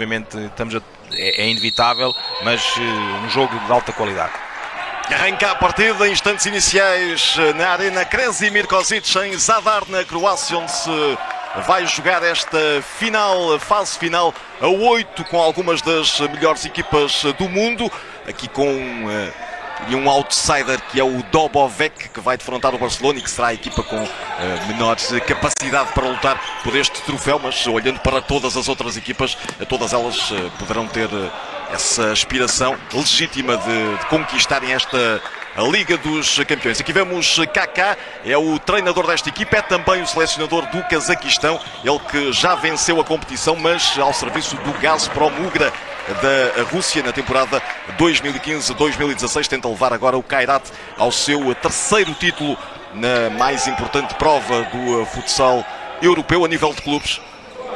obviamente estamos a, é, é, inevitável, mas uh, um jogo de alta qualidade. Arranca a partida, instantes iniciais na Arena Krezimir Kosic em Zadar, na Croácia, onde se vai jogar esta final, fase final, a 8, com algumas das melhores equipas do mundo, aqui com uh, um outsider que é o Dobovec, que vai defrontar o Barcelona e que será a equipa com uh, menor capacidade para lutar por este troféu, mas olhando para todas as outras equipas, todas elas uh, poderão ter essa aspiração legítima de, de conquistarem esta a Liga dos Campeões. Aqui vemos Kaká, é o treinador desta equipa, é também o selecionador do Cazaquistão, ele que já venceu a competição, mas ao serviço do Gazprom Ugra da Rússia na temporada 2015-2016. Tenta levar agora o Kairat ao seu terceiro título na mais importante prova do futsal europeu a nível de clubes.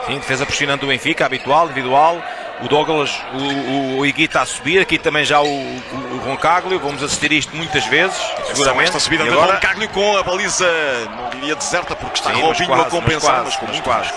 Sim, defesa pressionante do Benfica, habitual, individual o Douglas, o, o Iguita a subir, aqui também já o, o, o Roncaglio, vamos assistir isto muitas vezes, seguramente. Esta subida e de agora... Roncaglio com a baliza, não diria deserta, porque está Sim, Robinho quase, a compensar, mas, quase, mas com quase.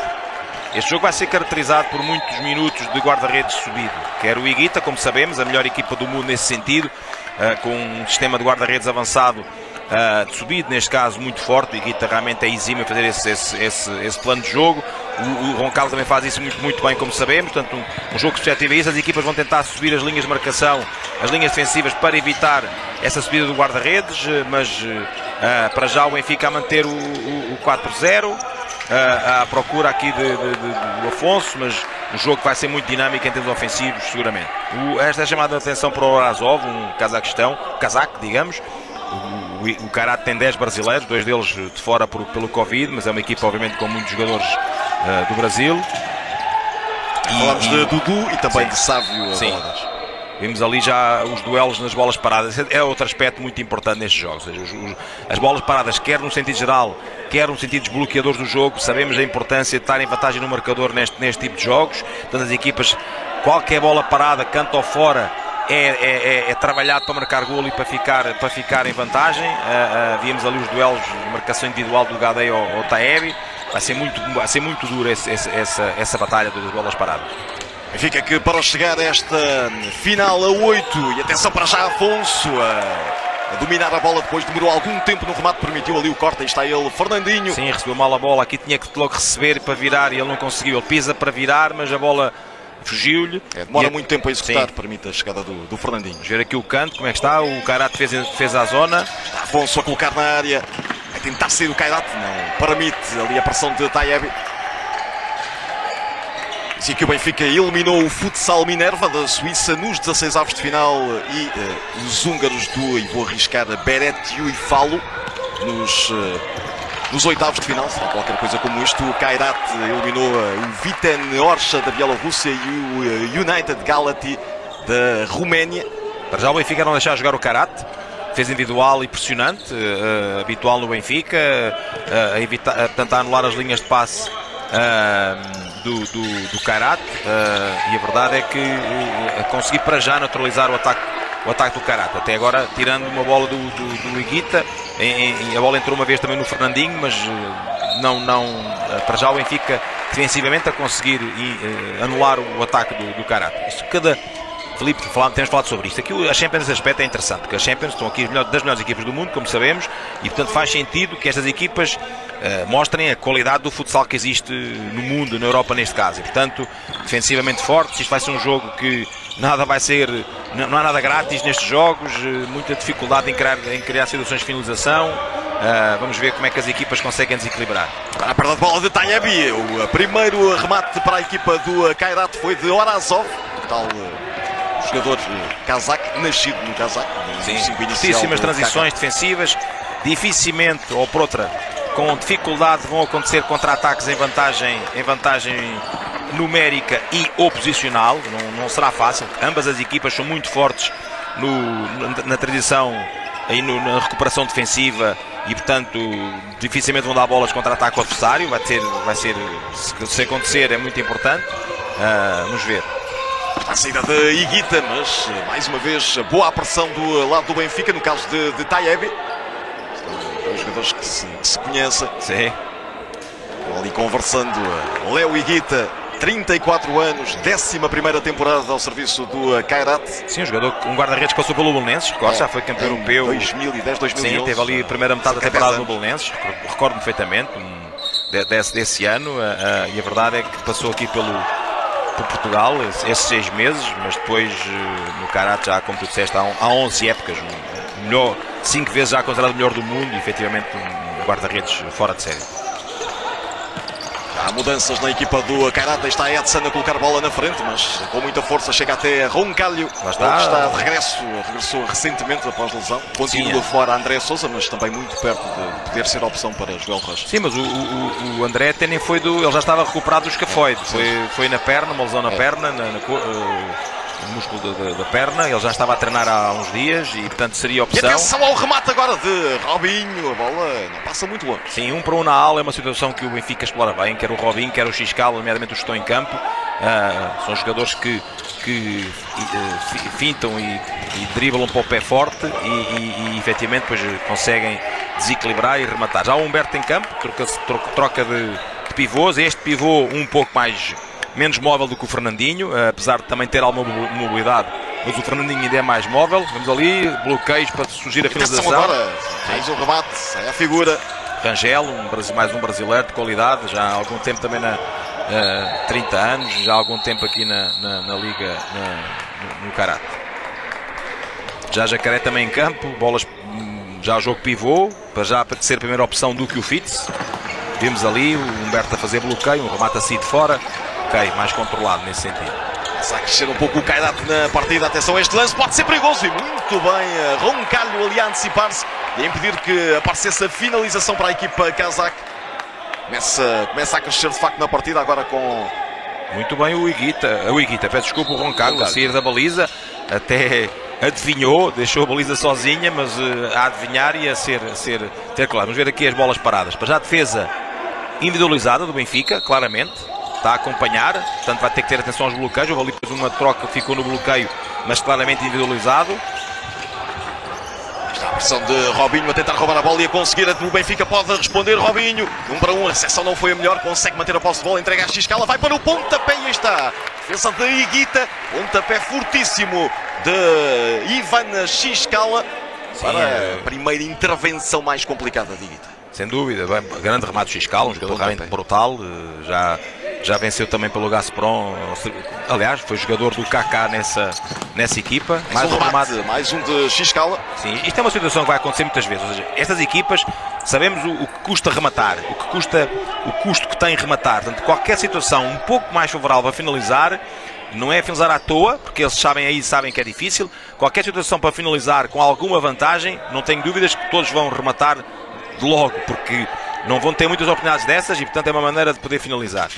Este jogo vai ser caracterizado por muitos minutos de guarda-redes subido. Quer o Iguita, como sabemos, a melhor equipa do mundo nesse sentido, uh, com um sistema de guarda-redes avançado uh, de subido, neste caso muito forte. O Iguita realmente é exímio a fazer esse, esse, esse, esse plano de jogo. O, o Roncal também faz isso muito, muito bem, como sabemos. Portanto, um, um jogo que perspectiva isso. As equipas vão tentar subir as linhas de marcação, as linhas defensivas, para evitar essa subida do guarda-redes. Mas uh, para já o Benfica a manter o, o, o 4-0. À procura aqui de, de, de, do Afonso, mas um jogo que vai ser muito dinâmico em termos ofensivos, seguramente. O, esta é chamada a atenção para o Orazov, um Cazaquistão, casaco, digamos, o, o Karat tem 10 brasileiros, dois deles de fora por, pelo Covid, mas é uma equipa, obviamente, com muitos jogadores uh, do Brasil. Falamos de Dudu e também sim, de Sávio sim. Vimos ali já os duelos nas bolas paradas. É outro aspecto muito importante nestes jogos. Seja, as bolas paradas, quer no sentido geral, quer no sentido desbloqueador do jogo, sabemos a importância de estar em vantagem no marcador neste, neste tipo de jogos. Portanto, as equipas, qualquer bola parada, canto ou fora, é, é, é, é, trabalhado para marcar golo e para ficar, para ficar em vantagem. Uh, uh, víamos ali os duelos de marcação individual do Gadei ao, ao Taebi. Vai ser muito, vai ser muito dura esse, essa, essa batalha das bolas paradas. Fica que para chegar a esta final a 8, e atenção para já Afonso, a, a, dominar a bola depois demorou algum tempo no remate, permitiu ali o corte, aí está ele, Fernandinho. Sim, recebeu mal a bola, aqui tinha que logo receber para virar e ele não conseguiu, ele pisa para virar, mas a bola fugiu-lhe. É, demora muito tempo a executar, Sim. permite a chegada do, do Fernandinho. Vamos ver aqui o canto, como é que está, o Kairat fez, fez a zona. Está Afonso a colocar na área, vai tentar sair o Kairat, não permite ali a pressão de Tayebi. Dizia que o Benfica eliminou o futsal Minerva da Suíça nos 16 avos de final e uh, os húngaros do, e vou arriscar, Beretio e Falo nos uh, nos oitavos de final, será qualquer coisa como isto. O Kairat eliminou eh, o Viten Orsha da Bielorrússia e o United Galati da Roménia. Para já o Benfica não deixar jogar o Karat. Fez individual e pressionante, uh, habitual no Benfica, uh, a, evitar, tentar anular as linhas de passe uh, do, do, do Karat. e a verdade é que conseguir para já neutralizar o ataque o ataque do Karate. Até agora, tirando uma bola do, do, do Iguita, em, em, a bola entrou uma vez também no Fernandinho, mas eh, não, não eh, para já o Benfica defensivamente a conseguir uh, anular o ataque do, do. Isso cada. Felipe, temos falado sobre isto. Aqui a Champions aspecto é interessante, porque as Champions estão aqui das melhores equipas do mundo, como sabemos, e portanto faz sentido que estas equipas uh, mostrem a qualidade do futsal que existe no mundo, na Europa neste caso. E portanto, defensivamente fortes, isto vai ser um jogo que nada vai ser, não há nada grátis nestes jogos, eh, muita dificuldade em criar, em criar situações de finalização. Uh, vamos ver como é que as equipas conseguem desequilibrar. A perda de bola de Tayebi, o primeiro remate para a equipa do Kairat foi de Orazov, tal jogador casaco, nascido no casaco. Sim, muitíssimas transições defensivas, dificilmente, ou por outra, com dificuldade vão acontecer contra-ataques em vantagem, em vantagem numérica e oposicional, não, não será fácil. Ambas as equipas são muito fortes no, na, na tradição aí no, na recuperação defensiva e portanto dificilmente vão dar bolas contra-ataque adversário. Vai ser, vai ser se, se acontecer é muito importante. Uh, vamos ver. A saída de Iguita, mas mais uma vez boa pressão do lado do Benfica, no caso de, de Tayebi. Dois jogadores que se, que se conhecem. Sim. ali conversando Léo Iguita 34 anos, 11 temporada ao serviço do Kairat. Sim, um jogador, um guarda-redes que passou pelo Belenenses, recordo, é, já foi campeão europeu. 2010, 2011. Sim, teve ali a primeira metade da temporada no Belenenses, recordo perfeitamente, um, desse, desse ano, uh, uh, e a verdade é que passou aqui pelo, por Portugal esses seis meses, mas depois uh, no Kairat já, como tu disseste, há, há 11 épocas, um, melhor, cinco vezes já considerado o melhor do mundo e efetivamente um guarda-redes fora de série. Há mudanças na equipa do Karate. Está Edson a colocar bola na frente, mas com muita força chega até Roncalho. Lá está. está de regresso. Regressou recentemente após lesão. Continua Sim, é. fora André Souza, mas também muito perto de poder ser opção para o Rush. Sim, mas o, o, o André até nem foi do. Ele já estava recuperado do escafoide. Foi, foi na perna, uma lesão na é. perna. Na, na, o músculo da, da, perna. Ele já estava a treinar há uns dias e, portanto, seria opção. E atenção ao remate agora de Robinho. A bola não passa muito longe. Sim, um para um na ala é uma situação que o Benfica explora bem. Quer o Robinho, quer o Xiscal, nomeadamente os que estão em campo. Uh, são jogadores que, que uh, fintam e, e driblam para o pé forte e, e, e efetivamente depois conseguem desequilibrar e rematar. Já o Humberto em campo, troca, troca de, de pivôs. Este pivô um pouco mais menos móvel do que o Fernandinho, eh, apesar de também ter alguma mobilidade, mas o Fernandinho ainda é mais móvel. Vamos ali, bloqueios para surgir a finalização. Agora, um remate, é a figura. Rangel, um, mais um brasileiro de qualidade, já há algum tempo também na. Uh, 30 anos, já há algum tempo aqui na, na, na Liga na, no, no Karate. Já Jacaré também em campo, bolas hum, já jogo pivô, para já ser a primeira opção do que o Fitz. Vimos ali o Humberto a fazer bloqueio, um remate assim de fora ok, mais controlado nesse sentido. Está a crescer um pouco o Kairat na partida. Atenção a este lance, pode ser perigoso e muito bem. Eh, Roncalho ali a antecipar-se e a impedir que aparecesse a finalização para a equipa kazak. Começa, começa a crescer de facto na partida agora com. Muito bem o Iguita, o Iguita, peço desculpa o Roncalho a sair da baliza, até adivinhou, deixou a baliza sozinha, mas uh, a adivinhar e a ser, a ser ter claro. Vamos ver aqui as bolas paradas. Para já a defesa individualizada do Benfica, claramente está a acompanhar, portanto vai ter que ter atenção aos bloqueios. Houve ali uma troca que ficou no bloqueio, mas claramente individualizado. Está a pressão de Robinho a tentar roubar a bola e a conseguir. O Benfica pode responder. Robinho, um para um, a recepção não foi a melhor, consegue manter a posse de bola, entrega a Xiscala, vai para o pontapé e está. Defesa de Iguita, pontapé fortíssimo de Ivan Xiscala. Para a primeira intervenção mais complicada de Iguita. Sem dúvida, bem, grande remate fiscal, um jogador realmente brutal, eh, já já venceu também pelo Gazprom. Aliás, foi jogador do KK nessa, nessa equipa. Mais, mais um, remate, mais um de X-Cala. Sim, isto é uma situação que vai acontecer muitas vezes. Ou seja, estas equipas sabemos o, o, que custa rematar, o que custa o custo que tem rematar. Portanto, qualquer situação um pouco mais favorável a finalizar. Não é finalizar à toa, porque eles sabem aí sabem que é difícil. Qualquer situação para finalizar com alguma vantagem, não tenho dúvidas que todos vão rematar logo, porque não vão ter muitas oportunidades dessas e, portanto, é uma maneira de poder finalizar.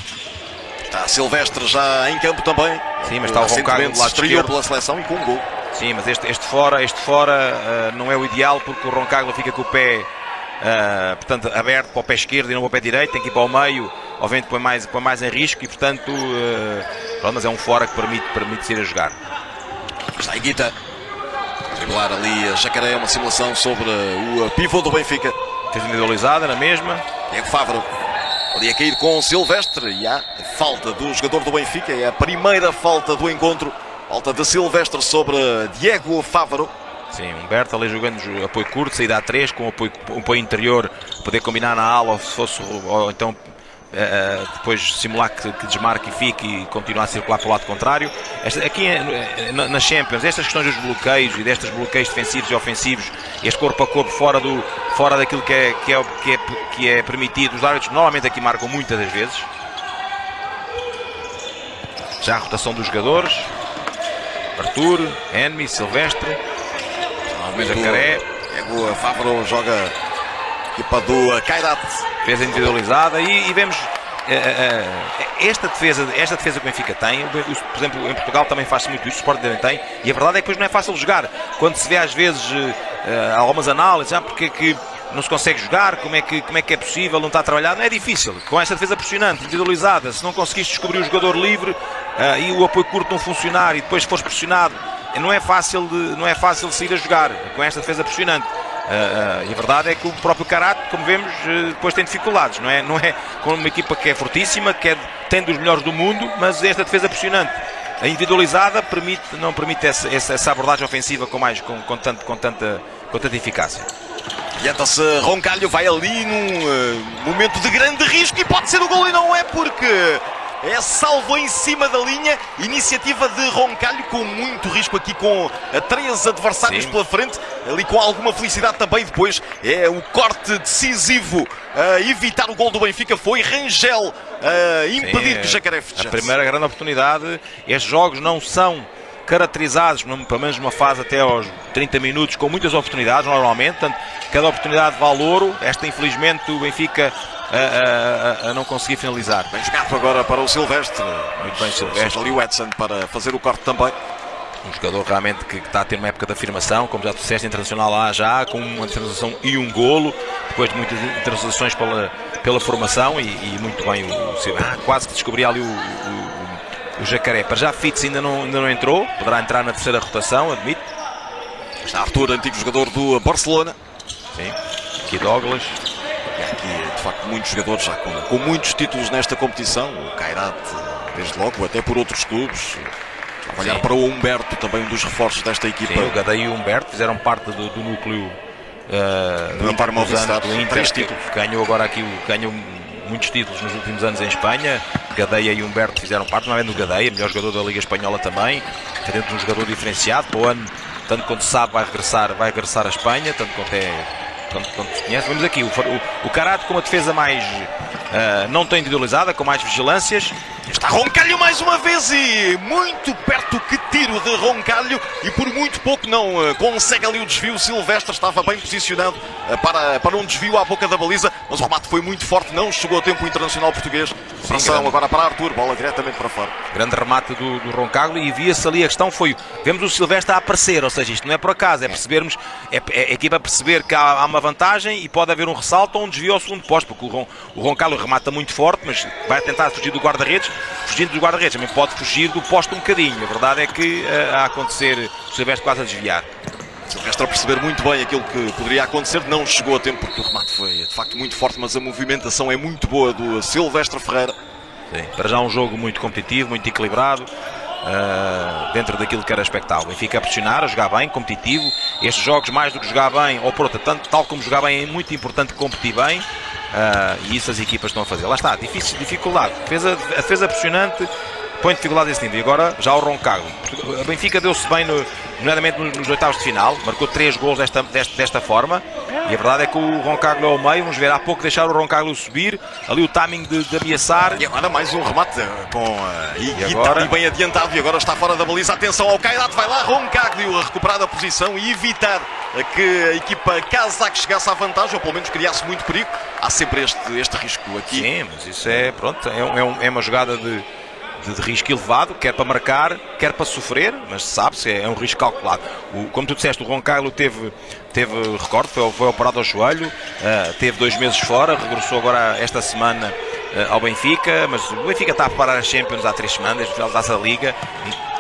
Está Silvestre já em campo também. Sim, mas está o Roncago lá estreou pela seleção e com um gol. Sim, mas este, este fora, este fora uh, não é o ideal porque o Roncaglia fica com o pé uh, portanto, aberto para o pé esquerdo e não para o pé direito, tem que ir para o meio, obviamente põe mais, põe mais em risco e portanto uh, pronto, mas é um fora que permite, permite ir a jogar. Está aí Guita. Driblar ali a Jacaré, uma simulação sobre o pivô do Benfica. Fez individualizada na mesma. Diego Fávaro Ali a cair com Silvestre e há falta do jogador do Benfica. É a primeira falta do encontro. Falta de Silvestre sobre Diego Fávaro. Sim, Humberto ali jogando apoio curto, saída a 3 com apoio, apoio interior, poder combinar na ala ou se fosse ou então Uh, depois simular que, que, desmarque e fique e continuar a circular para o lado contrário. Esta, aqui uh, na Champions, estas questões dos bloqueios e destes bloqueios defensivos e ofensivos, este corpo a corpo fora, do, fora daquilo que é, que, é, que, é, que é permitido, os árbitros normalmente aqui marcam muitas das vezes. Já a rotação dos jogadores. Arthur, Enmi, Silvestre, Jacaré. É boa, Fávaro joga equipa do Kairat. Defesa individualizada e, e vemos uh, uh, esta defesa, esta defesa que o Benfica tem, por exemplo, em Portugal também faz-se muito isto, o Sport também tem, e a verdade é que depois não é fácil jogar. Quando se vê às vezes algumas análises, ah, porque é que não se consegue jogar, como é, que, como é que é possível, não está a trabalhar, não é difícil. Com esta defesa pressionante, individualizada, se não conseguiste descobrir o jogador livre e o apoio curto não funcionar e depois fores pressionado, não é fácil de, não é fácil sair a jogar com esta defesa pressionante. Uh, e a verdade é que o próprio Karate, como vemos, uh, depois tem dificuldades, não é? Não é com uma equipa que é fortíssima, que é, tem dos melhores do mundo, mas esta defesa é pressionante. A individualizada permite, não permite essa, essa abordagem ofensiva com, mais, com, com, tanto, com, tanta, com tanta eficácia. Adianta-se Roncalho, vai ali num uh, momento de grande risco e pode ser o gol e não é porque é salvo em cima da linha. Iniciativa de Roncalho com muito risco aqui com três adversários Sim. pela frente. Ali com alguma felicidade também depois. É o corte decisivo a evitar o gol do Benfica. Foi Rangel a impedir Sim, que Jacaré A primeira grande oportunidade. Estes jogos não são caracterizados, pelo menos numa fase até aos 30 minutos, com muitas oportunidades, normalmente. Portanto, cada oportunidade vale ouro. Esta, infelizmente, o Benfica a, a, a, não conseguir finalizar. Bem jogado agora para o Silvestre. Muito bem, Silvestre. Ali o Edson para fazer o corte também. Um jogador realmente que está a ter uma época de afirmação, como já disseste, internacional lá já, com uma transação e um golo, depois de muitas transações pela, pela formação e, e muito bem o, o ah, quase que descobri ali o, o, o, Jacaré. Para já Fitz ainda não, ainda não entrou, poderá entrar na terceira rotação, admito. Está Arthur, antigo jogador do Barcelona. Sim, aqui Douglas, de facto, muitos jogadores já com, com muitos títulos nesta competição. O Kairat, desde logo, até por outros clubes. A olhar Sim. para o Humberto, também um dos reforços desta equipa. Sim, o Gadei e o Humberto fizeram parte do, do núcleo uh, do Inter Movistar, do Inter, que ganhou agora aqui, ganhou muitos títulos nos últimos anos em Espanha. Gadeia e Humberto fizeram parte, não é no Gadeia, melhor jogador da Liga Espanhola também, dentro de um jogador diferenciado. Para o ano, tanto quanto sabe, vai regressar, vai regressar à Espanha, tanto quanto é se conhece. Aqui o, o, o com uma defesa mais uh, não tão individualizada, com mais vigilâncias. Está Roncalho mais uma vez e muito perto que tiro de Roncalho e por muito pouco não uh, consegue ali o desvio. O Silvestre estava bem posicionado uh, para, para um desvio à boca da baliza, mas o remate foi muito forte, não chegou a tempo internacional português. Pressão agora para Arthur, bola diretamente para fora. Grande remate do, do Roncalho e via-se ali a questão foi, vemos o Silvestre a aparecer, ou seja, isto não é por acaso, é, é. percebermos, é, é, é aqui para perceber que há, há, uma vantagem e pode haver um ressalto ou um desvio ao segundo posto, porque o, Ron, o Roncalho remata muito forte, mas vai tentar fugir do guarda-redes, fugindo do guarda-redes também pode fugir do posto um bocadinho. A verdade é que uh, a acontecer o Silvestre quase a desviar. Silvestre a perceber muito bem aquilo que poderia acontecer, não chegou a tempo porque o remate foi de facto muito forte, mas a movimentação é muito boa do Silvestre Ferreira. Sim, para já um jogo muito competitivo, muito equilibrado. Uh, dentro daquilo que era expectável. Benfica a pressionar, a jogar bem, competitivo. Estes jogos, mais do que jogar bem, ou por outra, tanto, tal como jogar bem, é muito importante competir bem. Uh, e isso as equipas estão a fazer. Lá está, difícil, dificuldade. Defesa, defesa pressionante põe dificuldade esse nível. E agora já o Roncago. A Benfica deu-se bem, no, nomeadamente nos oitavos de final, marcou três gols desta, desta, desta forma. E a verdade é que o Roncaglo é ao meio. Vamos ver, há pouco deixar o Roncaglo subir. Ali o timing de, de ameaçar. E agora mais um remate com uh, e, e, agora... bem adiantado. E agora está fora da baliza. Atenção ao Kairat, vai lá Roncaglo a recuperar a posição e evitar que a equipa Kazakh chegasse à vantagem, ou pelo menos criasse muito perigo. Há sempre este, este risco aqui. Sim, mas isso é, pronto, é, é, é uma jogada de, de, de, risco elevado, quer para marcar, quer para sofrer, mas sabe-se, é, é um risco calculado. O, como tu disseste, o Roncaglo teve, teve recorde, foi, foi operado ao joelho, uh, teve dois meses fora, regressou agora esta semana uh, ao Benfica, mas o Benfica está a preparar as Champions há três semanas, no final da Liga.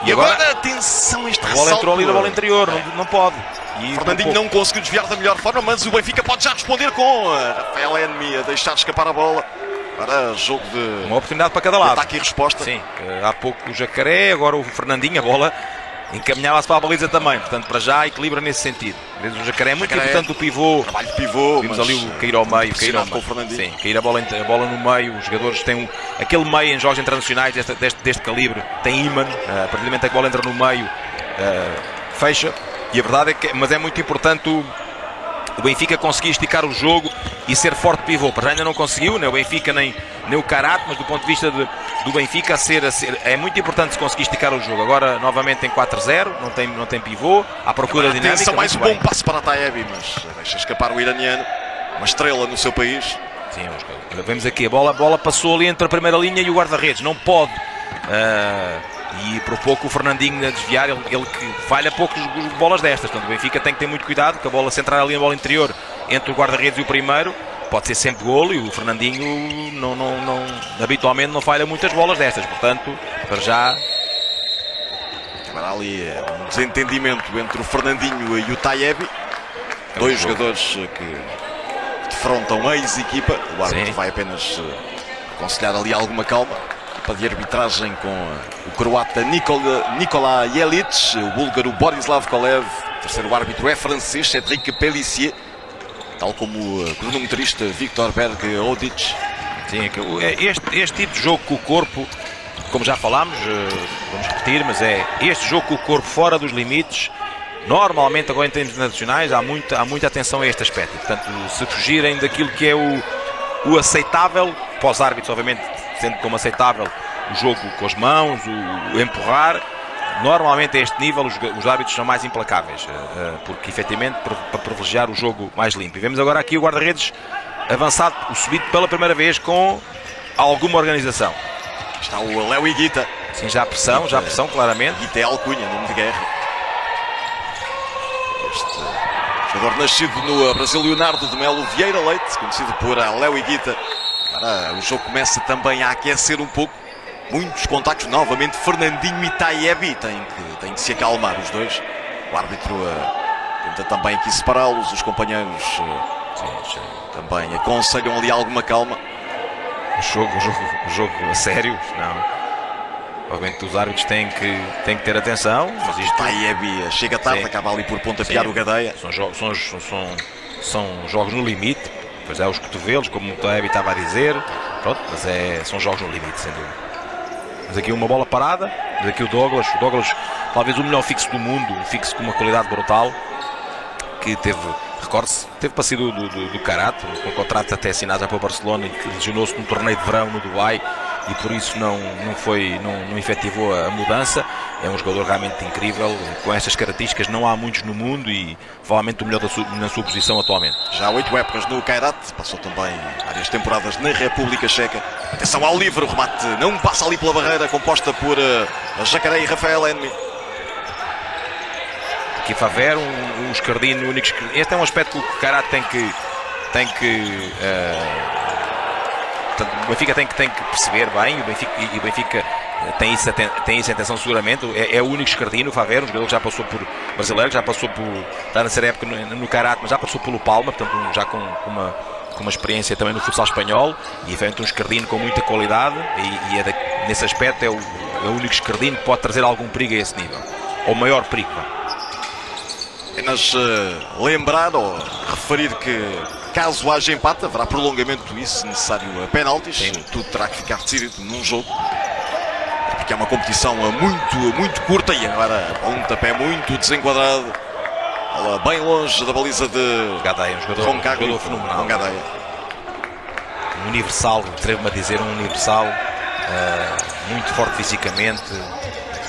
E, e agora, agora, atenção, este a bola entrou ali na bola interior, não, não pode. E Fernandinho não conseguiu desviar da melhor forma, mas o Benfica pode já responder com Rafael Enmi a deixar escapar a bola. Para jogo de. Uma oportunidade para cada lado. Ataque e resposta. Sim, há pouco o Jacaré, agora o Fernandinho, a bola encaminhava-se para a baliza também, portanto, para já equilibra nesse sentido. O Jacaré é muito Jacaré, importante o pivô. Trabalho de pivô. Vimos ali o cair ao meio, cair ao meio. Sim, cair a bola, a bola no meio. Os jogadores têm um, aquele meio em jogos internacionais deste, deste, deste calibre, tem imã. Uh, a partir do momento que a bola entra no meio, uh, fecha. E a verdade é que, mas é muito importante o, o Benfica conseguir esticar o jogo e ser forte pivô. Para ainda não conseguiu, nem o Benfica nem, nem o Carato, mas do ponto de vista de, do Benfica a ser, a ser, é muito importante se conseguir esticar o jogo. Agora novamente tem 4-0, não tem, não tem pivô, à procura de dinâmica. Atenção, mais um bom passo para Taebi, mas deixa escapar o iraniano, uma estrela no seu país. Sim, vemos aqui, a bola, a bola passou ali entre a primeira linha e o guarda-redes, não pode. Uh, e por pouco o Fernandinho a desviar, ele, ele que falha poucas bolas destas. Portanto, o Benfica tem que ter muito cuidado, que a bola centrar ali na bola interior entre o guarda-redes e o primeiro pode ser sempre golo e o Fernandinho não, não, não, habitualmente não falha muitas bolas destas. Portanto, para já. Agora ali é um desentendimento entre o Fernandinho e o Taiebi. É Dois jogo. jogadores eh, que defrontam a ex-equipa. O árbitro Sim. vai apenas eh, aconselhar ali alguma calma. Equipa de arbitragem com eh, o croata Nikola, Nikola Jelic, o búlgaro Borislav Kolev. O terceiro árbitro é francês, Cédric Pellissier. Tal como o cronometrista Victor Berg Odic. Sim, é é este, este tipo de jogo com o corpo, como já falámos, eh, vamos repetir, mas é este jogo com o corpo fora dos limites. Normalmente, agora em termos internacionais, há muita, há muita atenção a este aspecto. Portanto, se fugirem daquilo que é o, o aceitável, os árbitros, obviamente, sendo como aceitável o jogo com as mãos, o, o empurrar, normalmente a este nível os, os árbitros são mais implacáveis, eh, porque efetivamente para, para privilegiar o jogo mais limpo. E vemos agora aqui o guarda-redes avançado, o subido pela primeira vez com alguma organização. Está o Léo Iguita. Sim, já há pressão, já há pressão, claramente. Iguita é alcunha, nome de guerra. Este jogador nascido no Brasil, Leonardo de Melo Vieira Leite, conhecido por Léo Iguita. Agora o jogo começa também a aquecer um pouco. Muitos contactos novamente. Fernandinho e Taiebi têm que, têm que se acalmar os dois. O árbitro ah, tenta também aqui separá-los. Os companheiros sim. também aconselham ali alguma calma. O jogo, o jogo, o jogo a sério, não. Obviamente os árbitros têm que, têm que ter atenção, mas isto Taiebi ah, chega tarde, Sim. acaba ali por pontapear Sim. o Gadeia. são, são, são, são jogos no limite, pois é os cotovelos, como o Taebi estava a dizer, pronto, mas é, são jogos no limite, sem dúvida. Mas aqui uma bola parada, mas aqui o Douglas, o Douglas talvez o melhor fixo do mundo, um fixo com uma qualidade brutal, que teve, recorde-se, teve para sair do, do, do, do com contrato até assinado para o Barcelona que lesionou-se num torneio de verão no Dubai e por isso não, não foi, não, não efetivou a, mudança. É um jogador realmente incrível, com estas características não há muitos no mundo e provavelmente o melhor da na sua posição atualmente. Já há oito épocas no Kairat, passou também várias temporadas na República Checa. Atenção ao livre, o remate não passa ali pela barreira, composta por eh, Jacaré e Rafael Enmi. Aqui Faver, um, um escardino, único. Este é um aspecto que o Karate tem que. Tem que eh, portanto, o Benfica tem que, tem que perceber bem o Benfica, e o Benfica eh, tem, isso, aten- tem isso em atenção seguramente. É, é o único escardino, o Faver, um jogador que já passou por brasileiro, já passou por. está nessa época no, no Karate, mas já passou pelo Palma, portanto, já com, com uma. Com uma experiência também no futsal espanhol e efetivamente um escardino com muita qualidade e, e é da- nesse aspecto é o, é o único escardino que pode trazer algum perigo a esse nível, ou maior perigo. Apenas eh, lembrar ou referir que caso haja empate, haverá prolongamento e se necessário a penaltis. Sim. Tudo terá que ficar decidido num jogo. Porque é uma competição muito, muito curta e agora pontapé muito desenquadrado. Bola bem longe da baliza de Gadeia, um jogador, um Roncagli. jogador fenomenal. Gadeia. Um universal, atrevo-me a dizer, um universal eh, muito forte fisicamente,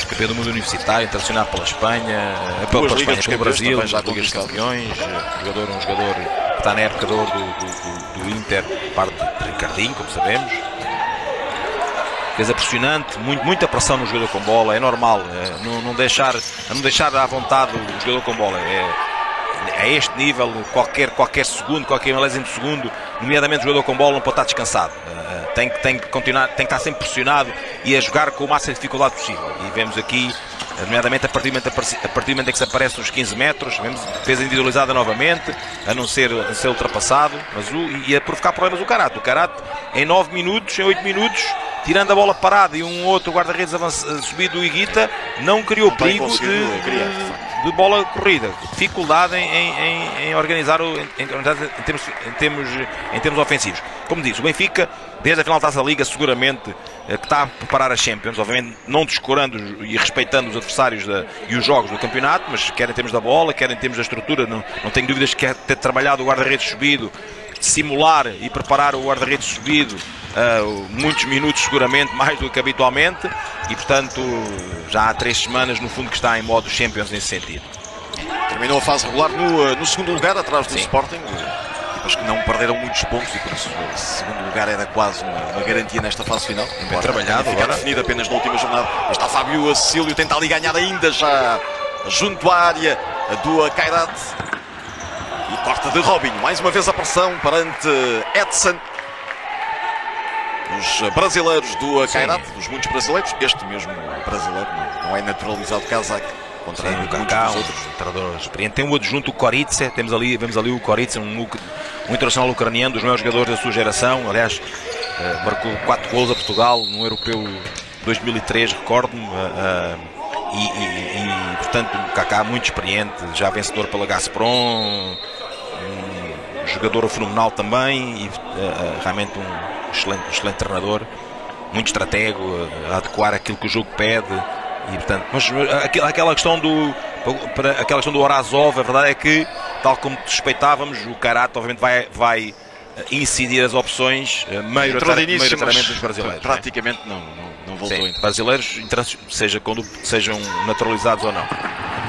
campeão do mundo universitário, internacional pela Espanha, eh, pela, pela Espanha, pelo Brasil, já Liga dos. Campeões, eh, jogador, um jogador está na época do, do, do, do Inter, parte de Ricardinho, como sabemos. Coisa pressionante, muito, muita pressão no jogador com bola, é normal, eh, não, não deixar, não deixar à vontade o jogador com bola. É, a este nível, qualquer, qualquer segundo, qualquer milésimo de segundo, nomeadamente o jogador com bola, não pode estar descansado. Eh, tem, que, tem que continuar, tem que estar sempre pressionado e a jogar com o máximo de dificuldade possível. E vemos aqui, eh, nomeadamente a partir, do momento, a partir momento em que se aparece nos 15 metros, vemos defesa individualizada novamente, a não ser, a ser ultrapassado, mas o, e a provocar problemas o Karate. O Karate, em 9 minutos, em 8 minutos, tirando a bola parada e um outro guarda-redes eh, subido do Iguita, não criou tem perigo de, de bola corrida. Dificuldade em, em- em- organizar o, em, em termos, em, termos, em termos ofensivos. Como disse, o Benfica, desde a final da Taça da Liga, seguramente eh, que está a preparar a Champions, obviamente não descurando e respeitando os adversários da- e os jogos do campeonato, mas quer em termos da bola, quer em termos da estrutura, não, não tenho dúvidas que quer ter trabalhado o guarda-redes subido, simular e preparar o guarda-redes subido ah, muitos minutos seguramente, mais do que habitualmente, e portanto já há três semanas no fundo que está em modo Champions nesse sentido. Terminou a fase regular no, eh, no segundo lugar, atrás do Sim. Sporting. Equipas que não perderam muitos pontos e por isso o segundo lugar era quase uma, uma garantia nesta fase final. Embora trabalhado agora. definido apenas na última jornada. Aí Está Fábio Cecílio, tenta ali ganhar ainda já junto à área do Kairat. E corta de Robinho. Mais uma vez a pressão perante Edson. Os brasileiros do Kairat, os muitos brasileiros, este mesmo brasileiro, não, não é naturalizado casaco, contra Sim, o muitos Kaká, dos um treinador experiente. Tem o adjunto, o Koritsa, temos ali, vemos ali o Koritsa, um, um internacional ucraniano, dos maiores jogadores da sua geração. Aliás, eh, marcou 4 gols a Portugal no Europeu 2003, recordo-me. eh, eh, e, e- e, portanto, o Kaká muito experiente, já vencedor pela Gazprom, um jogador fenomenal também e eh, realmente um excelente, excelente treinador, muito estratego, eh, a adequar aquilo que o jogo pede. E, portanto, mas eh, aquela- questão do para aquela questão do Orazov, a verdade é que, tal como suspeitávamos, o Karate obviamente vai, vai eh, incidir as opções eh, maioritariamente mas dos brasileiros. é? praticamente não, não, não voltou Sim, ainda. brasileiros, seja quando sejam naturalizados ou não.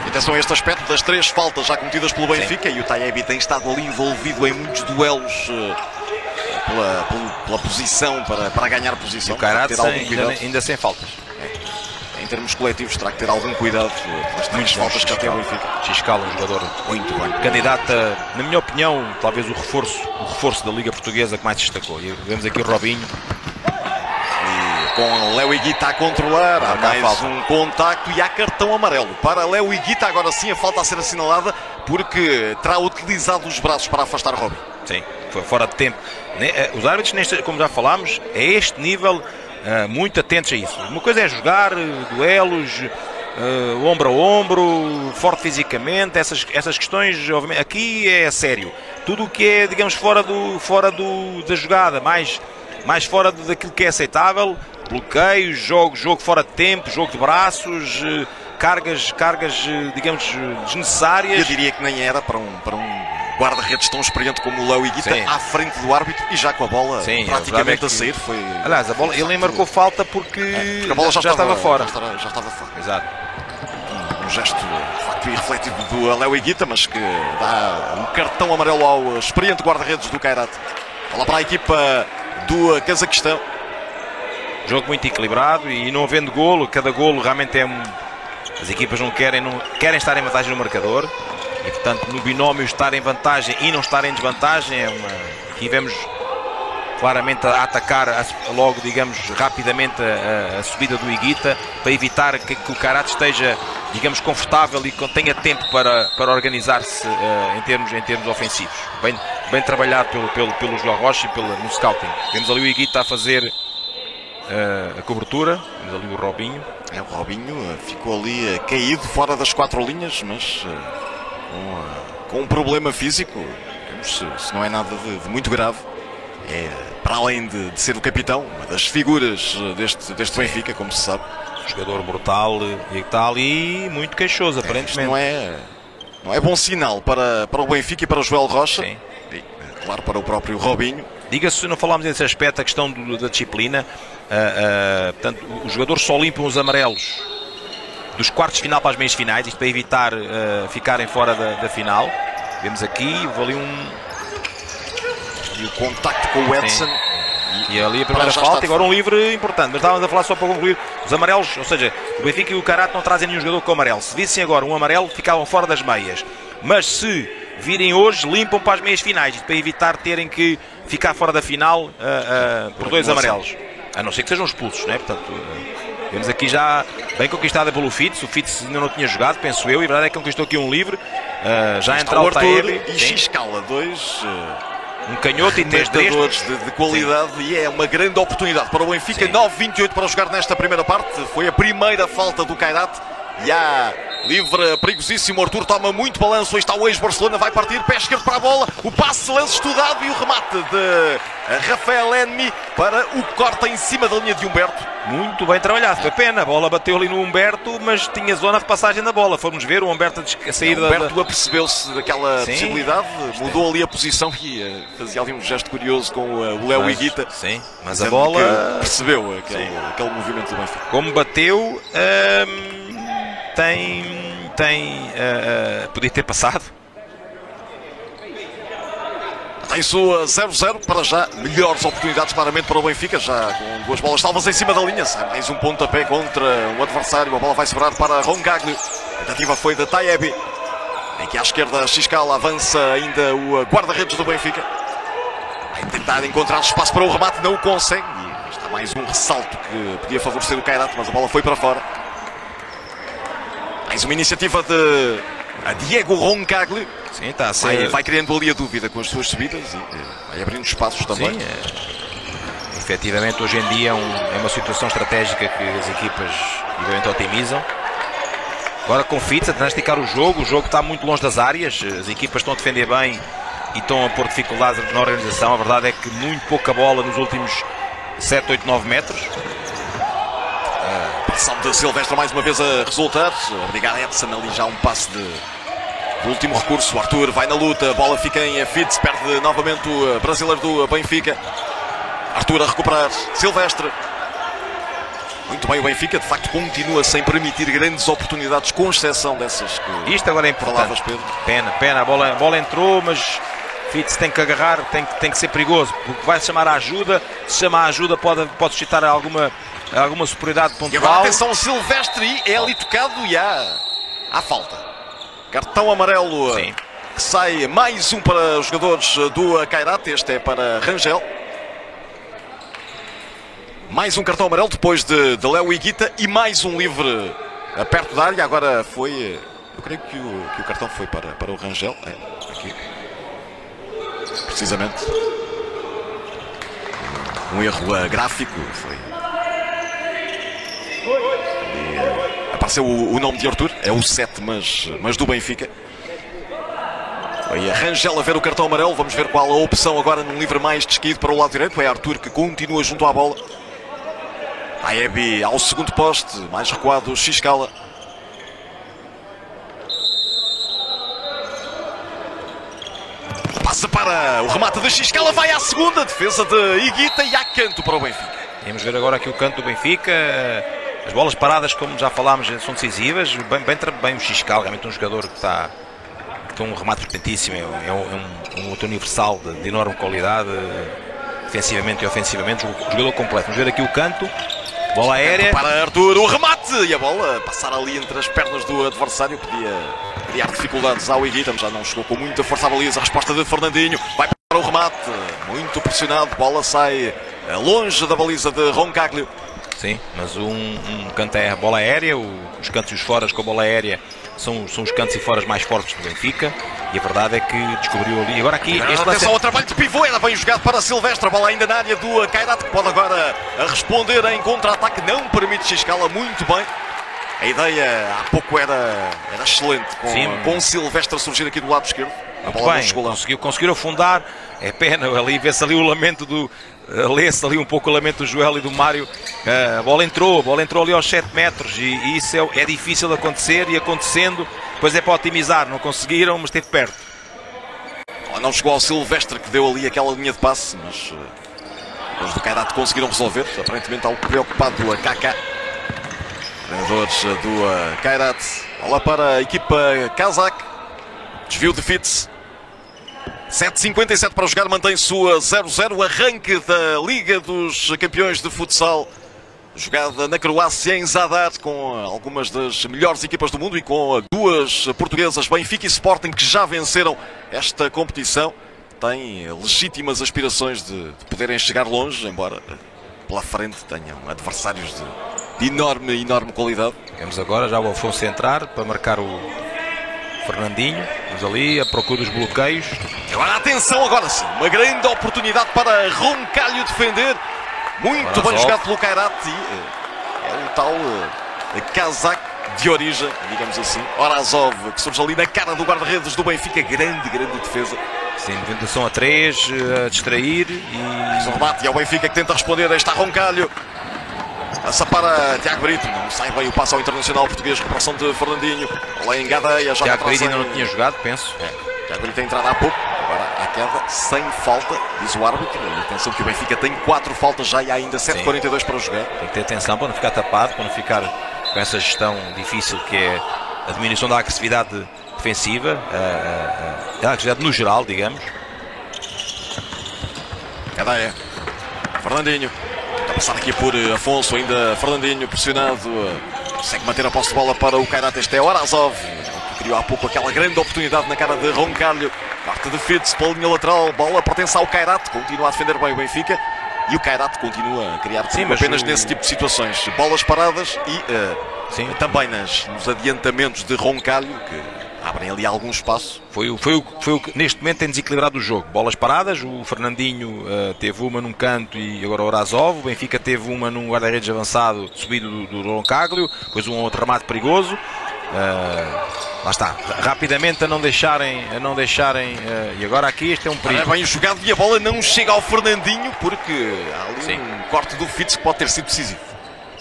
Atenção a este aspecto das três faltas já cometidas pelo Benfica e o Taiebi tem estado ali envolvido em muitos duelos pela, pela- pela posição, para, para ganhar E posição. o Karate Terá algum ainda, ainda sem faltas. Em termos coletivos, terá que ter algum cuidado pelas três faltas que tem o Benfica. Xiscala, um jogador Muito bem. candidata, na minha opinião, talvez o reforço, o reforço da Liga Portuguesa que mais se destacou. E vemos aqui o Robinho, E com Léo Iguita a controlar, há mais falta. um contacto e há cartão amarelo. Para Léo Iguita, agora sim a falta a ser assinalada porque terá utilizado os braços para afastar Robin. sim, foi fora de tempo. Eh, Os árbitros, como já falámos, a este nível, eh, muito atentos a isso. Uma coisa é jogar eh, duelos, eh, ombro a ombro, forte fisicamente, essas, essas questões, aqui é sério. Tudo o que é, digamos, fora, do, fora do, da jogada, mais, mais fora do- daquilo que é aceitável, bloqueios, jogo, jogo fora de tempo, jogo de braços, eh, cargas, cargas, digamos, desnecessárias. Eu diria que nem era para um, para um guarda-redes tão experiente como o Léo Iguita Sim. à frente do árbitro e já com a bola Sim, praticamente é a sair. Foi, Aliás, a bola, ele nem marcou falta porque, porque a bola já, estava, fora. Já estava, já estava fora. Exato. Um, um gesto de facto irrefletido do Léo Iguita, mas que dá um cartão amarelo ao experiente guarda-redes do Kairat. Bola para a equipa do Cazaquistão. Jogo muito equilibrado e não havendo golo, cada golo realmente é um. As equipas não querem, não querem estar em vantagem no marcador e, portanto, no binómio estar em vantagem e não estar em desvantagem é uma. Aqui vemos claramente a atacar a- logo, digamos, rapidamente a, a- subida do Iguita para evitar que, que o Karate esteja, digamos, confortável e que tenha tempo para, para organizar-se eh, em, termos, em termos ofensivos. Bem, bem trabalhado pelo, pelo, pelo João Rocha e pelo, no scouting. Vemos ali o Iguita a fazer eh, a cobertura, vemos ali o Robinho. É, o Robinho eh, ficou ali caído fora das quatro linhas, mas eh, com, com um problema físico, se, se não é nada de, de muito grave. É, para além de, de ser o capitão, uma das figuras eh, deste, deste Benfica, como se sabe. Jogador brutal e tal, e muito queixoso, Isto aparentemente. não é, não é bom sinal para, para o Benfica e para o Joel Rocha. Sim. E, eh, claro, para o próprio Robinho. Diga-se, não falámos desse aspecto, a questão do- da disciplina. ah, ah, portanto, os jogadores só limpam os amarelos dos quartos de final para as meias finais, isto para evitar ah, ficarem fora da, da final. Vemos aqui, houve ali um. E o contacto com o Edson. E ali a primeira falta, e agora um livre importante. Mas estávamos a falar só para concluir: os amarelos, ou seja, o Benfica e o Karate não trazem nenhum jogador com amarelo. Se vissem agora um amarelo, ficavam fora das meias. Mas se virem hoje, limpam para as meias finais, isto para evitar terem que ficar fora da final ah, ah, por dois amarelos. A não ser que sejam expulsos, não é? Portanto, vemos aqui já bem conquistada pelo Fitz. O Fitz ainda não tinha jogado, penso eu, e a verdade é que conquistou aqui um livre. Ah, já entra o Arthur e sim, Xiscala, dois eh, um canhoto e três de, de qualidade e é uma grande oportunidade para o Benfica. Sim. 9-28 para jogar nesta primeira parte. Foi a primeira falta do Kairat. E há livre perigosíssimo. Arthur toma muito balanço. Aí está o ex-Barcelona. Vai partir. Pé esquerdo para a bola. O passe lance estudado e o remate de eh, Rafael Enmi para o corta em cima da linha de Humberto. Muito bem trabalhado, foi pena. A bola bateu ali no Humberto, mas tinha zona de passagem da bola. Fomos ver o Humberto a sair da- Humberto da. apercebeu-se daquela Sim. possibilidade, mudou ali a posição e eh, fazia ali um gesto curioso com eh, o Léo Mas- Iguita. Sim, mas a bola, percebeu aquele, aquele movimento do Benfica. como bateu, hum, tem. tem ah, podia ter passado. Tem sua 0-0 para já. Melhores oportunidades claramente para o Benfica, já com duas bolas salvas em cima da linha. Sai mais um pontapé contra um adversário. A bola vai sobrar para Rongaglio. A tentativa foi da Taebi. Que à esquerda Xiscal avança ainda o guarda-redes do Benfica. Vai tentar encontrar espaço para o remate, não o consegue. E está mais um ressalto que podia favorecer o Kairat, mas a bola foi para fora. Mais uma iniciativa de a Diego Roncaglio. Sim, está a Vai, ser. vai criando ali a dúvida com as suas subidas e eh, vai abrindo espaços também. Sim, é, efetivamente hoje em dia é, um- é uma situação estratégica que as equipas evidentemente otimizam. Agora com Fitz a esticar o jogo, o jogo está muito longe das áreas, as equipas estão a defender bem e estão a pôr dificuldades na organização. A verdade é que muito pouca bola nos últimos 7, 8, 9 metros. Passão de Silvestre mais uma vez a resultar. Obrigado Edson ali já um passe de, último recurso. O Arthur vai na luta, a bola fica em Fitz, perde novamente o eh, brasileiro do Benfica. Arthur a recuperar. Silvestre. Muito bem, o Benfica de facto continua sem permitir grandes oportunidades, com exceção dessas que Isto agora é importante. falavas, Pedro. Pena, pena, a bola, a bola entrou, mas Fitz tem que agarrar, tem, que- tem que ser perigoso, porque vai chamar a ajuda. Se chamar a ajuda, pode, pode suscitar alguma, alguma superioridade E agora pontual. atenção, Silvestre e é ali tocado e há, há falta. Cartão amarelo Sim. que sai mais um para os jogadores do Kairat. Este é para Rangel. Mais um cartão amarelo depois de, de Léo Iguita e mais um livre perto da área. Agora foi. Eu creio que o, que o cartão foi para, para o Rangel. É, aqui. Precisamente. Um erro eh, gráfico. Foi Apareceu o, o nome de Arthur, é o 7, mas, mas do Benfica. Aí a Rangel a ver o cartão amarelo, vamos ver qual a opção agora num livre mais desquido para o lado direito. É Arthur que continua junto à bola. Aebi ao segundo poste, mais recuado, Xcala. Passa para o remate de Xcala, vai à segunda, defesa de Iguita e há canto para o Benfica. Vamos ver agora aqui o canto do Benfica. As bolas paradas, como já falámos, são decisivas. Bem, bem, bem o Xiscal, realmente um jogador que está tem um remate potentíssimo. É, um- é um, um universal de, de enorme qualidade, defensivamente e ofensivamente. Um jogador completo. Vamos ver aqui o canto. Bola aérea. Para Arthur, o remate e a bola passar ali entre as pernas do adversário podia criar dificuldades ao Iguita, mas já não chegou com muita força à baliza. A resposta de Fernandinho vai para o remate, muito pressionado, bola sai eh, longe da baliza de Roncaglio. Sim, mas um, um canto é a bola aérea, o- os cantos e os foras com a bola aérea são, são os cantos e foras mais fortes do Benfica. E a verdade é que descobriu ali. Agora aqui, este lance Atenção é- ao trabalho de pivô, era bem jogado para Silvestre, a bola ainda na área do Kairat, que pode agora a responder em contra-ataque, não permite Xcala muito bem. A ideia há pouco era, era excelente, com, Sim. com Silvestre a surgir aqui do lado esquerdo. A Muito bola não bem, conseguiu, conseguiu afundar. É pena, ali vê-se ali o lamento do. Eh, Lê-se ali um pouco o lamento do Joel e do Mário. Eh, a bola entrou, a bola entrou ali aos 7 metros e, e isso é, é difícil de acontecer e acontecendo, depois é para otimizar. Não conseguiram, mas esteve perto. Ela Não chegou ao Silvestre que deu ali aquela linha de passe, mas eh, os do Kairat conseguiram resolver. Aparentemente algo preocupado a Kaká. Treinadores do Kairat. Bola para a equipa Kazakh. Desvio de Fitz. 7.57 para jogar, mantém-se o 0-0. Arranque da Liga dos Campeões de Futsal. Jogada na Croácia, em Zadar, com algumas das melhores equipas do mundo e com duas portuguesas, Benfica e Sporting, que já venceram esta competição. Têm legítimas aspirações de, de poderem chegar longe, embora pela frente tenham adversários de, de enorme, enorme qualidade. Vemos agora já o Afonso entrar para marcar o Fernandinho. Vamos ali, a procura dos bloqueios. Agora atenção, agora sim, uma grande oportunidade para Roncalho defender. Muito Orazov. bem jogado pelo Kairat e eh, é o tal eh, casaco de origem, digamos assim. Orazov, que surge ali na cara do guarda-redes do Benfica. Grande, grande defesa. Sim, movimentação a 3, a distrair e. O remate e é o Benfica que tenta responder. Aí está Roncalho. Passa para Tiago Brito. Não sai bem o passo ao internacional português. Recuperação de Fernandinho. Bola em Gadeia. Joga Tiago Brito ainda não tinha jogado, penso. Tiago Brito tem entrado há pouco. Agora à queda, sem falta, diz o árbitro. Atenção que o Benfica tem 4 faltas já e há ainda 7,42 para jogar. Tem que ter atenção para não ficar tapado, para não ficar com essa gestão difícil que é a diminuição da agressividade defensiva, a, a- a- a agressividade no geral, digamos. Gadeia. Fernandinho. Passar aqui por eh, Afonso, ainda Fernandinho pressionado. eh, Consegue manter a posse de bola para o Kairat. Este é Orazov. Que criou há pouco aquela grande oportunidade na cara de Roncalho. Parte de Fitz pela linha lateral. Bola pertence ao Kairat. Continua a defender bem o Benfica. e o Kairat continua a criar Sim, apenas o- nesse tipo de situações. Bolas paradas e Sim. também nas, nos adiantamentos de Roncalho, que abrem ali algum espaço. Foi, o- foi, o, foi o que neste momento tem desequilibrado o jogo. Bolas paradas, o Fernandinho eh, teve uma num canto e agora o Orazov. O Benfica teve uma num guarda-redes avançado subido do, do Roncaglio, depois um outro remate perigoso. Eh, lá está, rapidamente a não deixarem, a não deixarem eh, e agora aqui este é um perigo. bem jogado e a bola não chega ao Fernandinho porque há ali Sim. um corte do Fitz que pode ter sido decisivo.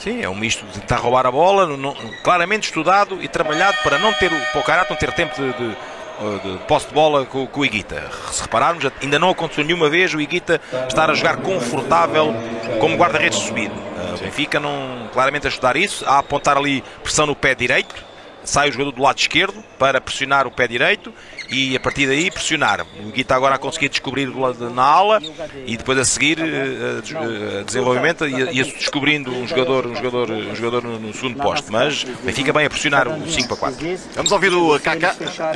Sim, é um misto de tentar roubar a bola, não- claramente estudado e trabalhado para não ter o para o Carato não ter tempo de, de, de posse de bola com, com o Iguita. Se repararmos, ainda não aconteceu nenhuma vez o Iguita estar a jogar confortável como guarda-redes subido. O Benfica não, claramente a estudar isso, a apontar ali pressão no pé direito, sai o jogador do lado esquerdo para pressionar o pé direito e a partir daí pressionar. O Guita agora a conseguir descobrir do lado na ala e depois a seguir eh, eh, desenvolvimento e descobrindo um jogador, um jogador, um jogador no, no segundo posto. Mas fica bem a pressionar o 5 para 4. Vamos ouvir o Kaká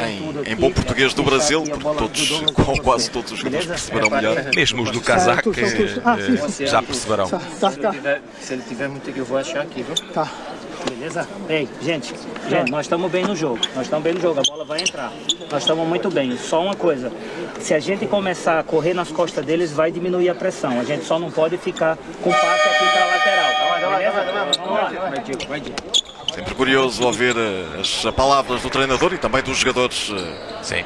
em, em bom português do Brasil, porque todos, quase todos os jogadores perceberão melhor. Mesmo os do casaco Ah, já perceberão. Tá, Se tá, ele, tiver, se ele tiver muito aqui, eu vou achar aqui, viu? Tá. Beleza? Ei, gente, gente, nós estamos bem no jogo. Nós estamos bem no jogo, a bola vai entrar. Nós estamos muito bem. Só uma coisa, se a gente começar a correr nas costas deles, vai diminuir a pressão. A gente só não pode ficar com passo aqui para lateral. Beleza? Vamos lá. Vai, Diego, vai, Diego. Sempre curioso ouvir eh, as palavras do treinador e também dos jogadores. eh, Sim.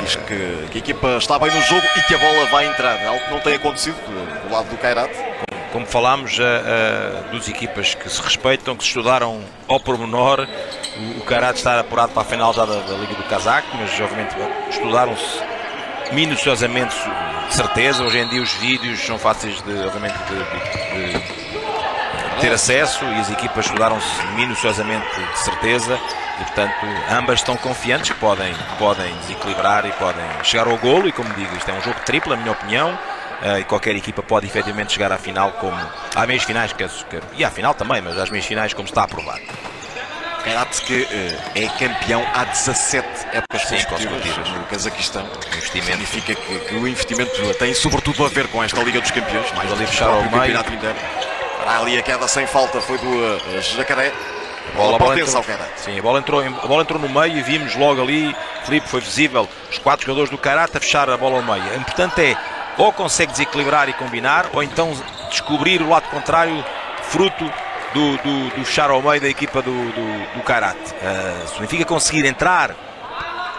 Diz que, que a equipa está bem no jogo e que a bola vai entrar. Algo que não tem acontecido eh, do lado do Kairat. Como falámos, eh, eh, duas equipas que se respeitam, que se estudaram ao pormenor, o, o Karate está apurado para a final já da, da Liga do Casaco, mas obviamente estudaram-se minuciosamente, de certeza. Hoje em dia os vídeos são fáceis de, obviamente, de, de- de ter acesso e as equipas estudaram-se minuciosamente, de certeza. E, portanto, ambas estão confiantes que podem, podem desequilibrar e podem chegar ao golo. E, como digo, isto é um jogo triplo, na minha opinião. Eh, e qualquer equipa pode efetivamente chegar à final, como à meias finais, que, que- e à final também, mas às meias finais, como está aprovado. Kairat que eh, é campeão há 17 épocas consecutivas no Cazaquistão. Investimento. Significa que, que o investimento tem sobretudo a ver com esta Liga dos Campeões. Mais ali o fechar ao próprio meio. campeonato interno. Há ali a queda sem falta foi do eh, Jacaré. A bola a bola entrou, sim, a bola, entrou, a bola entrou no meio e vimos logo ali, Filipe, foi visível, os quatro jogadores do Karate a fechar a bola ao meio. O importante é ou consegue desequilibrar e combinar, ou então descobrir o lado contrário, fruto do, do, do fechar ao meio da equipa do, do, do se o Benfica conseguir entrar,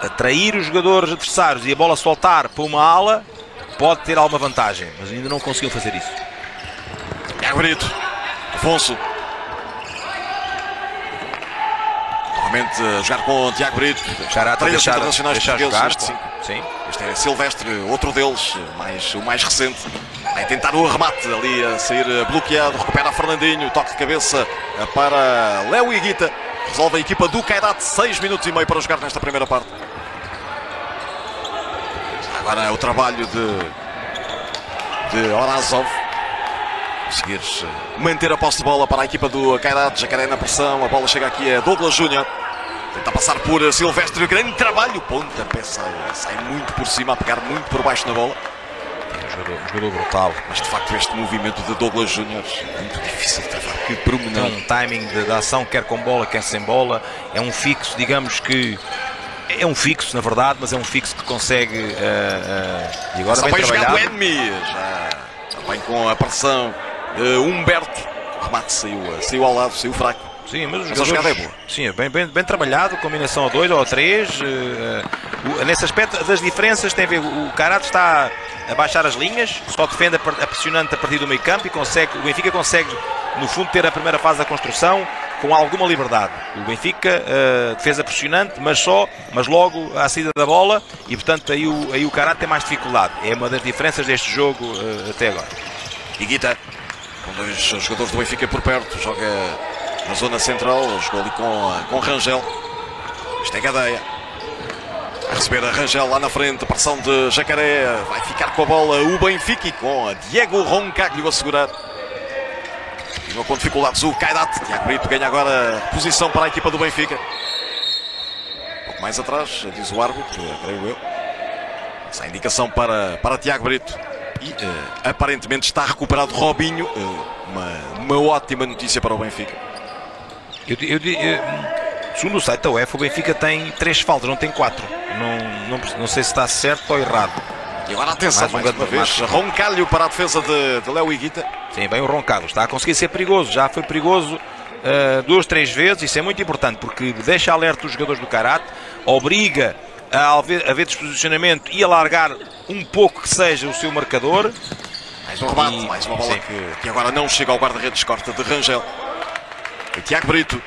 atrair os jogadores adversários e a bola soltar para uma ala, pode ter alguma vantagem, mas ainda não conseguiu fazer isso. Tiago Brito. Afonso. A jogar com o Tiago Brito. Três deixar, internacionais deixar jogar, este sim. sim. Este é Silvestre, outro deles, mais, o mais recente. Vai tentar o remate ali a sair eh, bloqueado. Recupera Fernandinho. Toque de cabeça eh, para Léo Iguita. Resolve a equipa do Kairat. 6 minutos e meio para jogar nesta primeira parte. Agora é o trabalho de, de Orazov. Conseguir manter a posse de bola para a equipa do Kairat. Jacaré na pressão. A bola chega aqui a Douglas Júnior. Tenta passar por Silvestre. Grande trabalho. Pontapé sai, sai muito por cima, a pegar muito por baixo na bola. Um jogador, um jogador brutal. Mas de facto este movimento de Douglas Júnior é muito difícil de travar. Que tem promenor. um timing de ação, quer com bola, quer sem bola. É um fixo, digamos que. É um fixo, na verdade, mas é um fixo que consegue. eh, eh, e agora Só bem bem trabalhado. Enemy. Já também com a pressão de Humberto. O remate saiu, eh, saiu ao lado, saiu fraco. Sim, mas os a jogadores, jogada é boa. Sim, é bem, bem, bem trabalhado, combinação a dois ou a três. eh, o- nesse aspecto das diferenças tem a ver. O Carato está a baixar as linhas, só defende a, a pressionante a partir do meio campo e consegue, o Benfica consegue, no fundo, ter a primeira fase da construção com alguma liberdade. O Benfica, eh, defesa pressionante, mas só, mas logo à saída da bola e, portanto, aí o, aí o Carato tem mais dificuldade. É uma das diferenças deste jogo eh, até agora. Iguita, com dois jogadores do Benfica por perto, joga na zona central, jogou ali com, com Rangel. Isto é Gadeia. A receber a Rangel lá na frente, pressão de Jacaré, vai ficar com a bola o Benfica e com a Diego Roncaglio a segurar. Continua com dificuldades o Kairat. Tiago Brito ganha agora posição para a equipa do Benfica. Um pouco mais atrás, diz o árbitro, creio eu. Essa é indicação para, para Tiago Brito. E uh, aparentemente está recuperado Robinho. Uh, uma, uma ótima notícia para o Benfica. Eu, eu, eu, segundo o site da UEFA, o Benfica tem três faltas, não tem quatro. Não, não, não sei se está certo ou errado. E agora atenção, mais, mais uma vez, Roncalho para a defesa de, de Léo Iguita. Sim, bem o Roncalho, está a conseguir ser perigoso, já foi perigoso uh, duas, três vezes, isso é muito importante, porque deixa alerta os jogadores do Karate, obriga a haver, desposicionamento e alargar um pouco que seja o seu marcador. Mais um remate, e... mais uma bola que, que, agora não chega ao guarda-redes, corta de Rangel. E Tiago Brito.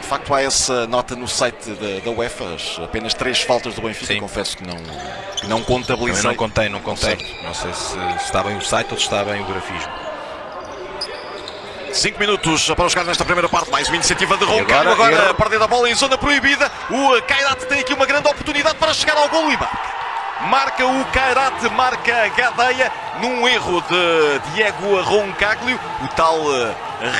De facto, há essa nota no site da, da UEFA, apenas três faltas do Benfica. Sim. Confesso que não, que não contabilizei. não contei, não contei. Não sei se, se está bem o site ou se está bem o grafismo. 5 minutos para jogar nesta primeira parte. Mais uma iniciativa de Roncalho. Agora, agora perder a bola em zona proibida. O Kairat tem aqui uma grande oportunidade para chegar ao gol e marca o Kairat, marca a Gadeia num erro de Diego Roncaglio, o tal uh,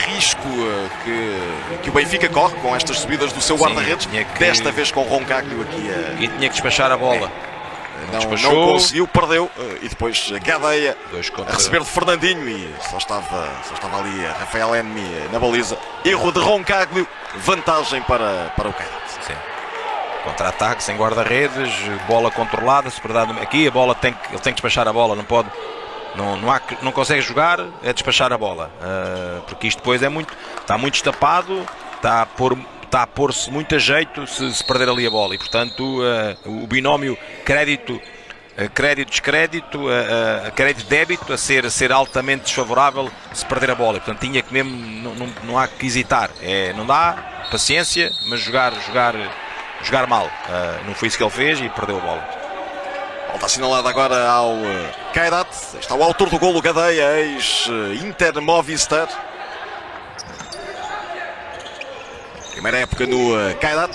risco uh, que, que o Benfica corre com estas subidas do seu guarda-redes, que... desta vez com Roncaglio aqui uh... e tinha que despachar a bola. É não, não conseguiu, perdeu eh, e depois Gadeia a receber de Fernandinho e só estava, só estava ali Rafael Enmi na baliza. Erro de Roncaglio, vantagem para, para o Cairate. Contra-ataque, sem guarda-redes, bola controlada, se verdade, aqui a bola tem que, ele tem que despachar a bola, não pode, não, não, há, não consegue jogar, é despachar a bola, uh, porque isto depois é muito, está muito estapado, está a pôr está a pôr-se muito a jeito se, se, perder ali a bola. E portanto uh, o binómio crédito uh, crédito descrédito uh, crédito débito a ser a ser altamente desfavorável se perder a bola. Portanto tinha que mesmo não, não, não, há que hesitar. É não dá paciência mas jogar jogar jogar mal. Não foi isso que ele fez e perdeu a bola. Volta assinalada agora ao Kairat. Está o autor do golo Gadeia, ex-Inter Movistar. Primeira época no uh, Kairat.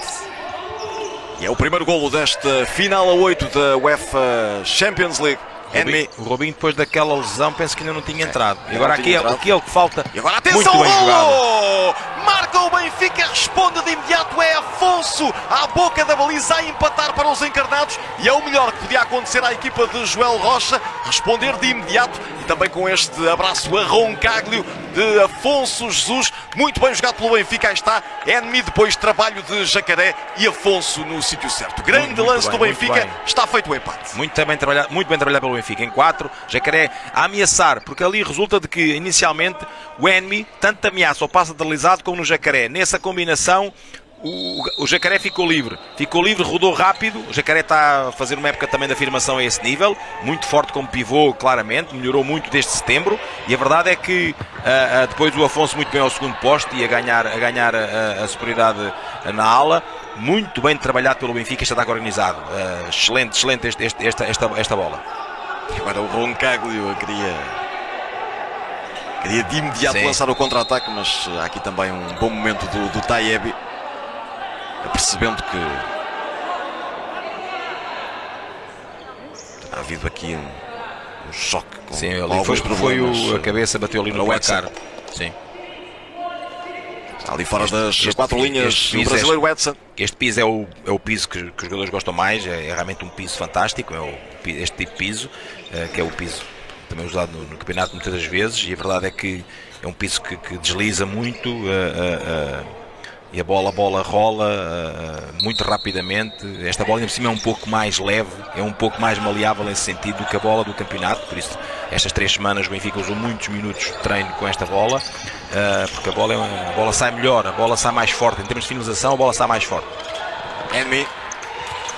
E é o primeiro golo desta final a 8 da UEFA Champions League. Robinho, o Robinho depois daquela lesão penso que ainda não tinha entrado. E agora aqui, é, aqui é o que falta. E agora atenção Muito bem golo! Marca o Benfica, responde de imediato, é Afonso à boca da baliza a empatar para os encarnados. E é o melhor que podia acontecer à equipa de Joel Rocha, responder de imediato e também com este abraço a Roncaglio de Afonso Jesus. Muito bem jogado pelo Benfica, aí está. Enemy depois trabalho de Jacaré e Afonso no sítio certo. Grande muito, muito lance bem, do Benfica, está feito o empate. Muito bem trabalhado, muito bem trabalhado pelo Benfica. Em 4, Jacaré a ameaçar, porque ali resulta de que inicialmente o Enemy tanto ameaça ou passa deslizado como no Jacaré. Nessa combinação, o, o, Jacaré ficou livre, ficou livre, rodou rápido. O Jacaré está a fazer uma época também de afirmação a esse nível, muito forte como pivô, claramente, melhorou muito desde setembro. E a verdade é que uh, uh, depois o Afonso, muito bem ao segundo posto e a ganhar a, ganhar a, a superioridade na ala, muito bem trabalhado pelo Benfica, está organizado. Uh, excelente, excelente este, este, esta, esta, esta bola. Agora o Roncaglio queria Queria de imediato Sim. lançar o contra-ataque, mas há aqui também um bom momento do, do Taiebi percebendo que ha havido aqui um, um choque com Sim, ali foi, foi o, a cabeça bateu ali no placar. Sim. Está ali fora este, das este, quatro linhas do brasileiro Edson. Este piso é o, é o piso que, que os jogadores gostam mais, é, é, realmente um piso fantástico, é o, este tipo de piso, é, que é o piso também usado no, no, campeonato muitas das vezes, e a verdade é que é um piso que, que desliza muito. Uh, uh, e a bola, a bola rola uh, muito rapidamente. Esta bola, em cima, é um pouco mais leve, é um pouco mais maleável nesse sentido do que a bola do campeonato. Por isso, estas três semanas, o Benfica usou muitos minutos de treino com esta bola, uh, porque a bola, é a bola sai melhor, a bola sai mais forte. Em termos de finalização, a bola sai mais forte. Enemy.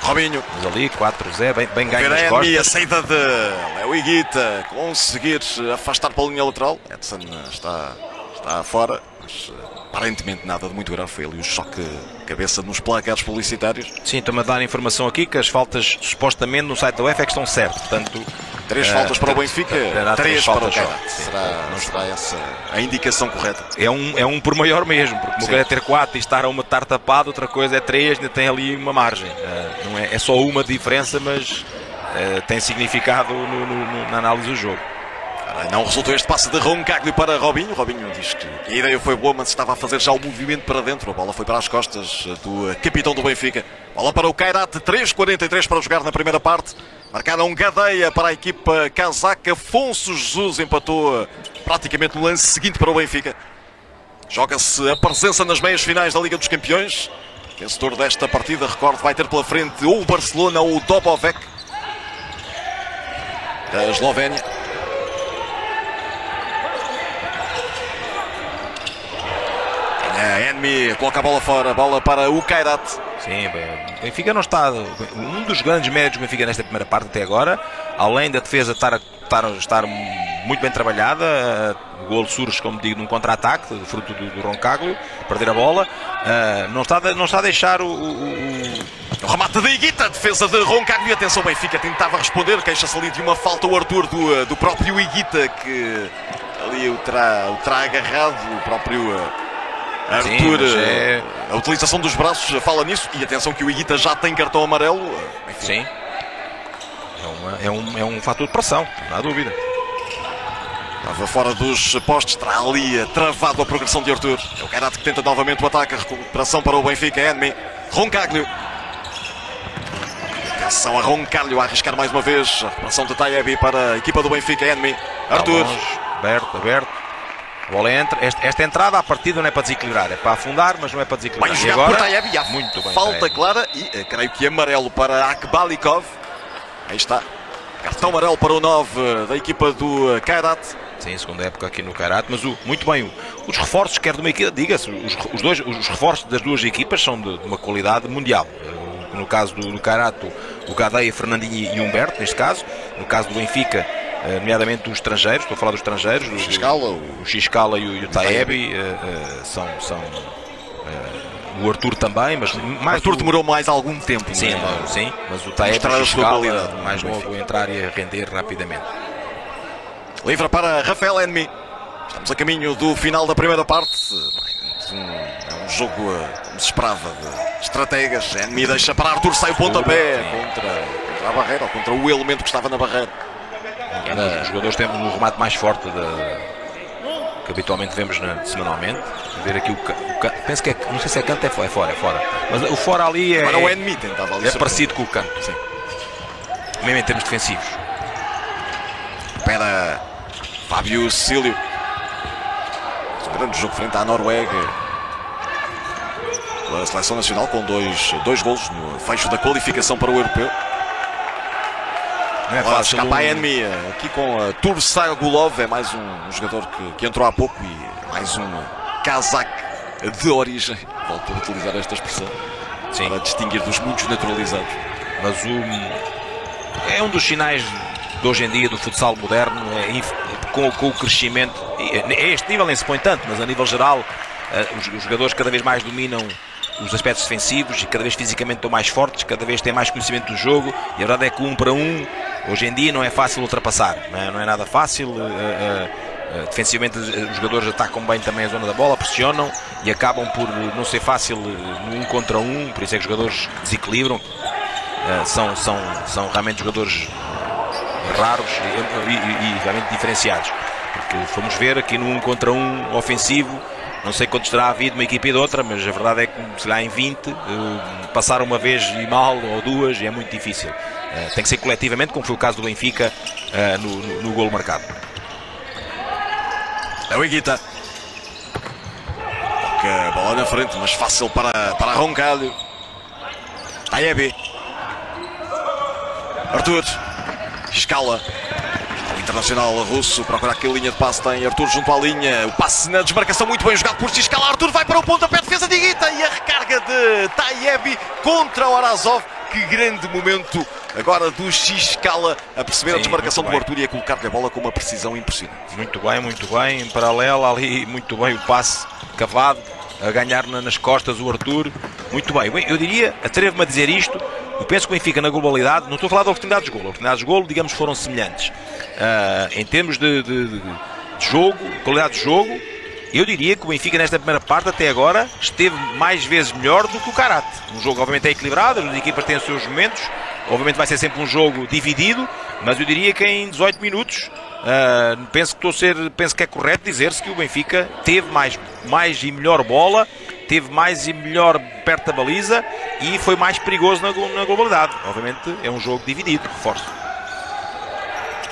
Robinho. Mas ali, 4-0, bem, bem ganho nas costas. a saída de Léo Iguita, conseguir afastar para a linha lateral. Edson está, está fora, mas aparentemente nada de muito grave. Foi ali o choque de cabeça nos placares publicitários. Sim, estou-me a dar informação aqui que as faltas supostamente no site da UEFA é que estão certas. Portanto, três uh, faltas para o Benfica, três, três para o Cairate. Será, não será essa a indicação correta? É um, é um por maior mesmo, porque uma é ter quatro e estar a uma estar tapado, outra coisa é três, ainda tem ali uma margem. Uh, não é, é só uma diferença, mas uh, tem significado no, no, na análise do jogo. Não resultou este passe de Roncaglio para Robinho. Robinho diz que a ideia foi boa, mas estava a fazer já o movimento para dentro. A bola foi para as costas do capitão do Benfica. Bola para o Kairat, 3.43 para jogar na primeira parte. Marcaram Gadeia para a equipa casaca. Afonso Jesus empatou praticamente no lance seguinte para o Benfica. Joga-se a presença nas meias finais da Liga dos Campeões. Vencedor desta partida, recordo, vai ter pela frente ou o Barcelona ou o Dobovec da Eslovénia. É, Enmi coloca a bola fora, bola para o Kairat. Sim, Benfica não está. Um dos grandes méritos do Benfica nesta primeira parte até agora, além da defesa estar, estar, estar muito bem trabalhada, o gol surge, como digo, num contra-ataque, fruto do, do Roncaglio, perder a bola, uh, não, está, não está a deixar o, o, o remate de Iguita, defesa de Roncaglio. Atenção, Benfica tentava responder, queixa-se ali de uma falta o Arthur do, do próprio Iguita, que ali o terá, o terá agarrado, o próprio. Arthur, Sim, é... a utilização dos braços fala nisso. E atenção que o Iguita já tem cartão amarelo. Enfim. Sim. É, uma, é, um, é um fator de pressão, não há dúvida. Estava fora dos postes, está ali travado a progressão de Arthur. É o Karate que tenta novamente o ataque. Recuperação para o Benfica. Enemy. Roncaglio. Atenção a Roncaglio a arriscar mais uma vez. A recuperação de Tayebi para a equipa do Benfica. Enemy. Arthur. Aberto, aberto. Bola entra. Esta, esta, entrada à partida não é para desequilibrar, é para afundar, mas não é para desequilibrar. Bem jogado agora, por Tayebi. Muito bem. Falta clara e eh, creio que amarelo para Akbalikov. Aí está. Cartão amarelo para o 9 da equipa do eh, Kairat. Sim, segunda época aqui no Kairat, mas o, muito bem, os reforços, quer de uma equipa, diga-se, os, os, dois, os reforços das duas equipas são de, de uma qualidade mundial. No caso do, do Kairat, o Gadeia, Fernandinho e Humberto, neste caso. No caso do Benfica, nomeadamente dos estrangeiros, estou a falar dos estrangeiros, o Xiscala, o, o, Xiscala e o, e o Taebi, uh, uh, são, são o Arthur também, mas mais Arthur o... demorou mais algum tempo. Sim, é? sim, mas o Taebi e o Xiscala mais logo entrar e a render rapidamente. Livra para Rafael Enmi. Estamos a caminho do final da primeira parte. É um jogo, como se esperava, de estrategas. Enmi deixa para Arthur, sai o pontapé contra, contra a barreira, ou contra o elemento que estava na barreira. Os jogadores têm um remate mais forte de, que habitualmente vemos na, semanalmente. Ver aqui o, o, penso que é, não sei se é canto é fora, é fora, é fora. Mas o fora ali é, o enemy, tentava ali é parecido com o canto, sim. Mesmo em termos defensivos. Espera Fábio Cílio. Um grande jogo frente à Noruega. A seleção nacional com dois, dois golos no fecho da qualificação para o europeu. Não é fácil. Escapa a enemy aqui com a Tursagulov, é mais um, um jogador que, que, entrou há pouco e mais um casaco de origem. Volto a utilizar esta expressão Sim. para distinguir dos muitos naturalizados. Mas o, é um dos sinais de hoje em dia do futsal moderno, é, com, com, o crescimento. A este nível nem se põe tanto, mas a nível geral, eh, os jogadores cada vez mais dominam os aspectos defensivos e cada vez fisicamente estão mais fortes, cada vez têm mais conhecimento do jogo e a verdade é que um para um hoje em dia não é fácil ultrapassar, não é, não é nada fácil. Uh, uh, defensivamente os jogadores atacam bem também a zona da bola, pressionam e acabam por não ser fácil no um contra um, por isso é que os jogadores desequilibram. Uh, são, são, são realmente jogadores raros e, e, e, realmente diferenciados. Porque fomos ver aqui no um contra um ofensivo não sei quantos terá havido uma equipa e de outra, mas a verdade é que se lá em 20, uh, eh, passar uma vez e mal ou duas é muito difícil. Uh, tem que ser coletivamente, como foi o caso do Benfica uh, no, no, no golo marcado. É o Iguita. Que bola na frente, mas fácil para, para Roncalho. Aiebi. Arthur. Escala internacional russo procura aqui a linha de passe. Tem Arthur junto à linha. O passe na desmarcação muito bem jogado por Xiscala. Arthur vai para o ponto, a pé defesa de Iguita e a recarga de Tayebi contra o Arazov. Que grande momento agora do Xiscala a perceber Sim, a desmarcação do Arthur e a colocar-lhe a bola com uma precisão impressionante. Muito bem, muito bem. Em paralelo ali, muito bem o passe cavado a ganhar nas costas o Arthur. Muito bem. Eu diria, atrevo-me a dizer isto, eu penso que o Benfica na globalidade, não estou a falar de oportunidades de golo, oportunidades de golo, digamos, foram semelhantes. Uh, em termos de, de, de, jogo, qualidade de jogo, eu diria que o Benfica nesta primeira parte até agora esteve mais vezes melhor do que o Karate. Um jogo obviamente é equilibrado, as equipas têm os seus momentos, obviamente vai ser sempre um jogo dividido, mas eu diria que em 18 minutos uh, penso, que estou a ser, penso que é correto dizer-se que o Benfica teve mais, mais e melhor bola, teve mais e melhor perto da baliza e foi mais perigoso na, na globalidade. Obviamente é um jogo dividido, reforço.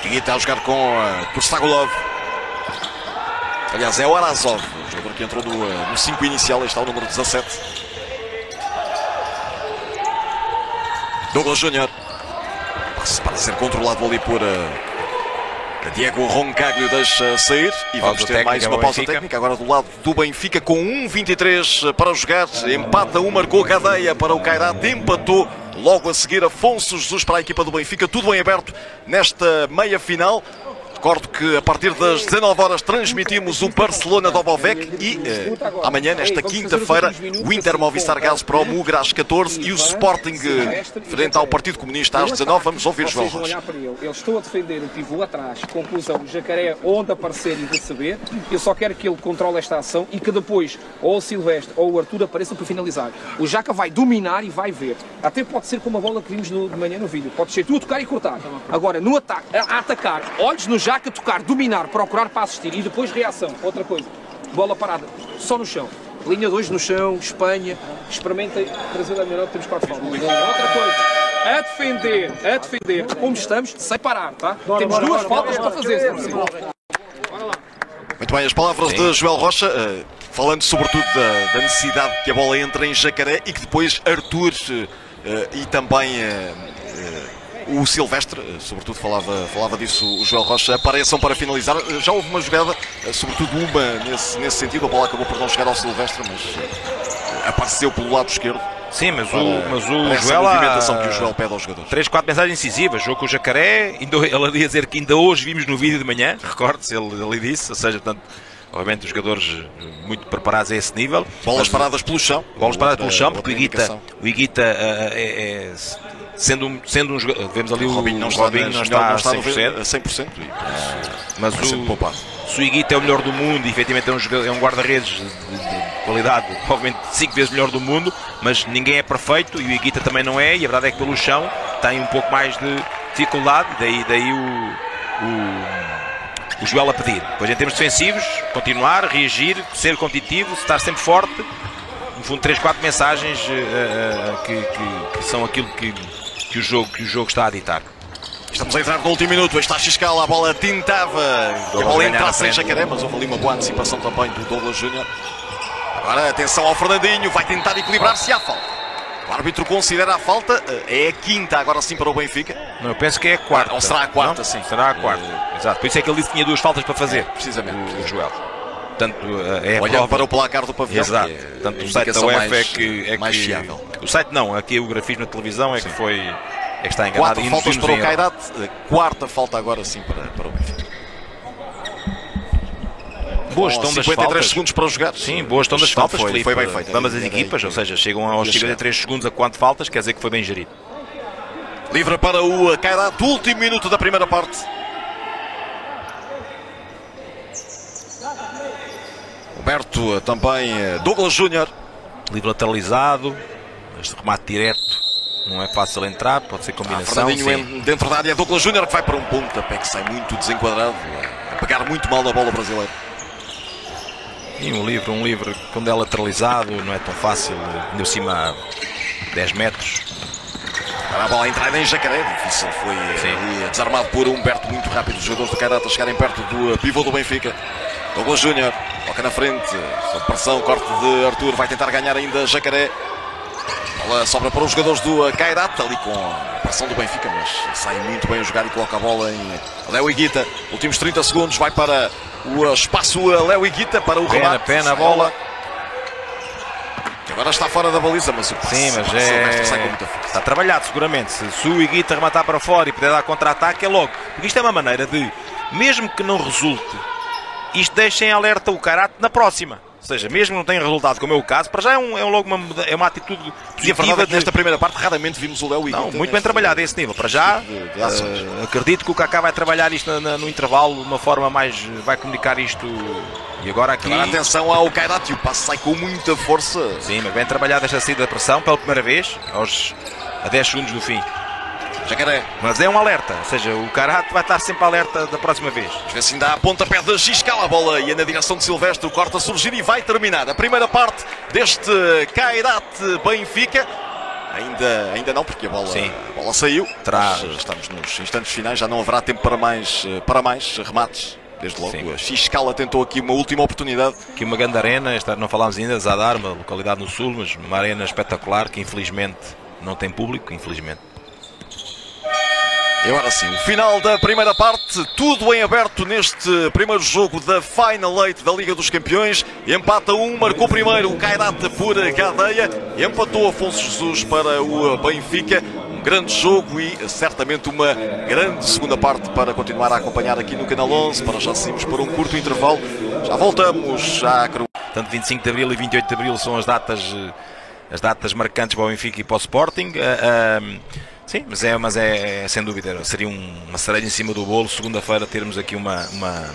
Iguita a jogar com uh. Aliás, é o Arazov, o jogador que entrou no 5 uh, inicial. Aí está o número 17. Douglas Júnior. Para ser controlado ali por uh, Diego Roncaglio deixa sair. E vamos ter mais uma pausa técnica. Agora do lado do Benfica com 1-23 para jogar. Empata um, marcou Gadeia para o Cairat. Empatou logo a seguir Afonso Jesus para a equipa do Benfica. Tudo em aberto nesta meia final. Recordo que a partir das 19 horas transmitimos o Barcelona Dobovec e eh, amanhã, nesta quinta-feira, o Inter Movistar Gás para o Mugra às 14 e o Sporting eh, frente ao Partido Comunista às 19. Vamos ouvir João Rocha. Eu estou a defender o pivô atrás, conclusão, o Jacaré onde aparecer e receber. Eu só quero que ele controle esta ação e que depois ou o Silvestre ou o Arthur apareçam para finalizar. O Jaca vai dominar e vai ver. Até pode ser como a bola que vimos no, de manhã no vídeo. Pode ser tu a tocar e cortar. Agora, no ataque, a atacar, olhos no Jaca, tocar, dominar, procurar para assistir e depois reação. Outra coisa, bola parada, só no chão. Linha 2 no chão, Espanha, experimentem trazer a melhor, temos quatro faltas. Outra coisa, a defender, a defender, como estamos, sem parar, tá? Bora, temos bora, duas bora, faltas para fazer. Muito bem, as palavras Sim. de Joel Rocha, eh, falando sobretudo da, da necessidade que a bola entre em Jacaré e que depois Arthur eh, e também eh, eh, o Silvestre, eh, sobretudo falava, falava disso o Joel Rocha, apareçam para finalizar. Eh, Já houve uma jogada, eh, sobretudo uma nesse, nesse sentido, a bola acabou por não chegar ao Silvestre, mas apareceu pelo lado esquerdo. Sim, mas o, mas o Joel. movimentação há que o Joel pede aos jogadores. Três, quatro mensagens incisivas. Jogo com o Jacaré. Ainda, ele ia dizer que ainda hoje vimos no vídeo de manhã. Recorde-se, ele, ele disse. Ou seja, portanto, obviamente, os jogadores muito preparados a esse nível. Bolas Mas- paradas pelo chão. Bolas paradas pelo chão, porque o Iguita, o Iguita eh, é, é- sendo, um, sendo um jogador. Vemos ali O Robinho não está, Robinho não está, não está a no 100%. a 100% e, isso, Mas o, poupado. se o Iguita é o melhor do mundo e efetivamente é um, jogador- é um guarda-redes de, de qualidade, provavelmente 5 vezes melhor do mundo, mas ninguém é perfeito e o Iguita também não é, e a verdade é que pelo chão tem um pouco mais de dificuldade, daí, daí o, o, o Joel a pedir. Depois em termos defensivos, continuar, reagir, ser competitivo, estar sempre forte. No fundo, 3, 4 mensagens eh, eh, que, que- que são aquilo que, que, o jogo, que o jogo está a ditar. Estamos a entrar no último minuto. Está a Xiscala, a bola tentava que a bola ganhar na entrasse em frente. Jacaré, mas houve ali uma boa antecipação também do Douglas Júnior. Agora atenção ao Fernandinho, vai tentar equilibrar-se à falta. O árbitro considera a falta, eh, é a quinta agora sim para o Benfica. Não, eu penso que é a quarta. Ou será a quarta, Não? sim. Será a quarta. Exato. Por isso é que ele disse que tinha duas faltas para fazer. Precisamente. O, o Joel. Portanto, eh, é Olhando para o placar do pavilhão. Exato. é Portanto, a o site da UEFA é que. É mais que fiável. O site não, aqui o grafismo na televisão é que foi. É que está enganado. Quatro faltas para o eh, quarta falta agora sim para, para o Benfica. Boa Com gestão das 53 faltas. segundos para jogar. Sim, boa gestão A das faltas, foi, foi bem feita. Vamos às Era- equipas, ou seja, chegam aos ia 53 segundos a quanto faltas, quer dizer que foi bem gerido. Livre para o Cairat, último minuto da primeira parte. Roberto eh, também, eh, Douglas Júnior. Livre lateralizado, este remate direto não é fácil entrar, pode ser Ah, combinação. Em- dentro da área, Douglas Júnior que vai para um pontapé que sai muito desenquadrado, eh, a pegar muito mal na bola brasileira. E um livro, um livro quando é lateralizado não é tão fácil, ainda cima a 10 metros. Para a bola entrada em Jacaré, difícil foi Sim. desarmado por Humberto, muito rápido, os jogadores do Cairata chegarem perto do pivô do Benfica. Douglas Júnior, toca na frente, sob pressão, corte de Arthur, vai tentar ganhar ainda Jacaré. Bola sobra para os jogadores do Cairata, ali com a pressão do Benfica, mas sai muito bem a jogar e coloca a bola em Léo Iguita. Últimos 30 segundos, vai para o espaço eh, Léo Iguita para o Pena, remate. pena a bola. Que agora está fora da baliza, mas o passe, Sim, mas o Silvestre sai com é. muita força. Está trabalhado seguramente. Se, se o Iguita rematar para fora e puder dar contra-ataque, é logo. Porque isto é uma maneira de, mesmo que não resulte, isto deixa em alerta o Karate na próxima. Ou seja, mesmo não tenha resultado, como é o caso, para já é, um, é um logo uma, é uma atitude E a positiva. é que nesta primeira parte raramente vimos o Léo. Não, muito bem trabalhado a esse nível. Para já, de- de eh, acredito que o Kaká vai trabalhar isto na- na- no intervalo de uma forma mais. vai comunicar isto. E agora aqui. Agora atenção ao Kairati, o passe sai com muita força. Sim, mas bem trabalhado esta saída da pressão pela primeira vez, aos, a 10 segundos do fim. Jacaré, Mas é um alerta, ou seja, o Karate vai estar sempre alerta da próxima vez. vamos ver se ainda há pontapé de Giscala a bola e é na direção de Silvestre, o corta a surgir e vai terminar a primeira parte deste Kairate Benfica. Ainda, ainda não, porque a bola, Sim. a bola saiu. Mas, eh, estamos nos instantes finais, já não haverá tempo para mais, eh, para mais remates. Desde logo, Sim. a Xcala tentou aqui uma última oportunidade. Aqui uma grande arena, esta, não falámos ainda, Zadar, uma localidade no sul, mas uma arena espetacular que infelizmente não tem público, infelizmente. E agora sim, o final da primeira parte, tudo em aberto neste primeiro jogo da Final Eight da Liga dos Campeões. Empata um, marcou primeiro o Cairata por cadeia, empatou Afonso Jesus para o Benfica. Um grande jogo e certamente uma grande segunda parte para continuar a acompanhar aqui no Canal 11. Para já saímos para um curto intervalo. Já voltamos à Cro- Tanto 25 de Abril e 28 de Abril são as datas, eh, as datas marcantes para o Benfica e para o Sporting. Ah, ah, sim, mas é, mas é sem dúvida, seria um- uma cereja em cima do bolo, segunda-feira termos aqui uma, uma,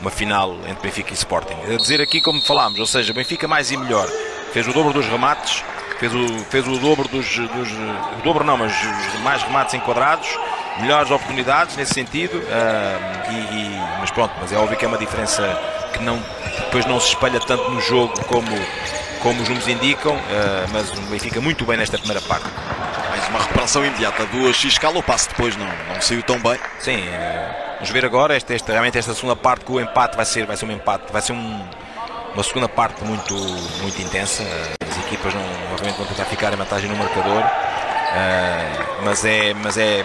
uma final entre Benfica e Sporting. A dizer aqui como falámos, ou seja, Benfica mais e melhor, fez o dobro dos remates, fez o, fez o dobro dos, dos o dobro não, mas os mais remates enquadrados, melhores oportunidades nesse sentido, ah, e, e- mas pronto, mas é óbvio que é uma diferença que não, depois não se espalha tanto no jogo como, como os números indicam, ah, mas o Benfica muito bem nesta primeira parte. mais uma recuperação imediata do Xcala. O passe depois não, não saiu tão bem. Sim, eh, vamos ver agora esta, esta, realmente esta segunda parte que o empate vai ser, vai ser um empate, vai ser um- uma segunda parte muito, muito intensa. Eh, As equipas não, obviamente vão tentar ficar em vantagem no marcador, eh, mas é, mas é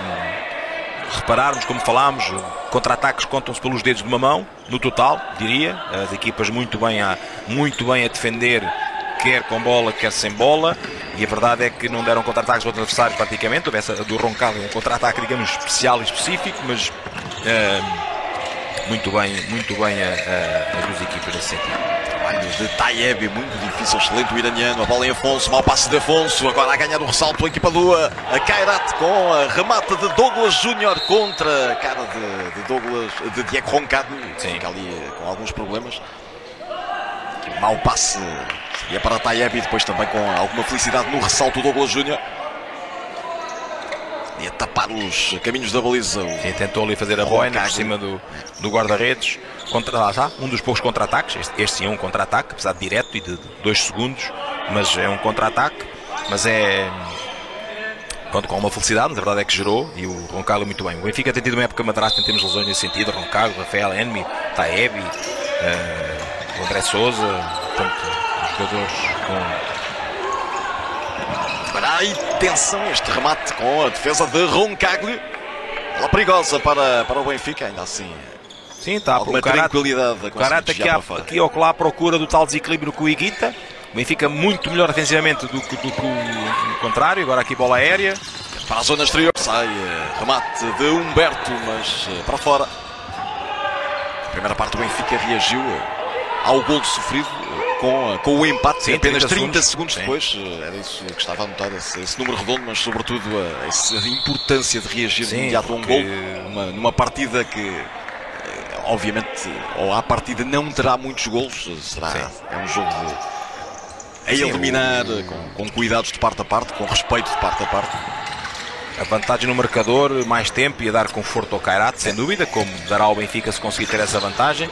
repararmos, como falámos, contra-ataques contam-se pelos dedos de uma mão, no total, diria. As equipas muito bem a, muito bem a defender, quer com bola, quer sem bola. E a verdade é que não deram contra-ataques aos adversários praticamente. Houve essa do Roncado, um contra-ataque, digamos, especial e específico, mas eh, muito bem, muito bem as duas equipas nesse sentido. Trabalho de Tayebi, muito difícil, excelente o iraniano. A bola em Afonso, mau passe de Afonso. Agora a ganhar o ressalto a equipa do a Kairat com a remata de Douglas Júnior contra a cara de, de Douglas, de Diego Roncado. Sim. Fica ali eh, com alguns problemas. Mau passe e é para Tayebi, depois também com alguma felicidade no ressalto Douglas Júnior. E a tapar os caminhos da baliza. Sim, tentou ali fazer a boina por cima do, do guarda-redes. Contra, lá está, um dos poucos contra-ataques. Este, este sim é um contra-ataque, apesar de direto e de 2 segundos, mas é um contra-ataque. Mas é. Pronto, com uma felicidade, mas a verdade é que gerou e o Roncalho muito bem. O Benfica tem tido uma época madrasta em termos de lesões nesse sentido. Roncalho, Rafael, Enmi, Taebi, o André Souza, portanto, jogadores com Para a intenção este remate com a defesa de Roncagli. Bola perigosa para, para o Benfica, ainda assim. Sim, está Karate, tranquilidade a o Karate aqui, aqui ou lá à procura do tal desequilíbrio com o Iguita. O Benfica muito melhor defensivamente do que, o contrário. Agora aqui bola aérea. Para a zona exterior sai eh, remate de Humberto, mas eh, para fora. Primeira parte o Benfica reagiu eh, ao gol sofrido com, com o empate Sim, apenas 30 30 segundos. segundos Sim. depois. Eh, Era isso que estava a notar, esse, esse número redondo, mas sobretudo eh, essa importância de reagir Sim, imediato a um gol numa, numa partida que eh, obviamente ou à partida não terá muitos golos. Será, Sim. é um jogo de, a Sim, eliminar o- com, com cuidados de parte a parte, com respeito de parte a parte. A vantagem no marcador, mais tempo e a dar conforto ao Kairat, sem dúvida, como dará ao Benfica se conseguir ter essa vantagem.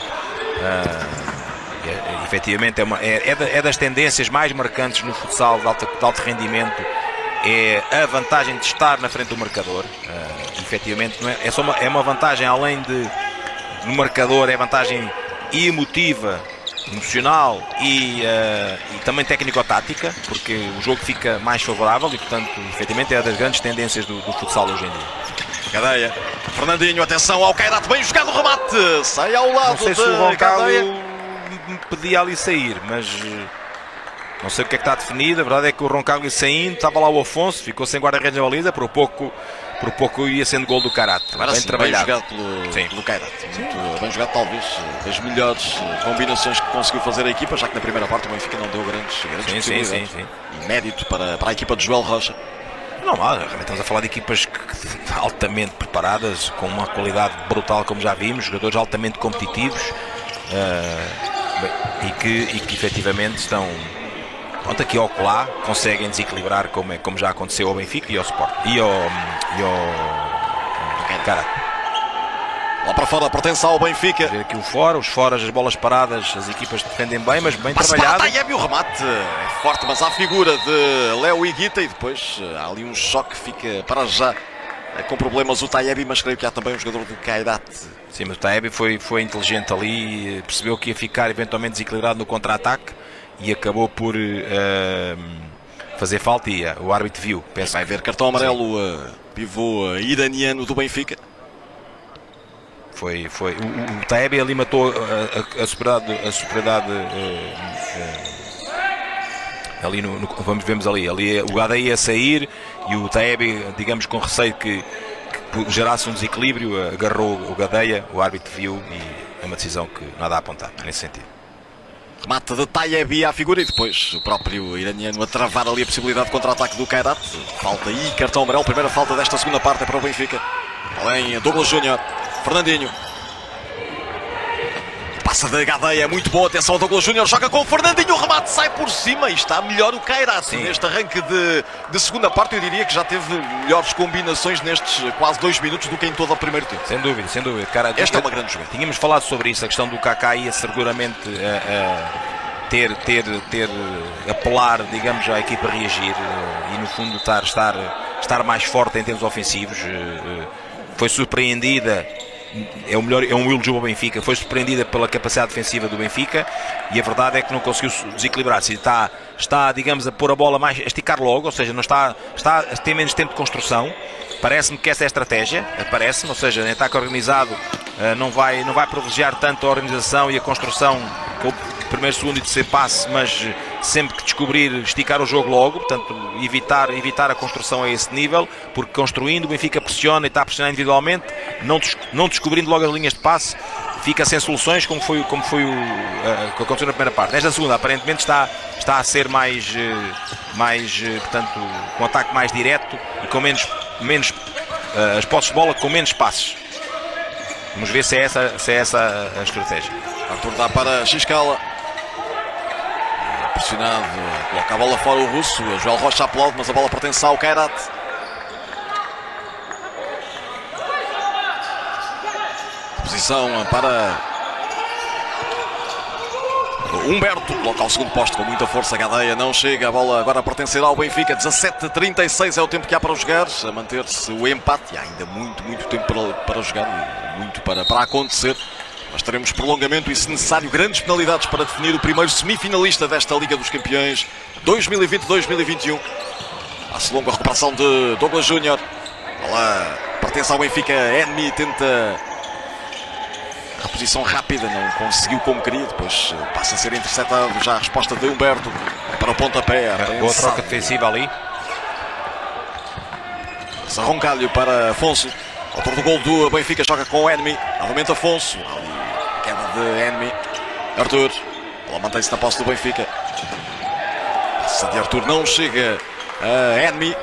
Ah, é- é- efetivamente, é, uma- é- é é das tendências mais marcantes no futsal de alto, de alto rendimento. É a vantagem de estar na frente do marcador. Ah, efetivamente, não é, é, só uma, é uma vantagem além de no marcador, é vantagem emotiva, emocional e, eh, e também técnico-tática, porque o jogo fica mais favorável e, portanto, efetivamente é das grandes tendências do, do futsal hoje em dia. Cadeia. Fernandinho, atenção ao Kairat, bem jogado o remate. Sai ao lado Não sei se o cadeia. Me pedia ali sair, mas eh, não sei o que é que está definido. A verdade é que o Roncalho ia saindo, estava lá o Afonso, ficou sem guarda-redes na baliza, por pouco, por pouco ia sendo gol do Karate. Agora bem sim, trabalhado. bem jogado pelo, Sim. pelo Kairat. Muito bem jogado, talvez eh, das melhores eh, combinações que conseguiu fazer a equipa, já que na primeira parte o Benfica não deu grandes, grandes Sim, sim, sim, E mérito para, para a equipa de Joel Rocha. Não, há, realmente estamos a falar de equipas altamente preparadas, com uma qualidade brutal, como já vimos, jogadores altamente competitivos bem, e, que, e que efetivamente estão pronto, aqui ao colar, conseguem desequilibrar como, é, como já aconteceu ao Benfica e ao Sport e ao, e ao Karate. Lá para fora pertence ao Benfica. Ver aqui o fora, os foras, as bolas paradas, as equipas defendem bem, mas bem Passa trabalhado. para Taiebi, o remate é forte, mas há a figura de Léo Iguita e depois eh, há ali um choque, fica para já com problemas o Taiebi, mas creio que há também um jogador do Kairat. Sim, mas o Taebi foi, foi inteligente ali, percebeu que ia ficar eventualmente desequilibrado no contra-ataque e acabou por eh, fazer falta e eh, o árbitro viu. Penso Vai ver cartão amarelo, eh, pivô iraniano do Benfica. Foi, foi. O, o, Taebi ali matou a, a, a superioridade, a superioridade ali no, no- vamos vemos ali, ali o Gada ia sair e o Taebi, digamos com receio que, que gerasse um desequilíbrio, agarrou o Gadeia, o árbitro viu e é uma decisão que nada a apontar nesse sentido. Remate de Taiebi à figura e depois o próprio iraniano a travar ali a possibilidade de contra-ataque do Kairat. Falta aí, cartão amarelo, primeira falta desta segunda parte é para o Benfica. Além Douglas Júnior, Fernandinho. Passa da Gadeia, muito bom, atenção ao Douglas Júnior, joga com o Fernandinho, o remate sai por cima e está melhor o Kairat Sim. neste arranque de, de segunda parte. Eu diria que já teve melhores combinações nestes quase dois minutos do que em todo o primeiro tempo. Sem dúvida, sem dúvida. Cara, Esta é uma grande jogada. Tínhamos falado sobre isso, a questão do Kaká ia seguramente eh, eh, ter, ter, ter, eh, apelar, digamos, à equipa a reagir e no fundo estar, estar, estar mais forte em termos ofensivos. Foi surpreendida, é, o melhor, é um elogio ao Benfica, foi surpreendida pela capacidade defensiva do Benfica e a verdade é que não conseguiu desequilibrar-se. Está, está, digamos, a pôr a bola mais, a esticar logo, ou seja, não está, está a ter menos tempo de construção. Parece-me que essa é a estratégia, parece-me, ou seja, em ataque organizado eh, não vai, não vai privilegiar tanto a organização e a construção com o primeiro, segundo e terceiro passe, mas sempre que descobrir, esticar o jogo logo, portanto, evitar, evitar a construção a esse nível, porque construindo o Benfica pressiona e está a pressionar individualmente, não, des- não descobrindo logo as linhas de passe, fica sem soluções, como foi, como foi o eh, que aconteceu na primeira parte. Nesta segunda, aparentemente, está, está a ser mais, eh, mais portanto, com ataque mais direto e com menos, menos eh, as posses de bola com menos passes. Vamos ver se é essa, se é essa a estratégia. Arthur dá para Xiscala. Pressionado, coloca a bola fora o russo. Joel Rocha aplaude, mas a bola pertence ao Kairat. Posição para Humberto, coloca ao segundo posto com muita força. Gadeia não chega. A bola agora a pertencer ao Benfica. 17-36 é o tempo que há para jogar. A manter-se o empate. E há ainda muito, muito tempo para, para jogar. Muito para, para acontecer. Nós teremos prolongamento e, se necessário, grandes penalidades para definir o primeiro semifinalista desta Liga dos Campeões 2020-2021. Passe longo a recuperação de Douglas Júnior. Bola pertence ao Benfica. Enmi tenta a posição rápida, não conseguiu como queria. Depois eh, passa a ser interceptado. Já a resposta de Humberto para o pontapé. Boa troca defensiva ali. Sarroncalho para Afonso. Autor do gol do Benfica joga com o Enemy. Novamente Afonso. Ali, queda de Enemy. Arthur. Ela mantém-se na posse do Benfica. Passa de Arthur não chega a Enemy.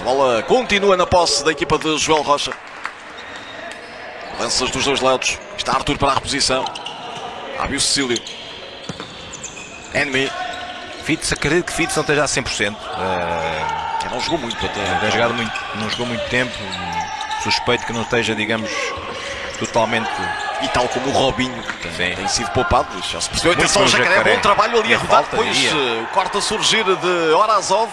A bola continua na posse da equipa de Joel Rocha. Lanças dos dois lados. Está Arthur para a reposição. Abre o Cecílio. Enemy. Fitz, acredito que Fitz não esteja a 100%. Eh, Que não jogou muito até. não, tem jogado muito, não jogou muito tempo. Suspeito que não esteja, digamos, totalmente. E tal como o Robinho, que tem, tem sido poupado, já se percebeu. Atenção, Jacaré, Jacaré. bom trabalho ali a rodar. Depois eh, o corte a surgir de Orazov.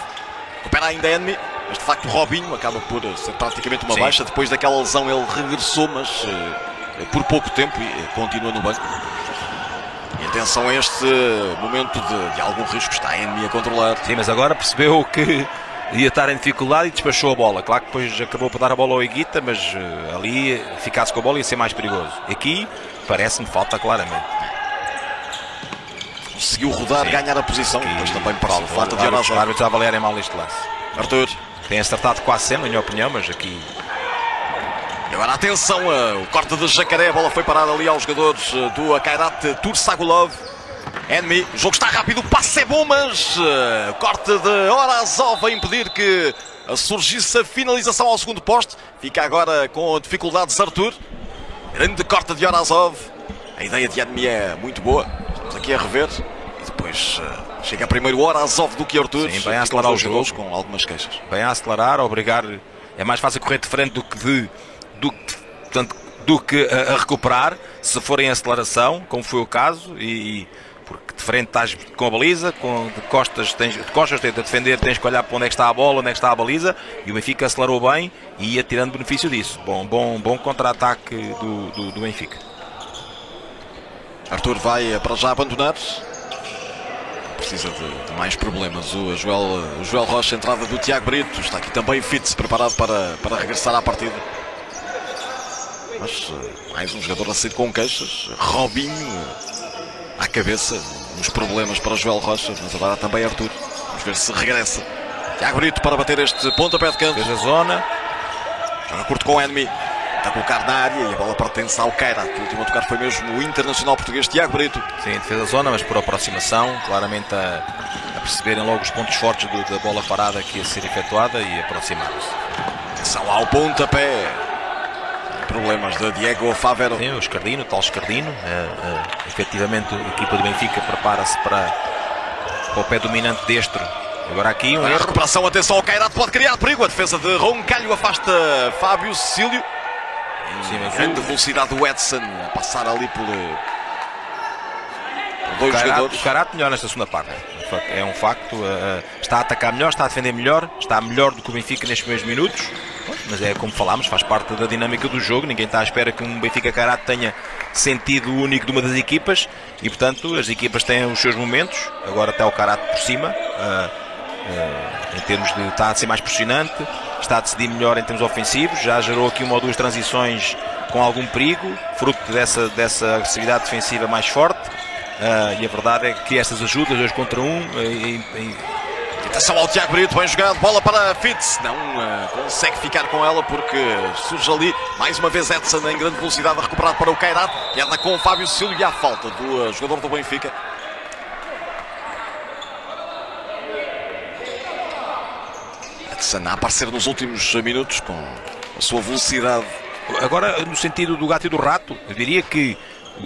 Recupera ainda Enemy. Mas de facto o Robinho acaba por eh, ser praticamente uma Sim. baixa. Depois daquela lesão ele regressou, mas eh, por pouco tempo e eh, continua no banco. E atenção a este momento de, de algum risco. Está a Enemy a controlar. Sim, mas agora percebeu que ia estar em dificuldade e despachou a bola. Claro que depois acabou por dar a bola ao Iguita, mas eh, ali ficasse com a bola ia ser mais perigoso. Aqui parece-me falta claramente. Conseguiu rodar, Sim. ganhar a posição. Aqui, Mas também para a falta de Os árbitros a avaliarem mal este lance. Arthur. Tem acertado quase sempre, na minha opinião, mas aqui E agora atenção, eh, o corte de Jacaré, a bola foi parada ali aos jogadores eh, do Akairat Tursagulov. Enemy, o jogo está rápido, o passe é bom, mas eh, corte de Orazov a impedir que surgisse a finalização ao segundo poste. Fica agora com dificuldades Arthur. Grande corte de Orazov. A ideia de Enemy é muito boa. Estamos aqui a rever. E depois eh, chega primeiro Orazov do que Arthur. Sim, bem a acelerar os jogadores com algumas queixas. bem a acelerar, a obrigar. É mais fácil correr de frente do que de. Do, portanto, do que a, a recuperar, se for em aceleração, como foi o caso, e, e porque de frente estás com a baliza, com, de costas tens, de costas tens de defender, tens que olhar para onde é que está a bola, onde é que está a baliza, e o Benfica acelerou bem e ia tirando benefício disso. Bom, bom, bom contra-ataque do, do, do Benfica. Arthur vai para já abandonar. Precisa de, de mais problemas. O Joel, o Joel Rocha, entrada do Tiago Brito. Está aqui também Fitz, preparado para, para regressar à partida. Mas mais um jogador a sair com queixas. Robinho à cabeça. Uns problemas para o Joel Rocha, mas agora também Arthur. Vamos ver se regressa. Tiago Brito para bater este pontapé de canto. Fez a zona. Joga curto com o Enemy. Está a colocar na área e a bola pertence ao Queira. O último a tocar foi mesmo o internacional português Tiago Brito. Sim, defesa da zona, mas por aproximação, claramente a, a perceberem logo os pontos fortes do, da bola parada que ia ser efetuada e aproximar-se. Atenção ao pontapé. Problemas de Diego Favero. Sim, o Escardino, o tal Escardino. É, é, efetivamente, a equipa do Benfica prepara-se para, para o pé dominante destro. Agora aqui um erro. recuperação, atenção ao Cairado, pode criar perigo. A defesa de Roncalho afasta Fábio Cecílio. Sim, Grande velocidade do Edson a passar ali por dois O Carato, jogadores. o Carato melhor nesta segunda parte. É um facto. uh, uh, está a atacar melhor, está a defender melhor, está melhor do que o Benfica nestes primeiros minutos. Mas é como falámos, faz parte da dinâmica do jogo. Ninguém está à espera que um Benfica Carato tenha sentido único de uma das equipas e, portanto, as equipas têm os seus momentos. Agora está o Carato por cima. uh, em termos de está a ser mais pressionante, está a decidir melhor em termos ofensivos, já gerou aqui uma ou duas transições com algum perigo, fruto dessa, dessa agressividade defensiva mais forte. Ah, e a verdade é que estas ajudas, dois contra um, e- e- Atenção ao Tiago Brito, bem jogado, bola para Fitz. Não eh, consegue ficar com ela porque surge ali mais uma vez Edson em grande velocidade a recuperar para o Cairado. E anda com o Fábio Cecílio e à falta do eh, jogador do Benfica. Edson a aparecer nos últimos minutos com a sua velocidade. agora no sentido do gato e do rato, eu diria que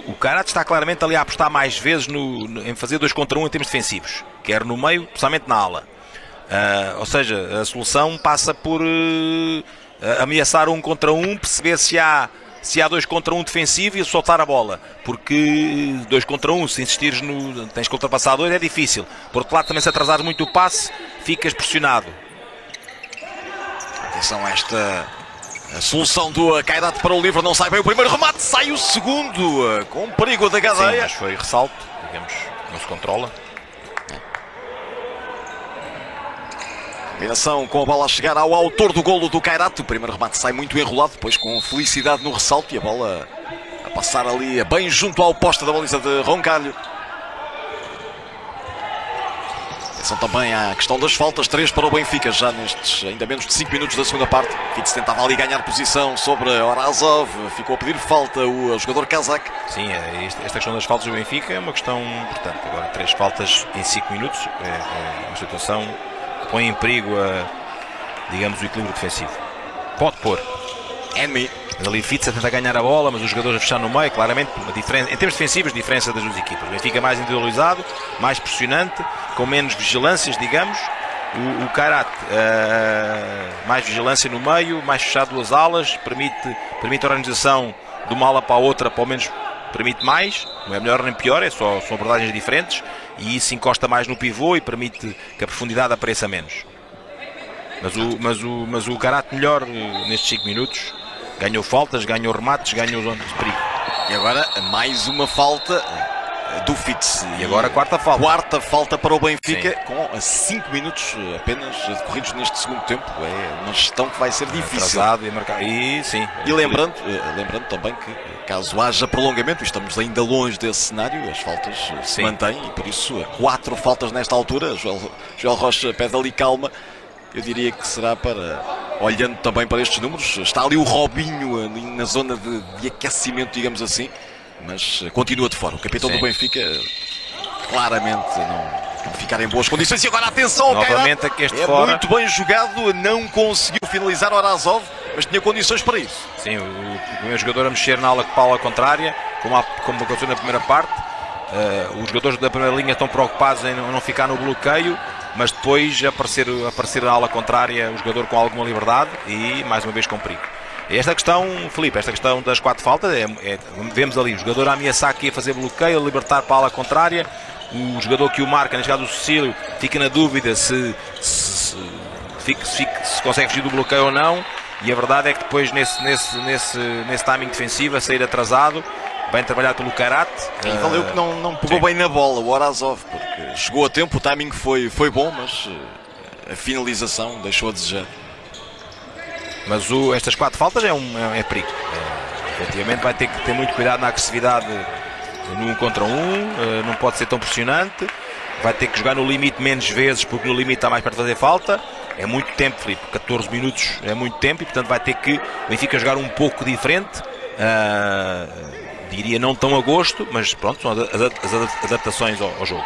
o Karate está claramente ali a apostar mais vezes no- no- em fazer dois contra um em termos defensivos, quer no meio, especialmente na ala. Ah, ou seja, a solução passa por eh, ameaçar um contra um, perceber se há, se há dois contra um defensivo e soltar a bola. Porque dois contra um, se insistires no. tens que ultrapassar dois, é difícil. Por outro lado, também se atrasares muito o passe, ficas pressionado. Atenção a esta a solução do Cairado para o livre. Não sai bem o primeiro remate, sai o segundo com perigo da Sim, cadeia. mas foi ressalto, digamos, não se controla. Combinação com a bola a chegar ao autor do golo do Cairato. O primeiro remate sai muito enrolado, depois com felicidade no ressalto e a bola a passar ali bem junto ao poste da baliza de Roncalho. Atenção também à questão das faltas, 3 para o Benfica, já nestes ainda menos de 5 minutos da segunda parte. Fitz tentava ali ganhar posição sobre Orazov, ficou a pedir falta o jogador kazakh. Sim, é, esta questão das faltas do Benfica é uma questão importante. Agora, três faltas em cinco minutos é, é uma situação que põe em perigo, a, digamos, o equilíbrio defensivo. Pode pôr. Enemy. Mas ali Fitz a tentar ganhar a bola, mas os jogadores a fechar no meio, claramente, uma diferença, em termos defensivos, diferença das duas equipas. O Benfica mais individualizado, mais pressionante, com menos vigilâncias, digamos. O, o Karat, eh, mais vigilância no meio, mais fechado duas alas, permite, permite a organização de uma ala para a outra, pelo menos permite mais, não é melhor nem pior, é só, são abordagens diferentes, e isso encosta mais no pivô e permite que a profundidade apareça menos. Mas o, mas o, mas o Karat melhor eh, nestes 5 minutos, ganhou faltas, ganhou remates, ganhou zonas de perigo. E agora mais uma falta do Fitz. E agora a quarta falta. Quarta falta para o Benfica, com 5 minutos apenas decorridos neste segundo tempo. É uma gestão que vai ser difícil. Atrasado e marcar. E sim. E lembrando, eh, lembrando também que, caso haja prolongamento, e estamos ainda longe desse cenário, as faltas eh, se Sim. mantêm e por isso eh, quatro faltas nesta altura. Joel, Joel Rocha pede ali calma. Eu diria que será para, olhando também para estes números, está ali o Robinho ali na zona de, de aquecimento, digamos assim, mas eh, continua de fora. O capitão Sim. do Benfica claramente não, ficar em boas condições. E agora atenção Novamente Kairat. este É fora. muito bem jogado, não conseguiu finalizar o Orazov, mas tinha condições para isso. Sim, o, o primeiro jogador a mexer na ala, ala contrária, como, há- como aconteceu na primeira parte. Eh, os jogadores da primeira linha estão preocupados em não ficar no bloqueio, mas depois aparecer, aparecer na ala contrária o jogador com alguma liberdade e mais uma vez com perigo. Esta questão, Felipe, esta questão das quatro faltas, é, é, vemos ali o jogador a ameaçar aqui a fazer bloqueio, a libertar para a ala contrária, o jogador que o marca, neste caso o Cecílio, fica na dúvida se, se, se, se, se consegue fugir do bloqueio ou não, e a verdade é que depois nesse, nesse, nesse, nesse timing defensivo, a sair atrasado, bem trabalhado pelo Karate. E valeu que não, não pegou sim. bem na bola o Orazov, porque chegou a tempo, o timing foi, foi bom, mas eh, a finalização deixou a desejar. Mas o, estas quatro faltas é, um, é, é perigo. É, efetivamente vai ter que ter muito cuidado na agressividade no um contra um, eh, não pode ser tão pressionante, vai ter que jogar no limite menos vezes, porque no limite está mais perto de fazer falta. É muito tempo, Filipe, 14 minutos é muito tempo e portanto vai ter que o Benfica jogar um pouco diferente. ah, diria não tão a gosto, mas pronto, são as, adaptações ao, ao jogo.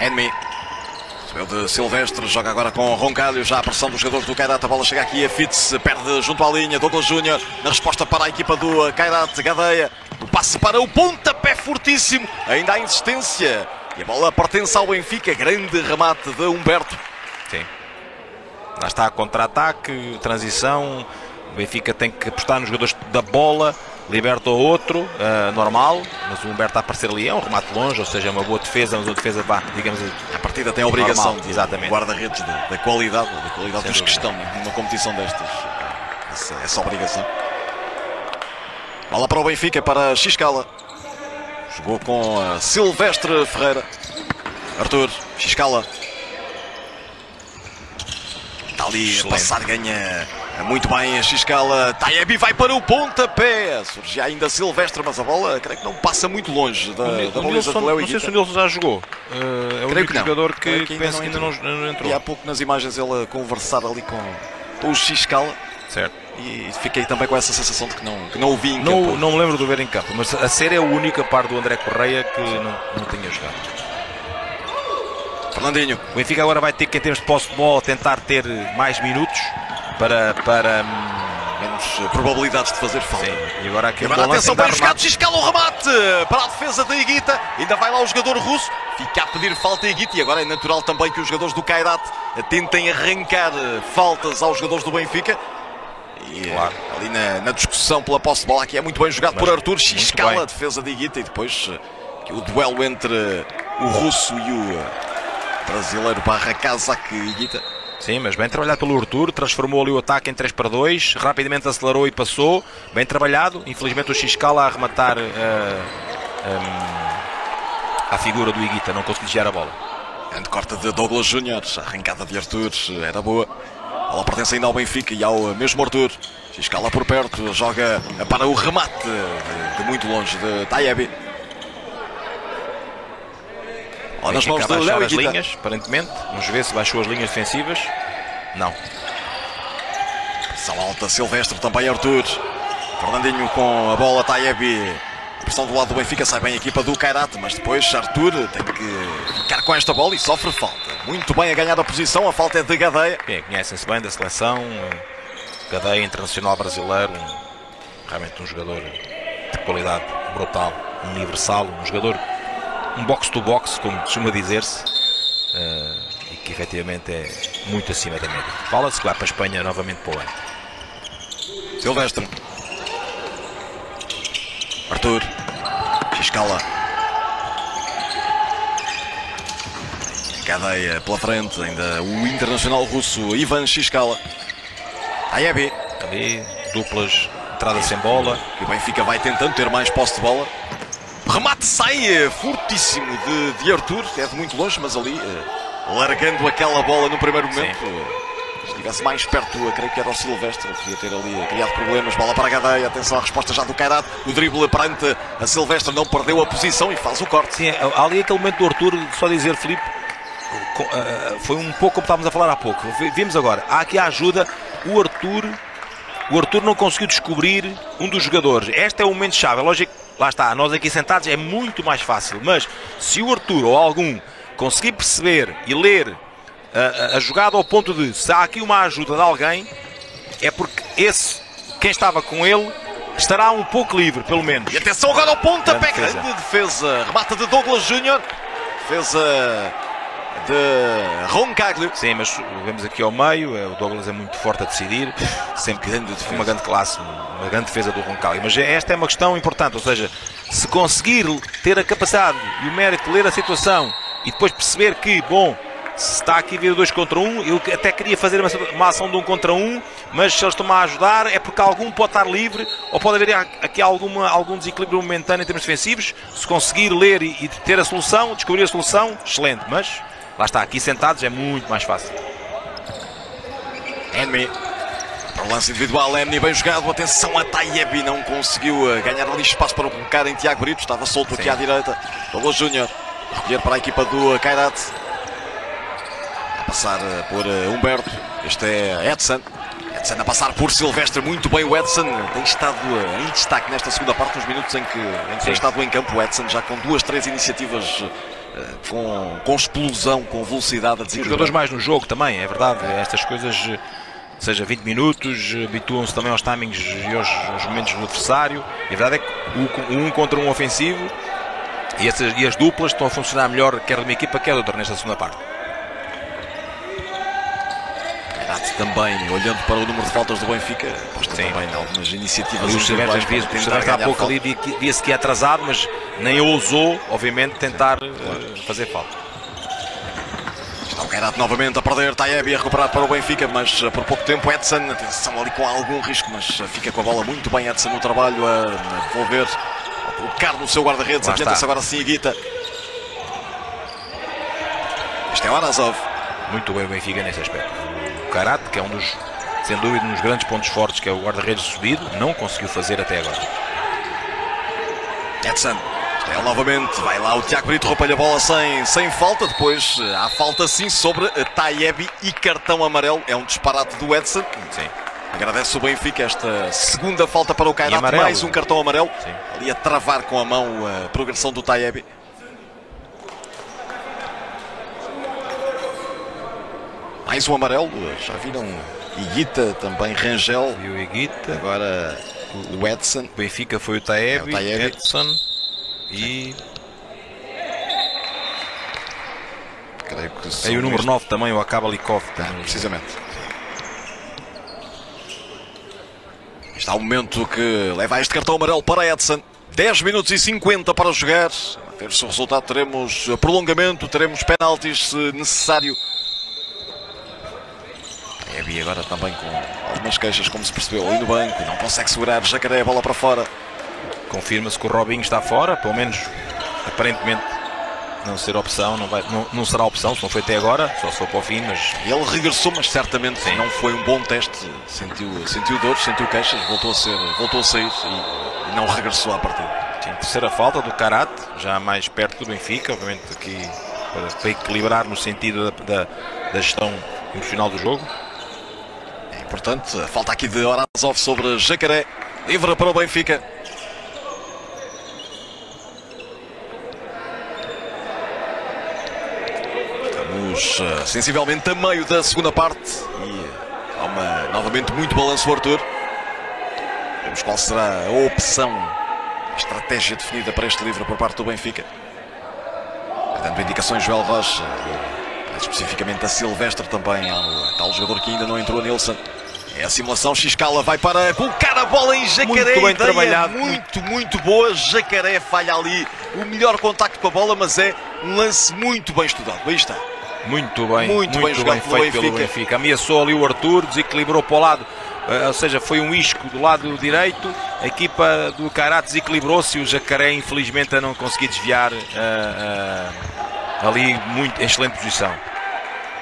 Enemy. Recebeu de Silvestre, joga agora com Roncalho, já a pressão dos jogadores do Kairat, a bola chega aqui, a Fitz perde junto à linha, Douglas Júnior, na resposta para a equipa do Kairat, Gadeia, o passe para o pontapé fortíssimo, ainda há insistência, e a bola pertence ao Benfica, grande remate de Humberto. Sim. Lá está contra-ataque, transição, o Benfica tem que apostar nos jogadores da bola, liberta o outro, uh, normal, mas o Humberto a aparecer ali é um remate longe, ou seja, é uma boa defesa, mas uma defesa, vá, digamos A partida tem a obrigação Normal, exatamente. guarda-redes da, da qualidade, da qualidade Sem dos que estão numa competição destas. Essa, essa obrigação. Bola para o Benfica, para Xiscala. Jogou com a Silvestre Ferreira. Arthur, Xiscala. Está ali a Excelente. passar, ganha muito bem a Xiscala. Taiebi vai para o pontapé. Surge ainda Silvestre, mas a bola creio que não passa muito longe da, O, da baliza do Léo não sei se o Nilson já jogou. Uh, é o Creio único que jogador que, Creio que ainda penso não que ainda entrou. não entrou. E há pouco nas imagens ele a conversar ali com, com o Xiscala Certo. e fiquei também com essa sensação de que não, que não o vi em Não, campo. não me lembro de o ver em campo, mas a ser é a única par do André Correia que não, não tinha jogado. Fernandinho, O Benfica agora vai ter que, em termos de posse de bola, tentar ter mais minutos para. para hum, menos eh, probabilidades de fazer falta. sim. E agora aqui um agora lance atenção, bem jogado. Xiscala o remate para a defesa da Iguita. Ainda vai lá o jogador russo, fica a pedir falta a Iguita. E agora é natural também que os jogadores do Kairat tentem arrancar eh, faltas aos jogadores do Benfica. E eh, Claro. ali na, na discussão pela posse de bola, aqui é muito bem jogado Mas por Arthur bem. a defesa de Iguita. E depois eh, o duelo entre o russo e o brasileiro barra Kazak Iguita. Sim, mas bem trabalhado pelo Arturo, transformou ali o ataque em 3 para 2, rapidamente acelerou e passou, bem trabalhado. Infelizmente o Xcala a arrematar eh, hum, a figura do Iguita, não conseguiu desviar a bola. Grande corte de Douglas Júnior, arrancada de Arthur, era boa. A bola pertence ainda ao Benfica e ao mesmo Arthur. Escala por perto, joga para o remate de, de muito longe de Taiebi. Olha nas mãos Léo as linhas, aparentemente. Vamos ver se baixou as linhas defensivas. Não. Pressão alta, Silvestre, também Arthur. Fernandinho com a bola, Taiebi. Pressão do lado do Benfica, sai bem a equipa do Kairat, mas depois Arthur tem que ficar com esta bola e sofre falta. Muito bem a ganhar a posição, a falta é de Gadeia. Bem, conhecem-se bem da seleção. Cadeia internacional brasileiro. realmente um jogador de qualidade brutal, universal. Um jogador, um box-to-box, como costuma dizer-se. eh, e que efetivamente é muito acima da média. Fala-se que vai para a Espanha novamente para o ano. Silvestre. Arthur. Xiscala. Cadeia pela frente, ainda o internacional russo Ivan Xiscala. Aiebi. Ali, duplas, entrada sem bola. E o Benfica vai tentando ter mais posse de bola. Remate sai eh, fortíssimo de, de Arthur, é de muito longe, mas ali eh, largando aquela bola no primeiro momento. eh, Se estivesse mais perto, eu creio que era o Silvestre, podia ter ali criado problemas. Bola para a Gadeia, atenção à resposta já do Kairat. O drible perante a Silvestre não perdeu a posição e faz o corte. Sim, há ali aquele momento do Arthur, só dizer, eh, foi um pouco como estávamos a falar há pouco. Vi- Vimos agora, há aqui a ajuda, o Arthur, o Arthur não conseguiu descobrir um dos jogadores. Este é o momento chave, é lógico, lá está, nós aqui sentados é muito mais fácil, mas se o Arthur ou algum conseguir perceber e ler a, a- a jogada ao ponto de se há aqui uma ajuda de alguém, é porque esse, quem estava com ele, estará um pouco livre, pelo menos. E atenção agora ao pontapé, Grande defesa. grande defesa. Remata de Douglas Júnior. Defesa de Roncaglio. Sim, mas vemos aqui ao meio, é, o Douglas é muito forte a decidir, sempre grande, uma grande classe, uma grande defesa do Roncalli. Mas esta é uma questão importante, ou seja, se conseguir ter a capacidade e o mérito de ler a situação e depois perceber que, bom, se está aqui a vir dois contra um, eu até queria fazer uma, uma, ação de um contra um, mas se eles estão a ajudar é porque algum pode estar livre ou pode haver aqui alguma, algum desequilíbrio momentâneo em termos defensivos. Se conseguir ler e, e ter a solução, descobrir a solução, excelente, mas lá está, aqui sentados é muito mais fácil. Enemy para o lance individual, Emni bem jogado. Atenção a Tayebi, não conseguiu eh, ganhar ali espaço para colocar em Tiago Brito. Estava solto Sim. aqui à direita. Douglas Júnior recolher para a equipa do Kairat passar eh, por eh, Humberto. Este é Edson. Edson a passar por Silvestre. Muito bem o Edson. Tem estado eh, em destaque nesta segunda parte, nos minutos em que, em que tem estado em campo. O Edson já com duas, três iniciativas com, com explosão, com velocidade. Os jogadores mais no jogo também, é verdade. Estas coisas seja 20 minutos, habituam-se também aos timings e aos, aos, momentos do adversário. E a verdade é que o, um contra um ofensivo e, essas, e as duplas estão a funcionar melhor, quer de uma equipa, quer de outra, nesta segunda parte também, olhando para o número de faltas do Benfica, aposta Sim. também algumas iniciativas. O Silvestre via, há pouco ali via-se que é atrasado, mas nem ousou, obviamente, tentar claro. uh, fazer falta. Está o Kairat novamente a perder, Taebi a recuperar para o Benfica, mas uh, por pouco tempo Edson, atenção ali com algum risco, mas uh, fica com a bola muito bem Edson no trabalho a, devolver, a colocar no seu guarda-redes, adianta-se agora sim a Guita. Este é o Arazov. Muito bem o Benfica nesse aspecto. Karat, que é um dos, sem dúvida, um dos grandes pontos fortes, que é o guarda-redes subido, não conseguiu fazer até agora. Edson, ele novamente, vai lá o Tiago Brito, roupa-lhe a bola sem, sem falta, depois eh, há falta sim sobre Taiebi e cartão amarelo, é um disparate do Edson. Sim. Agradece o Benfica esta segunda falta para o Kairat, mais um cartão amarelo. Sim. Ali a travar com a mão a progressão do Taiebi. Mais um amarelo, já viram Iguita, também Rangel. E o Iguita. Agora o Edson. O Benfica foi o Taebi, é, Edson e... Creio que Aí o número 9 também, o Akabalikov. Tá, precisamente. Está o momento que leva este cartão amarelo para Edson. 10 minutos e 50 para jogar. A ver se o resultado teremos prolongamento, teremos penaltis se necessário. E agora também com algumas queixas, como se percebeu ali no banco. Não consegue segurar Jacaré a bola para fora. Confirma-se que o Robinho está fora, pelo menos aparentemente não ser opção, não, vai, não, não será opção, se não foi até agora, só se for para o fim, mas... Ele regressou, mas certamente Sim. não foi um bom teste, sentiu, sentiu dores, sentiu queixas, voltou a, ser, voltou a sair e, e não regressou à partida. Sim, terceira falta do Karate, já mais perto do Benfica, obviamente aqui para, para equilibrar no sentido da, da, da gestão emocional do jogo. Portanto, falta aqui de Orazov sobre Jacaré. Livre para o Benfica. Estamos uh, sensivelmente a meio da segunda parte. E há uma, novamente muito balanço o Arthur. Vemos qual será a opção, a estratégia definida para este livro por parte do Benfica. Dando indicações Joel Rocha especificamente a Silvestre também, ao tal jogador que ainda não entrou, Nilson. É a simulação, Xcala vai para colocar a bola em Jacaré. Muito bem trabalhado. Muito, muito boa. Jacaré falha ali o melhor contacto com a bola, mas é um lance muito bem estudado. Aí está. Muito bem, muito, muito bem, bem feito Benfica. pelo Benfica. Ameaçou ali o Arthur, desequilibrou para o lado, eh, ou seja, foi um isco do lado direito. A equipa do Carat desequilibrou-se e o Jacaré, infelizmente, a não conseguir desviar uh, uh, ali muito, em excelente posição.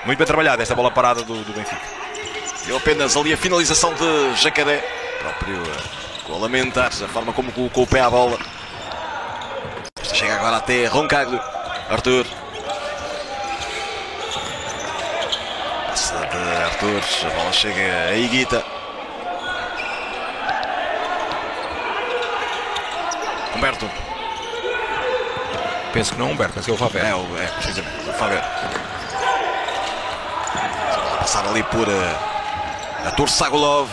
Muito bem trabalhada esta bola parada do, do Benfica. Deu apenas ali a finalização de Jacaré. Próprio uh, a lamentar a forma como colocou o pé à bola. Esta chega agora até Roncaglio. Arthur. Passa de Arthur. A bola chega a Iguita. Humberto. Penso que não Humberto, penso que é o Faber. É, é precisamente, o Faber. Passar ali por... Uh, Artur Sagolov.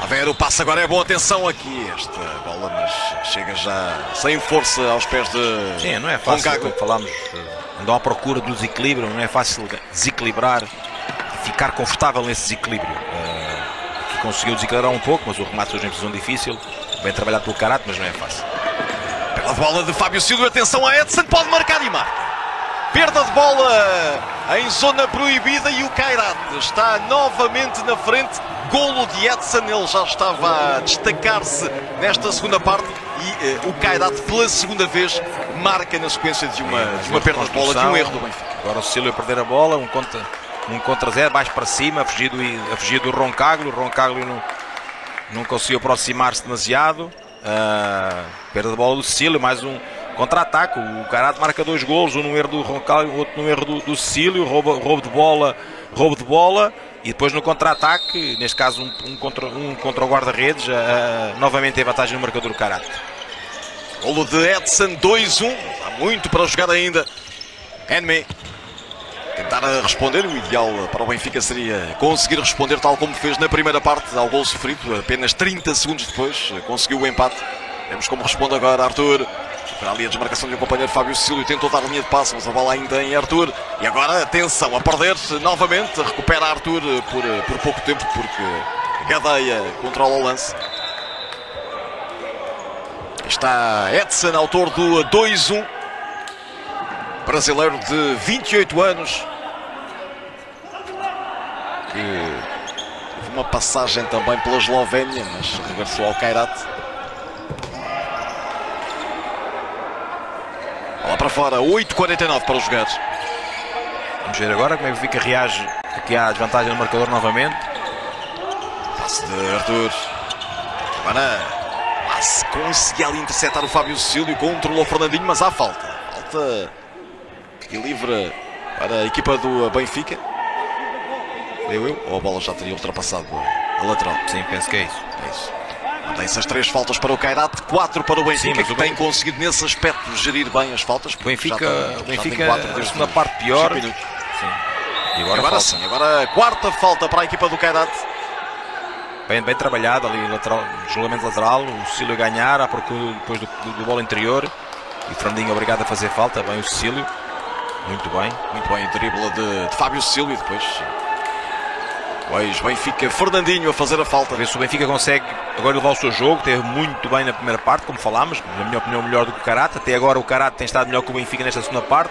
A ver, o passo agora é bom, atenção aqui. Esta bola, mas chega já sem força aos pés de Sim, não é fácil, como falámos, eh, andam à procura do desequilíbrio, não é fácil desequilibrar e ficar confortável nesse desequilíbrio. Eh, aqui conseguiu desequilibrar um pouco, mas o remate hoje em posição difícil, bem trabalhado pelo Karate, mas não é fácil. Pela bola de Fábio Silva, atenção a Edson, pode marcar e marca. Perda de bola em zona proibida e o Kairat está novamente na frente. Golo de Edson, ele já estava a destacar-se nesta segunda parte e eh, o Kairat pela segunda vez marca na sequência de uma, de uma perda de bola, de um erro do Benfica. Agora o Cecílio a perder a bola, um contra, um contra zero, baixo para cima, a fugir do, a fugir do Roncaglio. O Roncaglio não, não conseguiu aproximar-se demasiado. Ah, perda de bola do Cecílio, mais um contra-ataque. O Carato marca dois golos, um no erro do Roncaglio, outro no erro do, do Cecílio, roubo, roubo de bola, roubo de bola. E depois no contra-ataque, neste caso um, um contra, um contra o guarda-redes, ah, novamente tem vantagem no marcador do Carato. Golo de Edson, 2-1. Há muito para jogar ainda. Enme. Tentar responder, o ideal para o Benfica seria conseguir responder tal como fez na primeira parte ao gol sofrido, apenas 30 segundos depois conseguiu o empate. Vemos como responde agora Arthur. Para ali a desmarcação de um companheiro Fábio Cecílio tentou dar linha de passe, mas a bola ainda em Arthur. E agora, atenção, a perder novamente, recupera Arthur por, por pouco tempo, porque Gadeia controla o lance. Está Edson, autor do 2-1. Brasileiro de 28 anos. Que teve uma passagem também pela Eslovénia, mas regressou ao Kairat. Para fora, 8,49 para os jogadores. Vamos ver agora como é que o Benfica reage aqui à desvantagem no marcador novamente. Passe de Arthur. Agora quase conseguia ali interceptar o Fábio Cecílio, controlou o Fernandinho, mas há falta. Falta que livre para a equipa do Benfica. Eu, eu, ou a bola já teria ultrapassado a lateral? Sim, penso que é isso. É isso. Tem-se as três faltas para o Kairat, quatro para o Benfica, mas que o tem conseguido nesse aspecto gerir bem as faltas. O Benfica, Já tem- o já tem Benfica quatro na parte pior. Sim. E agora, agora sim, agora a quarta falta para a equipa do Kairat. Bem, bem trabalhado ali, lateral, julgamento lateral, o Cecílio a ganhar, à procura depois do, do, do bola interior. E o Fernandinho obrigado a fazer falta, bem o Cecílio. Muito bem. Muito bem, dribla de, de Fábio Silva e depois. O ex-Benfica Fernandinho a fazer a falta. Ver se o Benfica consegue agora levar o seu jogo. Teve muito bem na primeira parte, como falámos. Na minha opinião, melhor do que o Karate. Até agora o Karate tem estado melhor que o Benfica nesta segunda parte.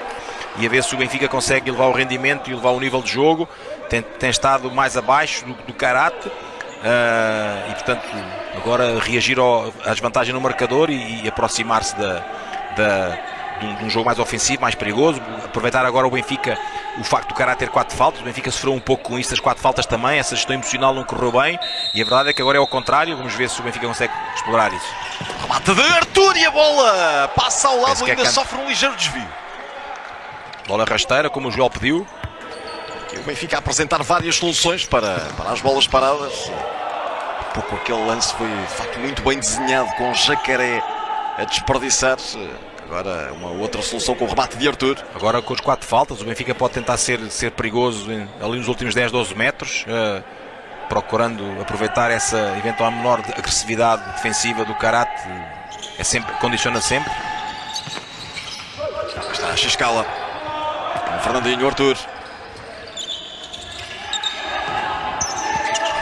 E a ver se o Benfica consegue levar o rendimento e levar o nível de jogo. Tem, tem estado mais abaixo do, do Karate. Ah, e portanto, agora reagir ao, à desvantagem no marcador e, e aproximar-se da, da- de, um, de um jogo mais ofensivo, mais perigoso. Aproveitar agora o Benfica, o facto do Karate ter quatro faltas. O Benfica sofreu um pouco com isso, as quatro faltas também. Essa gestão emocional não correu bem. E a verdade é que agora é ao contrário. Vamos ver se o Benfica consegue explorar isso. Remate de Arthur e a bola passa ao lado, é ainda canto. sofre um ligeiro desvio. Bola rasteira, como o Joel pediu. E o Benfica a apresentar várias soluções para, para as bolas paradas. Pouco aquele lance foi de facto muito bem desenhado com Jacaré a desperdiçar. Agora uma outra solução com o remate de Arthur. Agora com as quatro faltas, o Benfica pode tentar ser, ser perigoso ali nos últimos 10, 12 metros, eh, procurando aproveitar essa eventual menor de- agressividade defensiva do Karate. É sempre, condiciona sempre. Está a Xiscala. Com Fernandinho Arthur.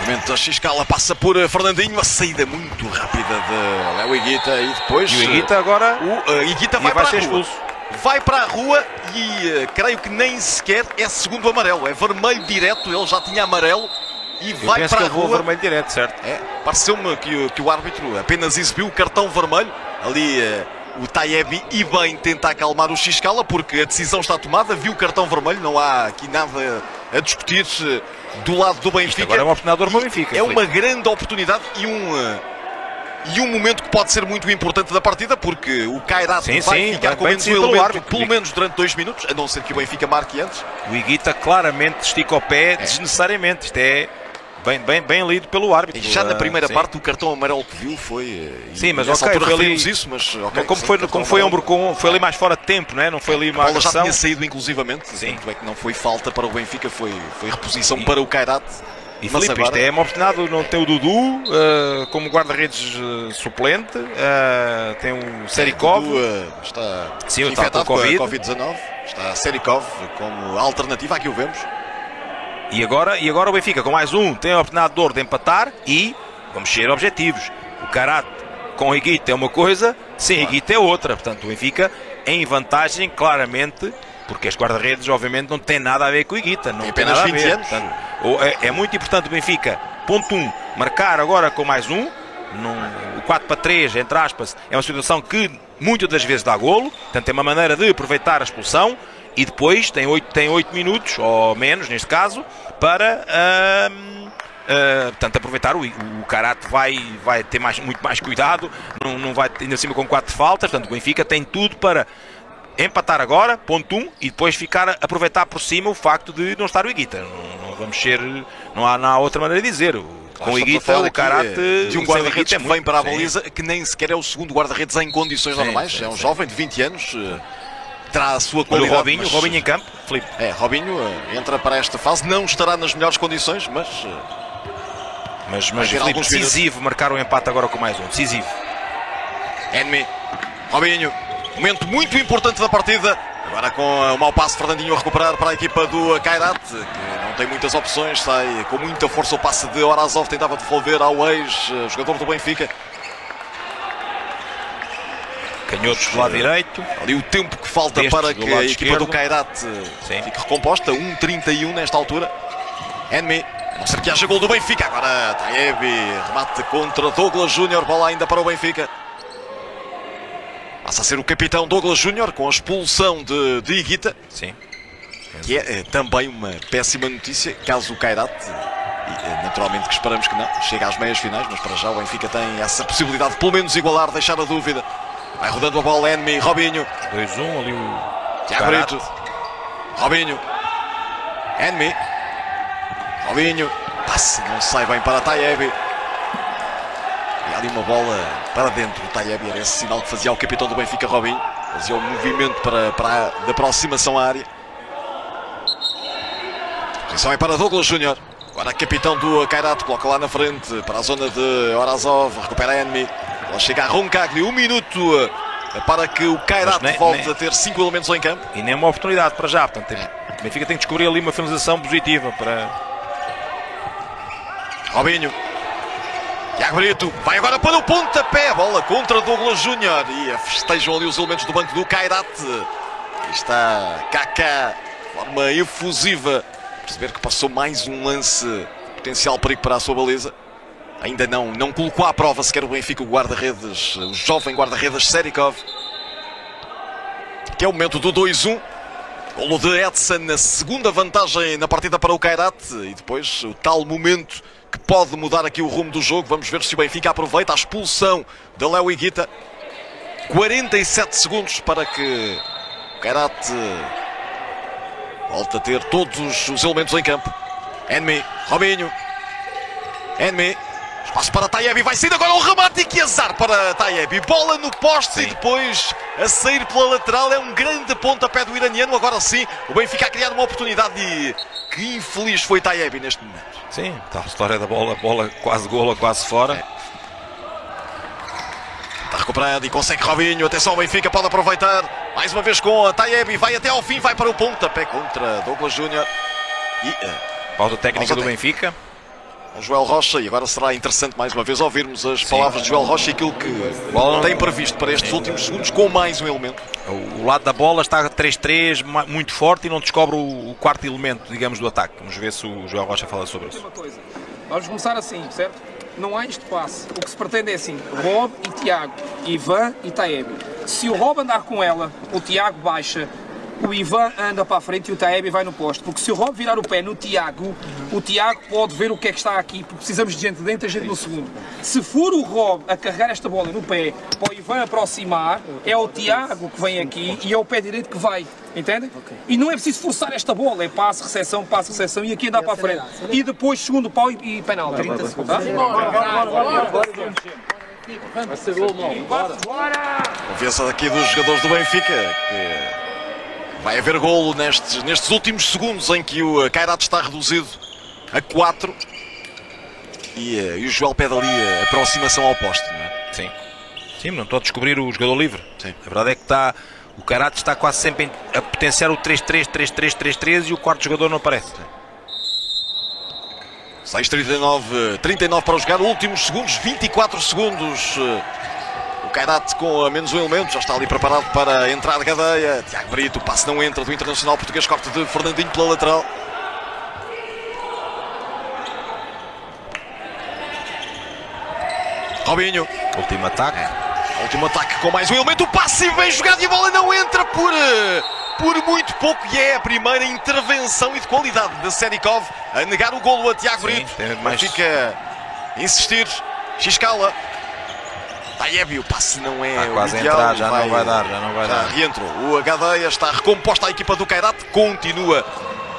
Momento a Xiscala passa por eh, Fernandinho. A saída muito rápida de Léo Higuita e depois. E o Iguita agora O uh, Higuita e vai, vai para a rua. expulso. Vai para a rua e eh, creio que nem sequer é segundo amarelo. É vermelho direto. Ele já tinha amarelo e Eu vai para a rua. vermelho direto, certo? É, pareceu-me que, o- que o árbitro apenas exibiu o cartão vermelho. Ali eh, o Taiebi e bem tenta acalmar o Xiscala porque a decisão está tomada. Viu o cartão vermelho, não há aqui nada a discutir eh, do lado do Benfica. Agora é uma oportunidade do Benfica. É uma grande oportunidade e um, eh, e um momento que pode ser muito importante da partida, porque o Kairat Sim, vai sim, ficar com menos um elemento, árbitro. pelo menos durante dois minutos, a não ser que o Benfica marque antes. O Iguita claramente estica o pé desnecessariamente. Isto é bem, bem, bem lido pelo árbitro. E já na Ah, primeira sim. parte, o cartão amarelo que viu foi. eh, Sim, mas ok, foi ali- isso, mas ok, como sim, foi, como foi ombro com foi ali mais fora de tempo, não é? Não foi ali A uma bola já tinha saído, inclusivamente. Sim. Tanto é que não foi falta para o Benfica, foi, foi reposição para o Kairat. E Mas Filipe, agora- isto é uma oportunidade, não tem o Dudu eh, como guarda-redes eh, suplente, eh, tem o Serikov, Dudu, está Sim, está com a Covid. Covid-19. Está Serikov como alternativa, aqui o vemos. E agora, e agora o Benfica, com mais um, tem a oportunidade de de empatar e vamos ser objetivos. O Karate com o Higuita é uma coisa, sem Higuita é outra. Portanto, o Benfica em vantagem, claramente, porque as guarda-redes, obviamente, não têm nada a ver com o Higuita. Não Tem tem apenas nada a 20 ver. anos. Portanto, o- é, é muito importante o Benfica, ponto 1, um, marcar agora com mais um. Num- o 4 para 3, entre aspas, é uma situação que muitas das vezes dá golo. Portanto, é uma maneira de aproveitar a expulsão e depois tem 8, tem 8 minutos, ou menos neste caso, para ahm, ah, portanto, aproveitar o, o Karate vai, vai ter mais, muito mais cuidado, não, não vai ainda acima com 4 faltas, portanto o Benfica tem tudo para empatar agora, ponto 1, um, e depois ficar a aproveitar por cima o facto de não estar o Iguita. Não, não vamos ser, não há, não há outra maneira de dizer. Com o Iguita, o Karate de um guarda-redes é que muito- vem para a sim. baliza, que nem sequer é o segundo guarda-redes em condições Sim, normais. sim, é um sim. jovem de 20 anos, eh, terá a sua Olha o qualidade. Robinho, mas- Robinho em campo, Filipe. É, Robinho eh, entra para esta fase, não estará nas melhores condições, mas eh, Mas, mas alguns decisivo marcar o empate agora com mais um. Decisivo. Enemy, Robinho, momento muito importante da partida. Agora com eh, o mau passo, Fernandinho a recuperar para a equipa do Kairat, que não tem muitas opções, sai com muita força o passe de Orazov, tentava devolver ao ex-jogador do Benfica. Canhotos do lado direito. Ali o tempo que falta para que a equipa do Kairat Sim. fique recomposta, 1.31 nesta altura. Enemy, a não ser que haja gol do Benfica. Agora Taebi, remate contra Douglas Júnior, bola ainda para o Benfica. Passa a ser o capitão Douglas Júnior com a expulsão de, de Iguita, Sim. que é eh, também uma péssima notícia, caso o Kairat, eh, naturalmente que esperamos que não, chegue às meias finais, mas para já o Benfica tem essa possibilidade de pelo menos igualar, deixar a dúvida. Vai rodando a bola, Enemy, Robinho, 2-1 ali o. Tiago. Brito. Robinho. Enemy. Robinho. Passe, não sai bem para Tayebi. E ali uma bola para dentro do Tayebi. Era esse sinal que fazia o capitão do Benfica, Robinho. Fazia o movimento para, para de aproximação à área. A posição é para Douglas Júnior. Agora capitão do Kairat, coloca lá na frente para a zona de Orazov. Recupera Enemy. Ela chega a Roncagli. Um minuto eh, para que o Kairat nem- volte nem- a ter cinco elementos em campo. E nem uma oportunidade para já. Portanto, tem- o Benfica tem que descobrir ali uma finalização positiva para. Robinho. Tiago Brito vai agora para o pontapé. Bola contra Douglas Júnior. E festejam ali os elementos do banco do Kairat. Está Kaká. De forma efusiva. Perceber que passou mais um lance potencial perigo para a sua baliza. Ainda não, não colocou à prova sequer o Benfica, o guarda-redes, o jovem guarda-redes Serikov. Que é o momento do 2-1. Golo de Edson, na segunda vantagem na partida para o Kairat. E depois o tal momento que pode mudar aqui o rumo do jogo. Vamos ver se o Benfica aproveita a expulsão de Léo Iguita. 47 segundos para que o Kairat volte a ter todos os elementos em campo. Enemy, Robinho. Enemy. Espaço para Tayebi, vai sair agora um remate e que azar para Tayebi. Bola no poste e Sim. depois a sair pela lateral. É um grande pontapé do iraniano. Agora sim, o Benfica a criar uma oportunidade e que infeliz foi Tayebi neste momento. Sim, tal história da bola, bola quase gola, quase fora. Está recuperado e consegue Robinho. Atenção, o Benfica pode aproveitar. Mais uma vez com a Tayebi. Vai até ao fim, vai para o pontapé contra Douglas Júnior. E eh, Pausa técnica Pausa do técnica. Benfica. O Joel Rocha. E agora será interessante mais uma vez ouvirmos as palavras de Joel Rocha e aquilo que Bola- tem previsto para estes últimos segundos com mais um elemento. O lado da bola está 3-3, ma- muito forte e não descobre o, quarto elemento, digamos, do ataque. Vamos ver se o João Rocha fala sobre isso. Vamos começar assim, certo? Não há este passe. O que se pretende é assim: Rob e Tiago, Ivan e Taebi. Se o Rob andar com ela, o Tiago baixa, o Ivan anda para a frente e o Taebi vai no posto. Porque se o Rob virar o pé no Tiago, o Tiago pode ver o que é que está aqui, porque precisamos de gente dentro e gente no segundo. Se for o Rob a carregar esta bola no pé para o Ivan aproximar, é o Tiago que vem aqui e é o pé direito que vai. Entende? E não é preciso forçar esta bola, é passe, recepção, passe, recepção e aqui andar para a frente. E depois segundo pau e, e penalti. Tá? Confiança aqui dos jogadores do Benfica que vai haver golo nestes, nestes últimos segundos em que o Kairat está reduzido a 4. e, uh, e o Joel pede ali a aproximação ao poste, não é? Sim. Sim, não estou a descobrir o jogador livre. Sim. A verdade é que está, o Karate está quase sempre a potenciar o 3-3, 3-3, 3-3 e o quarto jogador não aparece. 6,39, 39 para jogar, últimos segundos, 24 segundos. O Kairat com a menos um elemento, já está ali preparado para entrar de cadeia. Tiago Brito, o passe não entra do Internacional Português, corte de Fernandinho pela lateral. Robinho. Último ataque. Último ataque com mais um elemento, o passe bem jogado e a bola não entra por, por muito pouco. E é a primeira intervenção e de qualidade de Serikov a negar o golo a Tiago Brito. mais... Fica a insistir. Xiscala. Taiebi, o passe não é Está quase ideal, a entrar, já vai, não vai dar, já não vai já dar. Reentrou. O Agadeia está recomposta a equipa do Kairat, continua.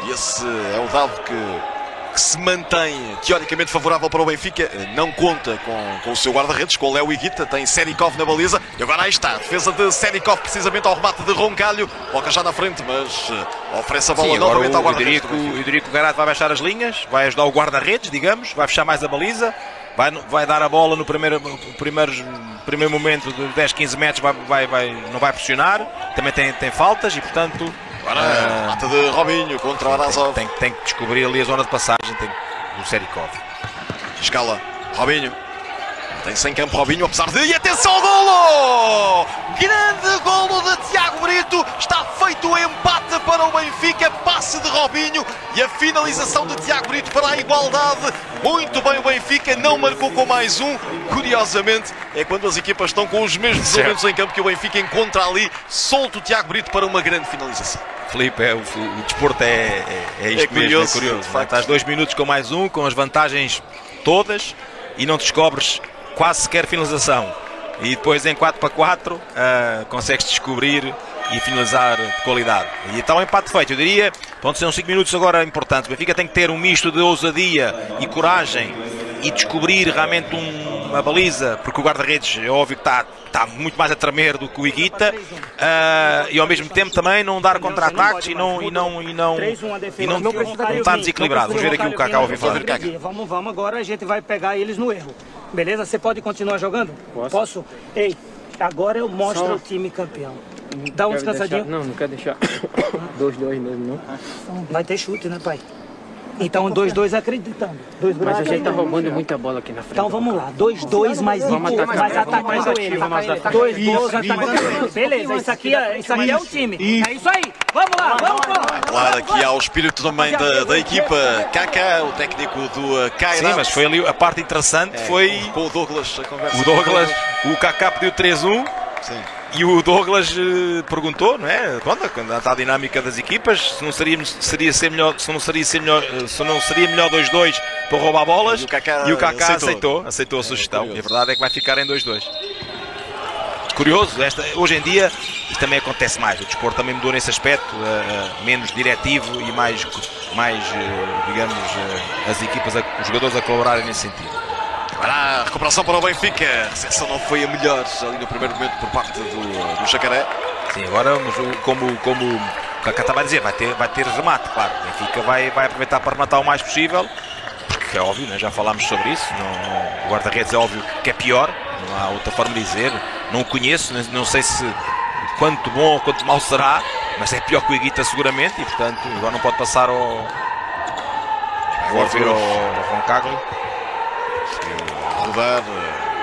E esse é o dado que, que, se mantém teoricamente favorável para o Benfica. Não conta com, com o seu guarda-redes, com o Léo Iguita, tem Serikov na baliza. E agora aí está, a defesa de Serikov precisamente ao remate de Roncalho. Coloca já na frente, mas uh, oferece a bola Sim, novamente ao o guarda-redes. Idrico, o Idrico Garat vai baixar as linhas, vai ajudar o guarda-redes, digamos, vai fechar mais a baliza, vai, vai dar a bola no primeiro, primeiro, primeiro momento de 10, 15 metros, vai, vai, vai, não vai pressionar, também tem, tem faltas e portanto Agora, Ah. mata de Robinho contra o Arazov. tem, tem, tem que descobrir ali a zona de passagem tem, do Serikov. Escala, Robinho. Tem sem campo Robinho, apesar de. E atenção ao golo! Grande golo de Tiago Brito. Está feito o empate para o Benfica. Passe de Robinho e a finalização de Tiago Brito para a igualdade. Muito bem o Benfica, não marcou com mais um. Curiosamente, é quando as equipas estão com os mesmos elementos em campo que o Benfica encontra ali. Solta o Tiago Brito para uma grande finalização. Felipe, é, o, o desporto é, é, é isto É curioso, mesmo, é curioso. de facto. Estás dois minutos com mais um, com as vantagens todas e não descobres quase sequer finalização. E depois em 4 para 4 ah, consegues descobrir e finalizar de qualidade. E está o empate feito. Eu diria, ser uns 5 minutos agora importantes. O Benfica tem que ter um misto de ousadia e coragem e descobrir realmente um- uma baliza, porque o guarda-redes é óbvio que está, muito mais a tremer do que o Iguita, ah, e ao mesmo tempo também não dar contra-ataques e não, e não, e não, 3-1 a e defesa. não, não está desequilibrado. Vamos ver aqui o Cacau ouvir falar. Vamos, vamos agora, a gente vai pegar eles no erro. Beleza? Você pode continuar jogando? Posso? Ei, agora eu mostro Só- o time campeão. Dá um descansadinho. deixar- Não, não quer deixar. 2-2 mesmo, não. Vai ter chute, né, pai? Então, 2-2 acreditando. Dois Mas a gente tá roubando muita bola aqui na frente. Então vamos lá, 2-2 mais, Vamos mais, atacar, mais vamos atacando mais ele. ativo, vamos atacar. 2-2 atacando ele. Beleza, isso aqui, é, isso aqui é o time. É isso aí. Vamos lá, vamos lá. Claro, aqui há o espírito também da, da equipa. Kaká, o técnico do uh, Kairat. Sim, mas foi ali a parte interessante, foi Com o Douglas a conversa. o Douglas, o Kaká pediu 3-1 Sim. E o Douglas eh, perguntou, não é? Pronto, quando está a dinâmica das equipas, se não seria, seria ser melhor, se não seria ser melhor, eh, se não seria melhor 2-2 para roubar bolas. E o Kaká e o Kaká aceitou. aceitou, aceitou, a sugestão. curioso. E a verdade é que vai ficar em 2-2. Curioso, esta, hoje em dia isto também acontece mais. O desporto também mudou nesse aspecto, eh, eh, menos diretivo e mais, mais eh, digamos, as equipas, a- os jogadores a colaborarem nesse sentido. A recuperação para o Benfica. A recepção não foi a melhor ali no primeiro momento por parte do, do Jacaré. Sim, agora, o- como, como o Kaká estava a dizer, vai ter, vai ter remate, claro. O Benfica vai, vai aproveitar para rematar o mais possível, porque é óbvio, né? já falámos sobre isso. Não, o guarda-redes é óbvio que é pior, não há outra forma de dizer. Não o conheço, não, sei se quanto bom ou quanto mau será, mas é pior que o Iguita seguramente e, portanto, agora não pode passar ao. Vou ver ao, ao Roncagli. Eh,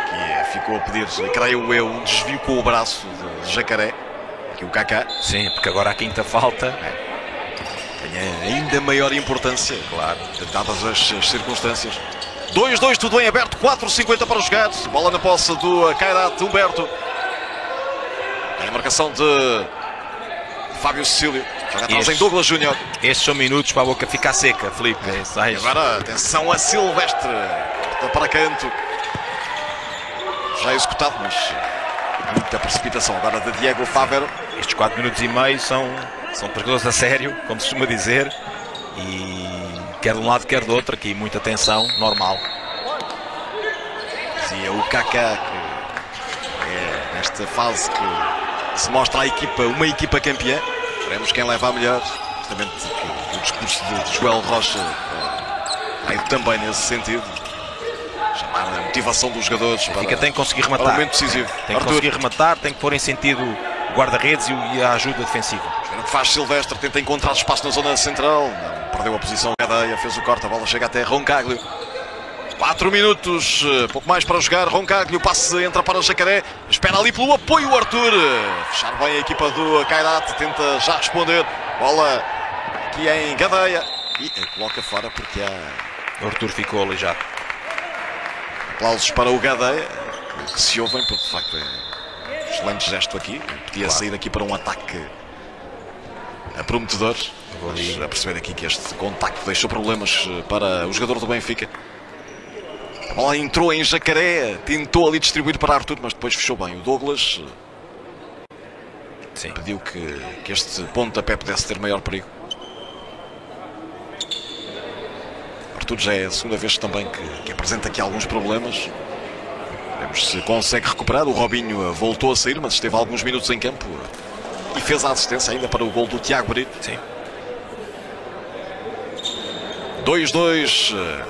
que eh, ficou a pedir, creio eu, um desvio com o braço de Jacaré. Aqui o Kaká. Sim, porque agora a quinta falta. Tem ainda maior importância, claro, dadas as, as circunstâncias. 2-2, tudo em aberto, 4,50 para jogar. Bola na posse do Kairat Humberto. Tem a marcação de Fábio Cecílio. Joga atrás em Douglas Júnior. Estes são minutos para a boca ficar seca, Felipe. É, E agora, atenção a Silvestre. Para canto. Já executado, mas muita precipitação. Agora de Diego Fávero. Estes 4 minutos e meio são, são jogadores a sério, como se costuma dizer, e quer de um lado, quer do outro, aqui muita tensão, normal. Dizia o Kaká que é nesta fase que se mostra a equipa, uma equipa campeã. Veremos quem leva a melhor. Justamente o discurso de, de Joel Rocha eh, vai também nesse sentido. Chamar a motivação dos jogadores. Fica, para, tem que conseguir rematar. momento decisivo. Tem que Arthur, conseguir rematar, tem que pôr em sentido o guarda-redes e a ajuda defensiva. o que faz Silvestre, tenta encontrar espaço na zona central. Não, perdeu a posição, Gadeia, fez o corte, a bola chega até Roncaglio. 4 minutos, eh, pouco mais para jogar. Roncaglio, passe entra para o Jacaré. Espera ali pelo apoio, Arthur. Fechar bem a equipa do Kairat, tenta já responder. Bola aqui em Gadeia. E coloca fora porque O Arthur ficou aleijado. Aplausos para o Gadeia, que se ouvem, porque de facto é um excelente gesto aqui. Podia sair aqui para um ataque a prometedor. Mas a perceber aqui que este contacto deixou problemas eh, para o jogador do Benfica. A bola entrou em Jacaré, tentou ali distribuir para Arthur, mas depois fechou bem. O Douglas Sim. pediu que, que este pontapé pudesse ter maior perigo. Arthur já é a segunda vez também que, que apresenta aqui alguns problemas. Veremos se consegue recuperar. O Robinho voltou a sair, mas esteve alguns minutos em campo e fez a assistência ainda para o gol do Tiago Brito. Sim. 2-2. eh,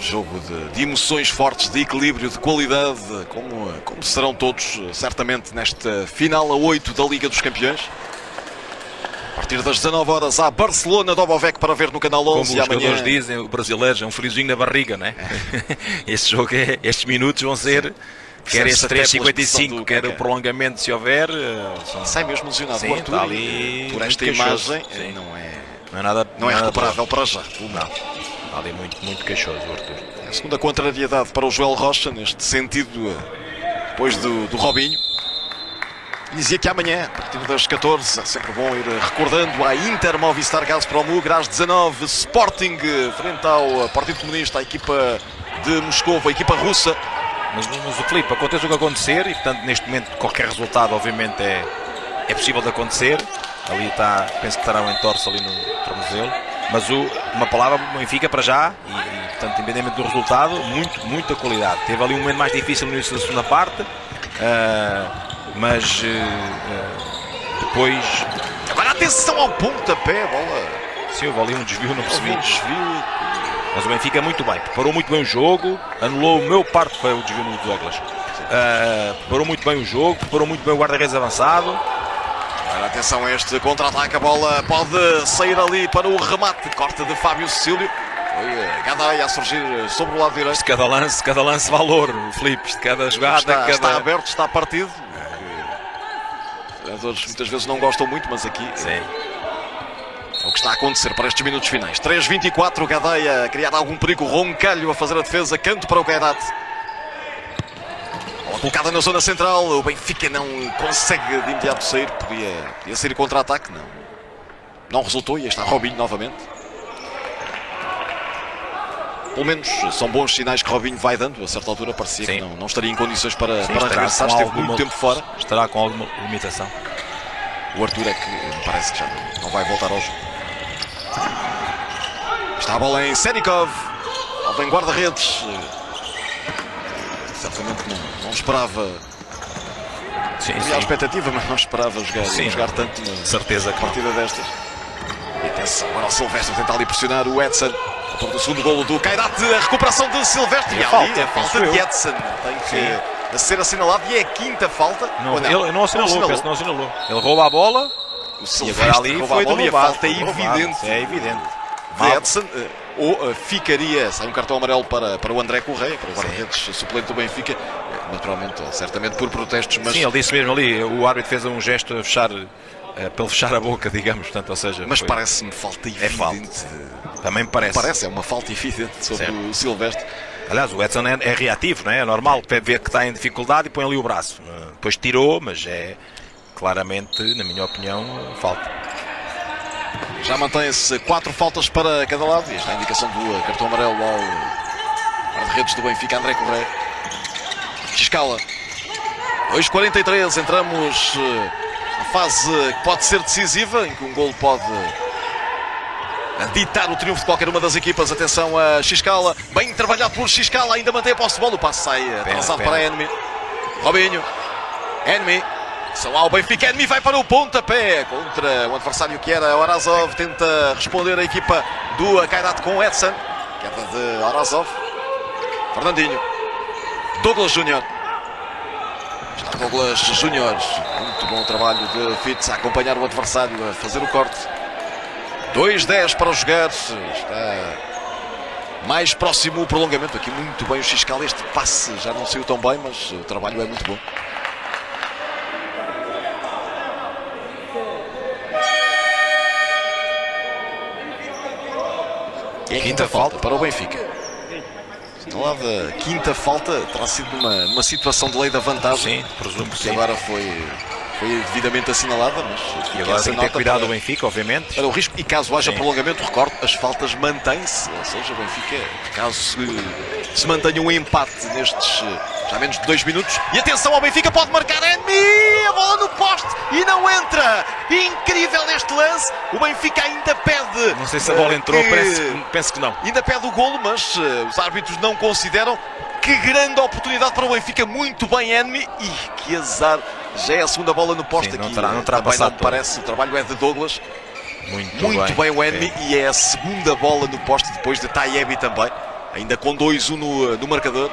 Jogo de, de emoções fortes, de equilíbrio, de qualidade, como, como serão todos, certamente, nesta final a 8 da Liga dos Campeões. A partir das 19 horas há Barcelona Dobovec para ver no canal 11 Como os amanhã. dizem, o brasileiro é um friozinho na barriga, né? Este jogo, é, estes minutos vão ser, quer expressão 3,55, do quer o prolongamento, se houver. eh, são- Sai mesmo lesionado Sim, o Arthur e, ali por esta imagem Sim. não é, Não é nada. não é nada recuperável para já. Não. Está ali muito, muito queixoso o Arthur. A segunda contrariedade para o Joel Rocha, neste sentido, eh, depois do, do Robinho. Dizia que amanhã, a partir das 14, é sempre bom ir recordando a Inter Movistar Gazprom Ugra às 19, Sporting frente ao Partido Comunista, a equipa de Moscou, a equipa russa. Mas, mas o Filipe, aconteça o que acontecer, e portanto neste momento qualquer resultado obviamente é, é possível de acontecer. Ali está, penso que estará um entorce ali no tornozelo. Mas o, uma palavra, o Benfica para já, e, e portanto, independente do resultado, muito, muita qualidade. Teve ali um momento mais difícil no início da segunda parte, ah, mas ah, ah, depois, Agora atenção ao pontapé, bola. sim, houve ali um desvio, não percebi. um desvio. Mas o Benfica muito bem, preparou muito bem o jogo, anulou o meu parte foi o desvio no Douglas. Ah, preparou muito bem o jogo, preparou muito bem o guarda-redes avançado. Agora atenção a este contra-ataque, a bola pode sair ali para o remate. Corta de Fábio Cecílio. Foi eh, Gadeia a surgir eh, sobre o lado direito. De cada lance, cada lance valor, o Filipe, de cada jogada, Está, cada... está aberto, está partido. Os treinadores muitas vezes não gostam muito, mas aqui Sim. é o que está a acontecer para estes minutos finais. 3-24, Gadeia a criar algum perigo, Roncalho a fazer a defesa, canto para o Kairat. Bola colocada na zona central, o Benfica não consegue de imediato sair, podia, podia sair contra-ataque, não. Não resultou e aí está Robinho novamente. Pelo menos são bons sinais que Robinho vai dando. A certa altura parecia que Sim. não, não estaria em condições para, Sim, para regressar. Esteve alguma- muito tempo fora. Estará com alguma limitação. O Arthur é que me parece que já não- não vai voltar ao jogo. Está a bola em Serikov. Vem guarda-redes. Certamente não, não esperava. Sim, Havia a expectativa, mas não esperava jogar, Sim, jogar não. tanto numa Certeza que não. partida destas. E atenção, agora o Silvestre tenta ali pressionar o Edson. Autor do segundo golo do Kairat. A recuperação de Silvestre. E E a ali falta, a falta de. Edson. Tem que Sim. ser assinalado. E é a quinta falta. Não, Ou Ele não assinalou, que não assinalou. Ele rouba a bola O e Silvestre agora ali rouba foi a bola e a falta é evidente. É evidente. de. Edson, eh, ou eh, ficaria, sai um cartão amarelo para, para o André Correia, para o guarda-redes suplente do Benfica, eh, naturalmente, certamente por protestos, mas, Sim, ele disse mesmo ali, o árbitro fez um gesto a fechar, eh, ele fechar a boca, digamos, portanto, ou seja, mas foi- parece-me falta evidente. falta. também me parece. Parece, é uma falta evidente sobre Certo. o Silvestre. Aliás, o Edson é, é reativo, não é? É normal, ver que está em dificuldade e põe ali o braço. Eh, Depois tirou, mas é claramente, na minha opinião, falta. Já mantém-se quatro faltas para cada lado, e esta é a indicação do eh, cartão amarelo ao guarda-redes do Benfica, André Correia. Escala. 2.43, entramos eh, fase que pode ser decisiva, em que um gol pode ditar o triunfo de qualquer uma das equipas. Atenção a Xcala, bem trabalhado por Xcala, ainda mantém a posse de bola. O passo sai atrasado pena. para Enemy. Robinho, Enemy, são lá o Benfica. Enemy vai para o pontapé contra o adversário que era Orazov. Tenta responder a equipa do Kairat com Edson. Queda de Orazov. Fernandinho. Douglas Júnior. Está Douglas Júnior. Muito bom trabalho de Fitz a acompanhar o adversário, a fazer o corte. 2-10 para jogar. Está mais próximo o prolongamento. Aqui muito bem o Xiscal. Este passe já não saiu tão bem, mas o trabalho é muito bom. Quinta falta para o Benfica. Assinalada quinta falta, terá sido numa, numa situação de lei da vantagem. Sim, presumo que que sim. agora foi, foi devidamente assinalada, mas E agora tem que ter cuidado para- o Benfica, obviamente. para o risco. E caso haja Sim. prolongamento, recordo, as faltas mantêm-se. Ou seja, o Benfica, caso se, se mantenha um empate nestes eh, já menos de dois minutos. E atenção ao Benfica, pode marcar Enmi! A bola no poste e não entra! Incrível este lance! O Benfica ainda pede. Não sei se a bola eh, entrou, que- parece, penso que não. Ainda pede o golo, mas eh, os árbitros não consideram. Que grande oportunidade para o Benfica, muito bem Enmi. E que azar, já é a segunda bola no poste Sim, não aqui. terá- não eh, terá Também não parece, o trabalho é de Douglas. Muito, Muito bem, o Enmi Sim. e é a segunda bola no poste depois de Tayebi também, ainda com 2-1 no, no marcador.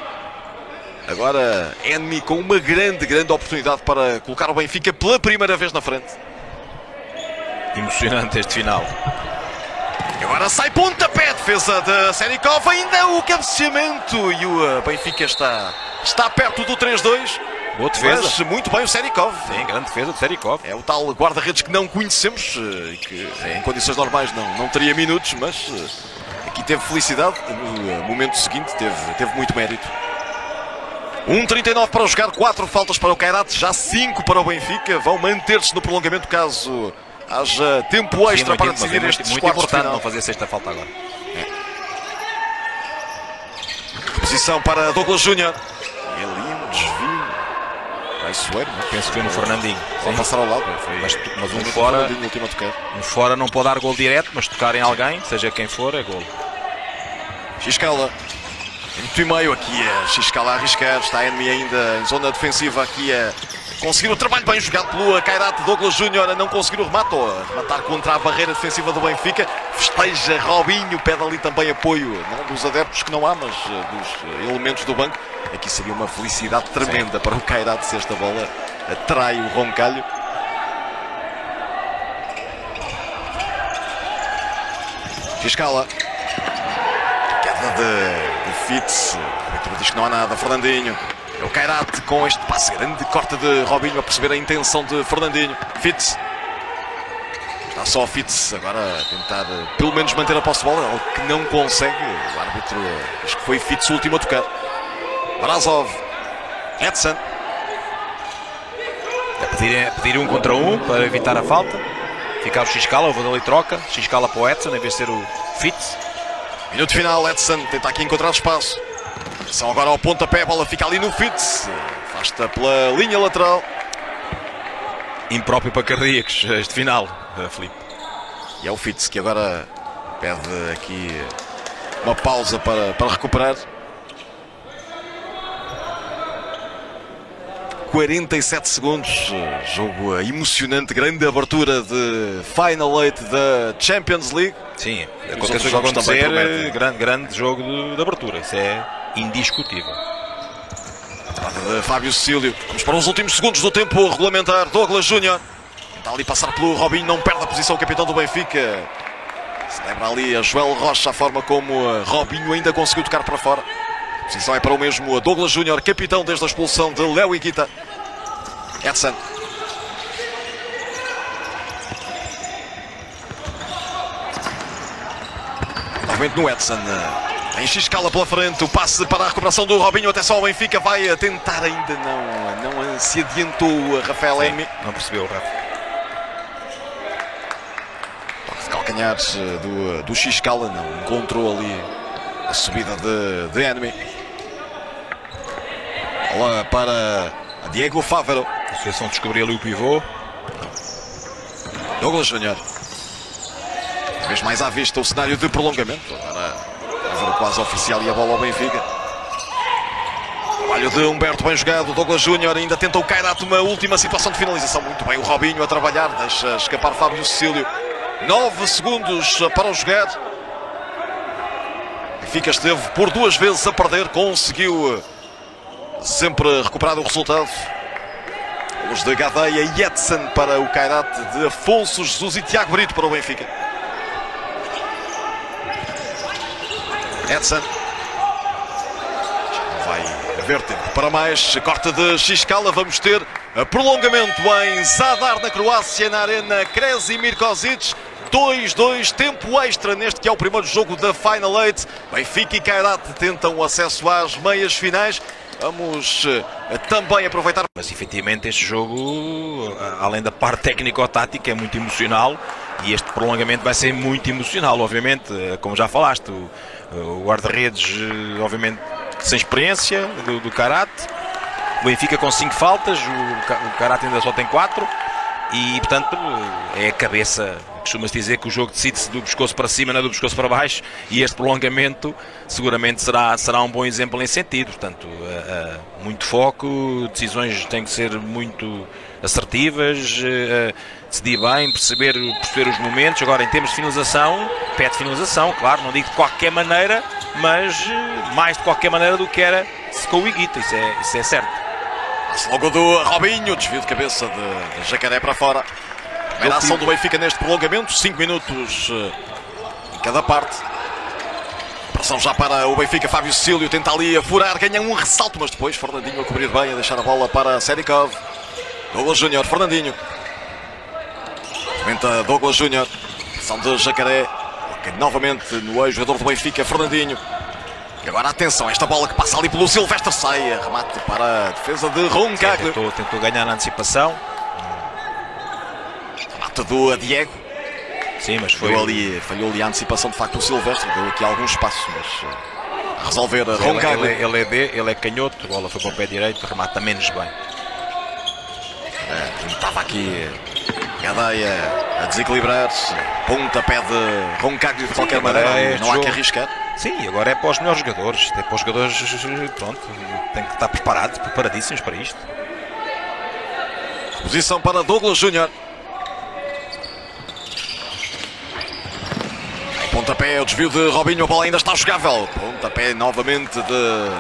Agora Enmi com uma grande, grande oportunidade para colocar o Benfica pela primeira vez na frente. Emocionante este final. E agora sai pontapé, defesa da Serikov, ainda o cabeceamento e o uh, Benfica está, está perto do 3-2. Boa defesa. Mas muito bem o Serikov. Sim, grande defesa do Serikov. É o tal guarda-redes que não conhecemos eh, e que em condições normais não, não teria minutos, mas eh, aqui teve felicidade. No eh, momento seguinte teve, teve muito mérito. 1,39 para jogar, 4 faltas para o Kairat, já 5 para o Benfica. Vão manter-se no prolongamento caso haja tempo Sim, extra muito, para mas decidir é muito, estes muito quartos importante final. não fazer sexta falta agora. Posição para Douglas Júnior. Ali. Não é? Penso que foi no Fernandinho. Sim. passar ao lado. Foi, Mas, mas um fora, um fora não pode dar gol direto, mas tocar em alguém, seja quem for, é gol. Xcala. Muito e meio aqui a Xcala a arriscar. Está a Enemy ainda em zona defensiva aqui a conseguir o trabalho bem jogado pelo Kairat Douglas Júnior a não conseguir o remate ou a matar contra a barreira defensiva do Benfica. Festeja Robinho, pede ali também apoio, não dos adeptos que não há, mas eh, dos eh, elementos do banco. Aqui seria uma felicidade tremenda para o Kairat se esta bola atrai o Roncalho. Fiscala. Queda de, de Fitz. O diz que não há nada. Fernandinho. É o Kairat com este passe grande. Corte de Robinho a perceber a intenção de Fernandinho. Fitz. Está só Fitz agora a tentar eh, pelo menos manter a posse de bola. Algo que não consegue. O árbitro eh, diz que foi Fitz o último a tocar. Barazov. Edson. É pedir, é pedir um contra um para evitar a falta. Ficava o Xcala, houve ali troca. Xcala para o Edson, em vez de ser o Fitz. Minuto final, Edson tenta aqui encontrar espaço. São agora ao pontapé, a bola fica ali no Fitz. Afasta pela linha lateral. Impróprio para cardíacos, este final, Filipe. E é o Fitz que agora pede aqui uma pausa para, para recuperar. 47 segundos, jogo emocionante, grande abertura de Final 8 da Champions League. Sim, outros qualquer coisa que acontecer, grande, grande jogo de, de abertura. Isso é indiscutível. Fábio Cecílio. Vamos para os últimos segundos do tempo regulamentar. Douglas Júnior. Tenta ali passar pelo Robinho, não perde a posição o capitão do Benfica. Celebra ali a Joel Rocha a forma como eh, Robinho ainda conseguiu tocar para fora. A posição é para o mesmo Douglas Júnior, capitão desde a expulsão de Léo Iguita. Edson. Novamente no Edson. eh, Em X-Cala pela frente, o passe para a recuperação do Robinho até só o Benfica vai tentar ainda não, não se adiantou a Rafael Emi. Não percebeu o Rafa. De calcanhares eh, do, do X-Cala, não encontrou ali a subida de, de Enemy. Bola para Diego Fávero. A associação descobriu ali o pivô. Douglas Júnior. Uma vez mais à vista o cenário de prolongamento. Agora Fávero quase oficial e a bola ao Benfica. Trabalho de Humberto bem jogado. Douglas Júnior ainda tenta o Kairat uma última situação de finalização. Muito bem o Robinho a trabalhar. Deixa escapar Fábio Cecílio. 9 segundos para o jogar. Benfica esteve por duas vezes a perder. Conseguiu sempre recuperado o resultado. Os de Gadeia e Edson para o Kairat, de Afonso Jesus e Tiago Brito para o Benfica. Edson. Vai haver tempo para mais. Corta de Xiscala. Vamos ter prolongamento em Zadar, na Croácia, na Arena Kresimir Kozic. 2-2, tempo extra neste que é o primeiro jogo da Final Eight. Benfica e Kairat tentam acesso às meias finais. Vamos uh, também aproveitar. Mas efetivamente este jogo, além da parte técnico-tática, é muito emocional e este prolongamento vai ser muito emocional, obviamente. Como já falaste, o guarda-redes, obviamente, sem experiência do, do Karate. O Benfica com 5 faltas, o, o Karate ainda só tem 4 e, portanto, é a cabeça Costuma-se dizer que o jogo decide-se do pescoço para cima, não é do pescoço para baixo, e este prolongamento seguramente será, será um bom exemplo nesse sentido. Portanto, uh, uh, muito foco, decisões têm que ser muito assertivas, uh, decidir bem, perceber, perceber os momentos. Agora, em termos de finalização, pede finalização, claro, não digo de qualquer maneira, mas mais de qualquer maneira do que era com o Iguita, isso é, isso é certo. Logo do Robinho, desvio de cabeça de, de Jacaré para fora. A ação do Benfica neste prolongamento, 5 minutos eh, em cada parte. Pressão já para o Benfica, Fábio Cílio tenta ali a furar, ganha um ressalto, mas depois Fernandinho a cobrir bem, a deixar a bola para Serikov. Douglas Júnior, Fernandinho. Comenta Douglas Júnior. Pressão de Jacaré. Novamente no ex jogador do Benfica, Fernandinho. E agora atenção, esta bola que passa ali pelo Silvestre sai. Remate para a defesa de Roncaglio. Tentou, tentou ganhar na antecipação do Diego. Sim, mas foi. Ali, falhou ali a antecipação de facto o Silvestre, deu aqui alguns espaços, mas uh, a resolver a Ele, ele, ele, é de, ele é canhoto, a bola foi para o pé direito, remata menos bem. É, estava aqui Gadeia a desequilibrar-se, pontapé de Roncagli de qualquer Sim, maneira, é não há que arriscar. Sim, agora é para os melhores jogadores, é para os jogadores, pronto, tem que estar preparados, preparadíssimos para isto. Posição para Douglas Júnior. Pontapé, o desvio de Robinho, a bola ainda está jogável. Pontapé novamente de,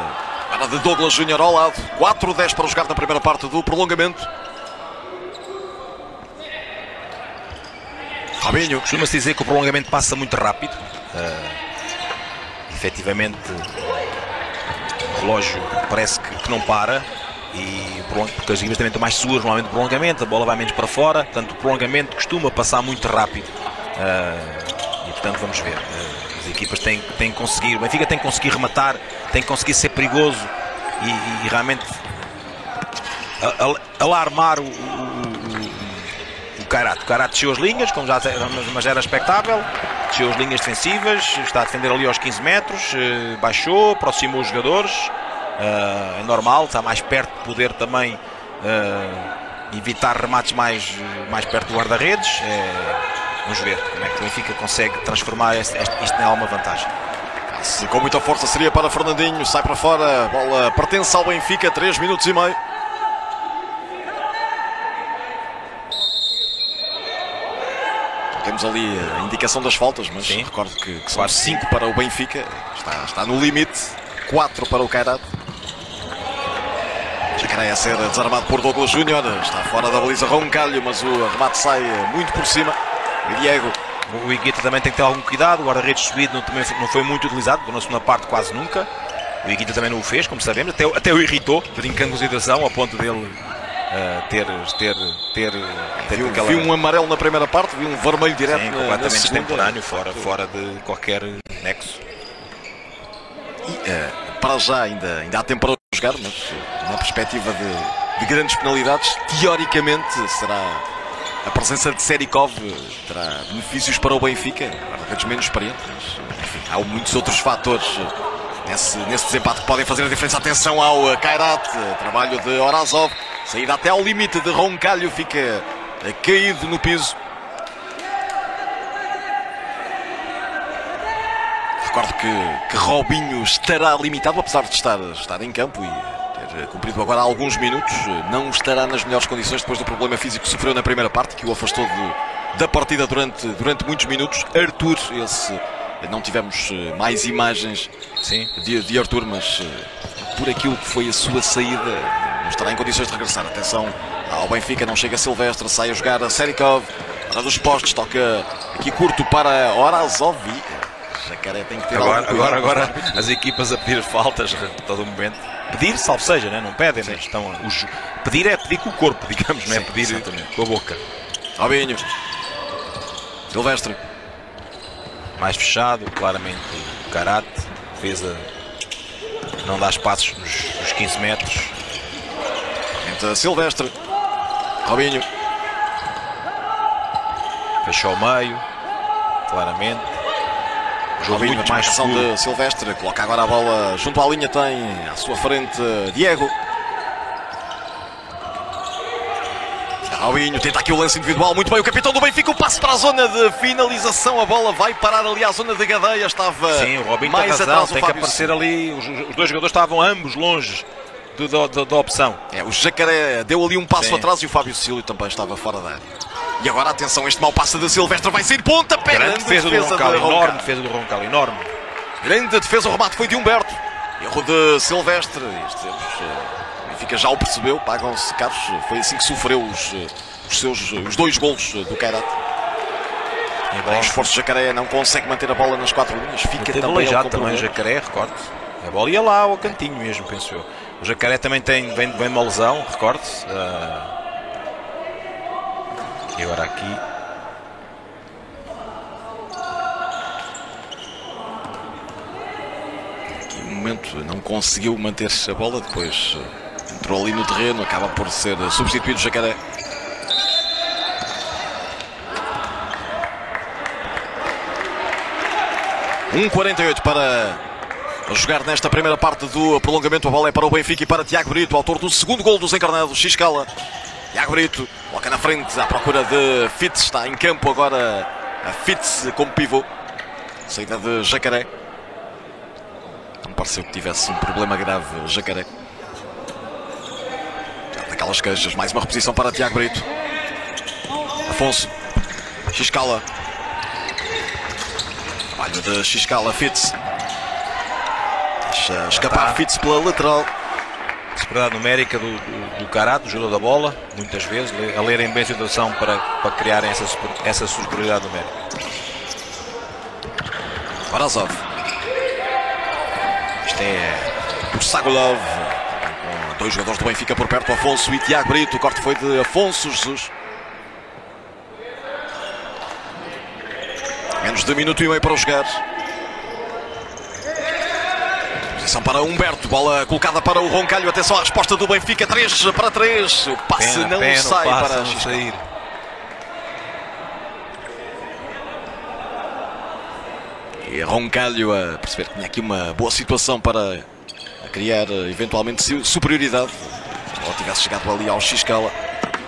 era de Douglas Júnior ao lado. 4-10 para jogar na primeira parte do prolongamento. Robinho. Costuma-se dizer que o prolongamento passa muito rápido. Uh, efetivamente, o relógio parece que, que não para. E porque as equipas também estão mais seguras normalmente do prolongamento, a bola vai menos para fora, portanto o prolongamento costuma passar muito rápido. Uh, portanto vamos ver. Eh, as equipas têm, têm que conseguir, o Benfica tem que conseguir rematar, tem que conseguir ser perigoso e, e, realmente alarmar o, o, o, o Karat desceu as linhas, como já mas era expectável, desceu as linhas defensivas, está a defender ali aos 15 metros, eh, baixou, aproximou os jogadores, eh, é normal, está mais perto de poder também evitar remates mais, mais perto do guarda-redes. É, Vamos ver como é que o Benfica consegue transformar isto em alguma vantagem. Se com muita força seria para Fernandinho, sai para fora, bola pertence ao Benfica, 3 minutos e meio. Temos ali a indicação das faltas, mas Sim. recordo que, que são 5 para o Benfica, está, está no limite, 4 para o Kairat. Jacaré a ser desarmado por Douglas Júnior, está fora da baliza Roncalho, mas o remate sai muito por cima. Diego. O Iguita também tem que ter algum cuidado. O guarda-redes subido não, também não foi muito utilizado, na segunda parte quase nunca. O Iguita também não o fez, como sabemos, até, até o irritou, brincando com a situação, ao ponto dele uh, ter, ter, ter, ter viu, aquela... viu um amarelo na primeira parte, viu um vermelho direto Sim, completamente extemporâneo, fora, fora de qualquer nexo. E, uh, para já ainda, ainda há tempo para jogar, mas na perspectiva de, de grandes penalidades, teoricamente será a presença de Serikov terá benefícios para o Benfica, guarda menos experiente, mas enfim, há muitos outros fatores nesse, nesse desempate que podem fazer a diferença. Atenção ao Kairat, trabalho de Orazov, saída até ao limite de Roncalho, fica caído no piso. Recordo que, que Robinho estará limitado, apesar de estar, estar em campo e cumprido agora há alguns minutos, eh, não estará nas melhores condições depois do problema físico que sofreu na primeira parte, que o afastou de, da partida durante, durante muitos minutos. Arthur, esse Não tivemos eh, mais imagens Sim. de, de Arthur, mas eh, por aquilo que foi a sua saída, não estará em condições de regressar. Atenção ao Benfica, não chega Silvestre, sai a jogar a Serikov, para dos postos, toca aqui curto para Orazov. Jacaré tem que ter Agora, agora, agora as equipas a pedir faltas a todo momento. Pedir, salvo seja, né? não pedem, mas estão. Os, pedir é pedir com o corpo, digamos, não é pedir exatamente. com a boca. Robinho. Silvestre. Mais fechado, claramente o Karate, defesa não dá espaços nos, nos 15 metros. Entra Silvestre. Robinho. Fecha ao meio, claramente. Muito a mais seguro. de Silvestre. Coloca agora a bola junto à linha. Tem à sua frente Diego. Robinho tenta aqui o lance individual. Muito bem, o capitão do Benfica. O passe para a zona de finalização. A bola vai parar ali à zona de Gadeia. Estava Sim, o Robinho mais tem razão, atrás tem que aparecer ali. Os, os dois jogadores estavam ambos longe do- do- do- da opção. É, o Jacaré deu ali um passo Sim. atrás e o Fábio Cílio também estava fora da área. E agora atenção, este mau passe de Silvestre vai sair ponta, Grande defesa, do Roncal, de enorme Roncal. defesa do Roncal, enorme. Grande defesa, o remate foi de Humberto. Erro de Silvestre. Erros, eh, o Benfica já o percebeu, pagam-se caros. Foi assim que sofreu os, eh, os seus eh, os dois golos do Kairat. O esforço de Jacaré não consegue manter a bola nas quatro linhas. Fica também com também. Jacaré, recorde-se. A bola ia lá ao cantinho mesmo, penso eu. O Jacaré também tem, vem, vem de uma lesão, recorde-se. Ah, E agora aqui. Aqui um momento não conseguiu manter a bola, depois eh, entrou ali no terreno, acaba por ser substituído Jacaré. Um 48 para jogar nesta primeira parte do prolongamento. A bola é para o Benfica e para Tiago Brito, autor do segundo gol dos encarnados, Xcala. Tiago Brito coloca na frente à procura de Fitz, está em campo agora a Fitz como pivô. Saída de Jacaré. Não pareceu que tivesse um problema grave, Jacaré. Daquelas queixas, mais uma reposição para Tiago Brito. Afonso. Xcala. Trabalho de Xcala, Fitz. Deixa escapar Fitz pela lateral. Superioridade numérica do, do, do Carato, do jogador da bola, muitas vezes, a lerem bem a situação para, para criarem essa, essa superioridade numérica. Varazov. Isto é o Sagolov. Dois jogadores do Benfica por perto, Afonso e Tiago Brito. O corte foi de Afonso Jesus. Menos de minuto e meio para jogar. Posição para Humberto. Bola colocada para o Roncalho. Atenção à resposta do Benfica. 3 para 3. O passe Pena, não pena, sai passe para não sair. E Roncalho a perceber que tinha aqui uma boa situação para criar eh, eventualmente su- superioridade. Ou tivesse chegado ali ao X-Cala.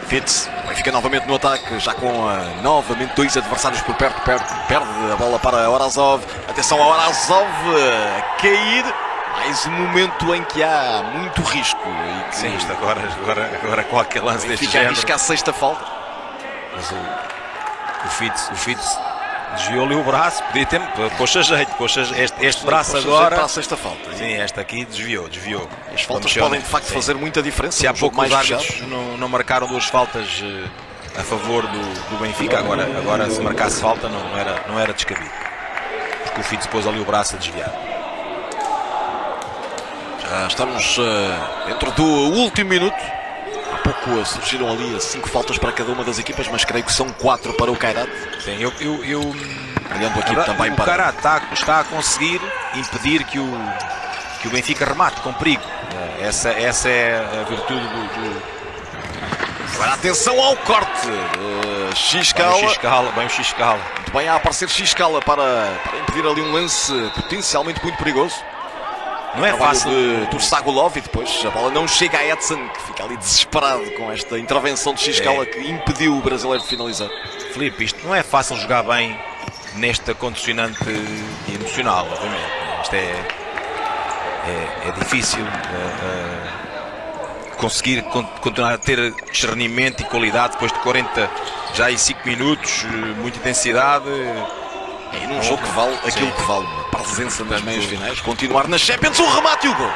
Fitz, o Benfica novamente no ataque, já com ah, novamente dois adversários por perto, perde, perde a bola para Orazov. Atenção a Orazov eh, a cair. Mais um momento em que há muito risco. E que Sim, isto agora, agora, agora qualquer lance deste Benfica género. arrisca a sexta falta. Mas o, o Fitz, o Fitz desviou-lhe o braço, podia ter, coxa jeito, coxa, este, este braço Para agora. a sexta falta. Sim, esta aqui desviou, desviou. As faltas ser podem de facto sim. fazer muita diferença. Se há pouco mais árbitros não, não marcaram duas faltas eh, a favor do, do Benfica, agora, agora se marcasse falta não, não era, não era descabido. Porque o Fitz pôs ali o braço a desviar. Já estamos eh, dentro do último minuto. Há pouco eh, surgiram ali cinco faltas para cada uma das equipas, mas creio que são quatro para o Kairat. Sim, eu, eu, eu Olhando aqui Agora, também o para. cara está, está a conseguir impedir que o, que o Benfica remate com perigo. Eh, Essa, essa é a virtude do, do Agora atenção ao corte. Uh, bem o X-Cala. X-Cala, bem o X-Cala. Muito bem a aparecer X-Cala para, para impedir ali um lance potencialmente muito perigoso. Não é Trabalho fácil. de Tursagolov e depois a bola não chega a Edson, que fica ali desesperado com esta intervenção de X-Cala É. que impediu o brasileiro de finalizar. Filipe, isto não é fácil jogar bem nesta condicionante emocional, obviamente. Isto é, é, é difícil eh, conseguir con- continuar a ter discernimento e qualidade depois de 40 já e 5 minutos, eh, muita intensidade. É num jogo que vale aquilo que vale, presença nas meias finais, continuar nas Champions, um remate e o gol.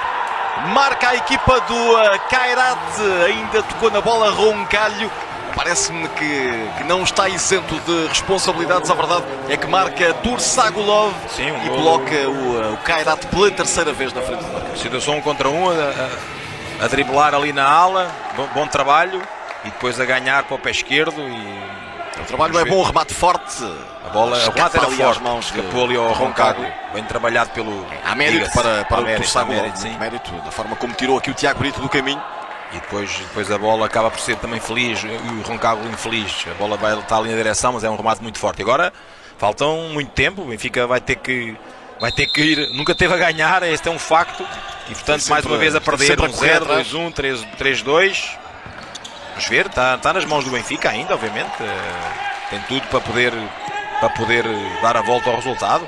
Marca a equipa do uh, Kairat, ainda tocou na bola Roncalho. Parece-me que, que não está isento de responsabilidades. A verdade é que marca Tursagulov Sim, um e gol. coloca o, uh, o Kairat pela terceira vez na frente do marcador. Situação um contra um, a, a- a driblar ali na ala, bom, bom trabalho, e depois a ganhar para o pé esquerdo e O trabalho é bom, remate forte. a bola, a Escapa remate era ali forte, mãos de escapou ali ao. Roncaglia, bem trabalhado pelo... Há mérito para, para há o mérito, Tursagulov, mérito, mérito, da forma como tirou aqui o Tiago Brito do caminho. E depois, depois a bola acaba por ser também feliz e o Roncaglia infeliz. A bola vai estar ali na direção, mas é um remate muito forte. Agora faltam muito tempo, o Benfica vai ter que vai ter que ir, nunca teve a ganhar, este é um facto. E portanto, mais uma vez a perder sempre a um correr 0, atrás. 2-1, 3 3-2. Vamos ver, está, está nas mãos do Benfica ainda, obviamente. Eh, Tem tudo para poder para poder dar a volta ao resultado.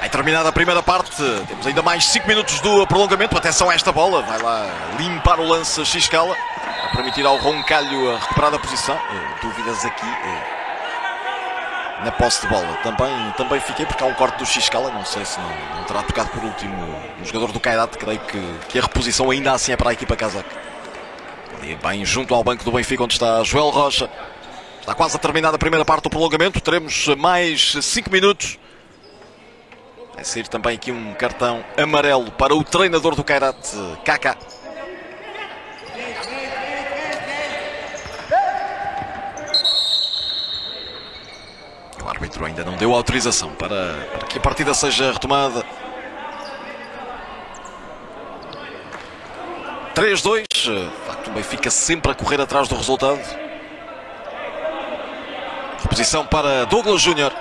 Aí terminada a primeira parte, temos ainda mais 5 minutos do prolongamento. Atenção a esta bola, vai lá limpar o lance X-Cala, a permitir ao Roncalho a recuperar a posição. Eh, Dúvidas aqui eh, na posse de bola. Também, também fiquei porque há um corte do X-Cala, não sei se não, não terá tocado por último no jogador do Kairat. Creio que, que a reposição ainda assim é para a equipa casaca. Ali bem junto ao banco do Benfica, onde está Joel Rocha. Está quase a terminar a primeira parte do prolongamento. Teremos mais 5 minutos. Vai sair também aqui um cartão amarelo para o treinador do Kairat, Kaká. O árbitro ainda não deu autorização para, para que a partida seja retomada. 3-2. De facto, o Benfica sempre a correr atrás do resultado. Reposição para Douglas Júnior.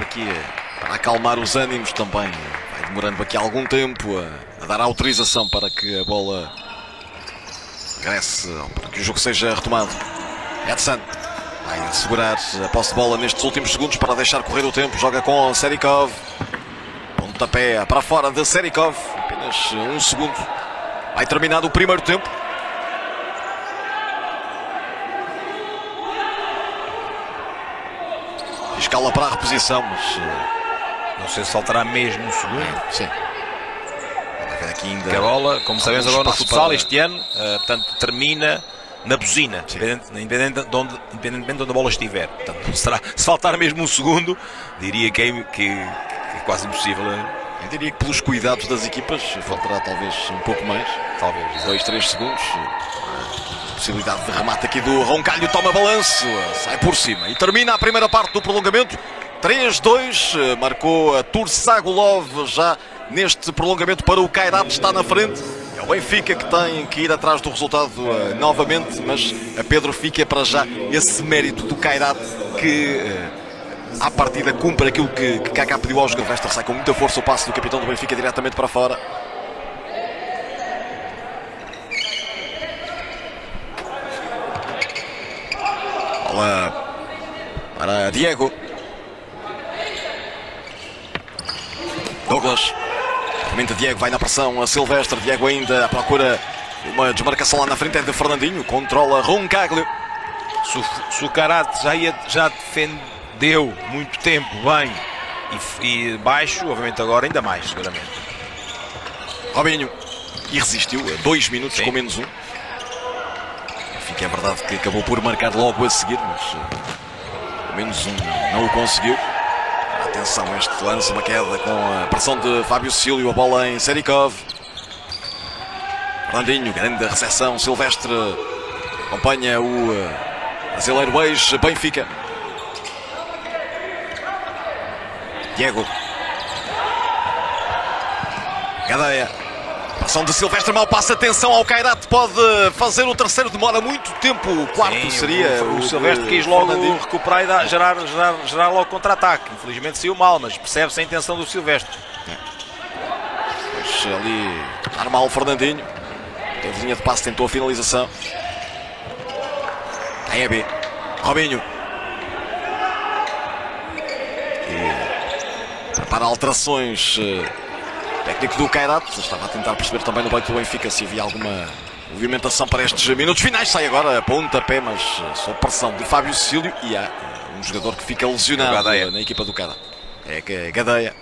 Aqui eh, para acalmar os ânimos também. Vai demorando aqui algum tempo a, a dar autorização para que a bola regresse, para que o jogo seja retomado. Edson vai assegurar a posse de bola nestes últimos segundos para deixar correr o tempo. Joga com Serikov. Pontapé para fora de Serikov. Apenas um segundo. Vai terminado o primeiro tempo. Escala para a reposição, mas eh, Não sei se faltará mesmo um segundo. sim. Vai haver aqui ainda Que a bola, como sabemos agora no futsal, para- este ano, eh, portanto, termina na buzina, independente, independente de onde, independentemente de onde a bola estiver. Portanto, será, se faltar mesmo um segundo, diria que é, que, é quase impossível, eh, Eu diria que pelos cuidados das equipas faltará talvez um pouco mais. talvez. 2, 3 segundos. Possibilidade de remate aqui do Roncalho, toma balanço, sai por cima e termina a primeira parte do prolongamento. 3-2, eh, marcou a Tursagulov já neste prolongamento para o Kairat, está na frente. É o Benfica que tem que ir atrás do resultado eh, novamente, mas a Pedro fica para já esse mérito do Kairat que eh, à partida cumpre aquilo que, que Kaká pediu ao jogador. Esta sai com muita força o passe do capitão do Benfica diretamente para fora. Bola para Diego. Douglas. Novamente Diego vai na pressão. A Silvestre. Diego ainda à procura uma desmarcação lá na frente. É de Fernandinho. Controla Roncaglio. Karate já, ia- já defendeu muito tempo bem e, e baixo, obviamente agora ainda mais, seguramente. Robinho. E resistiu a dois minutos Sim. com menos um. Fica é verdade que acabou por marcar logo a seguir, mas eh, menos um não o conseguiu. Atenção a este lance, uma queda com a pressão de Fábio Cílio, a bola em Serikov. Fernandinho, grande recepção, Silvestre acompanha o eh, brasileiro ex-Benfica. Diego. Gadeia. Pressão de Silvestre, mal passa, atenção ao Kairat, pode fazer o terceiro, demora muito tempo, o quarto Sim, seria o, o Silvestre quis logo Fernandinho. recuperar e dar- gerar, gerar, gerar logo contra-ataque. Infelizmente saiu mal, mas percebe-se a intenção do Silvestre. Mas ali, normal, Fernandinho, teve linha de passe, tentou a finalização. A EB, Robinho. Prepara alterações. eh, Técnico do Kairat, estava a tentar perceber também no banco do Benfica se havia alguma movimentação para estes minutos finais. Sai agora a pontapé, mas eh, sob pressão de Fábio Cílio e há eh, um jogador que fica lesionado na equipa do Cara. É que Gadeia.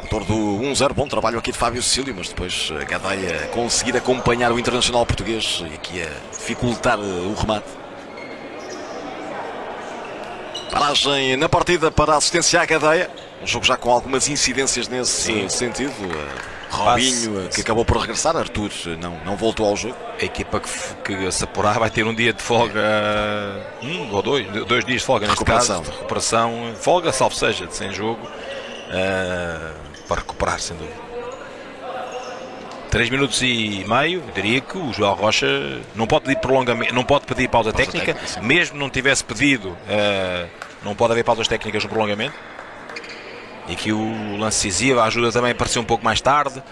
Autor do 1-0, bom trabalho aqui de Fábio Cecílio, mas depois Gadeia conseguir acompanhar o Internacional Português e aqui a dificultar o remate. Paragem na partida para a assistência à Gadeia. Um jogo já com algumas incidências nesse Sim. sentido. Eh, Robinho, eh, que acabou por regressar. Arthur eh, não, não voltou ao jogo. A equipa que, que se apurar vai ter um dia de folga, um ou dois, dois dias de folga Recuperação. caso, de recuperação, folga, salvo seja, de sem jogo, ah, para recuperar, sem dúvida. 3 minutos e meio, diria que o João Rocha não pode pedir prolongamento, não pode pedir pausa, técnica, técnica, sim. mesmo não tivesse pedido, ah, não pode haver pausas técnicas no prolongamento. E aqui o lance decisivo, a ajuda também apareceu um pouco mais tarde.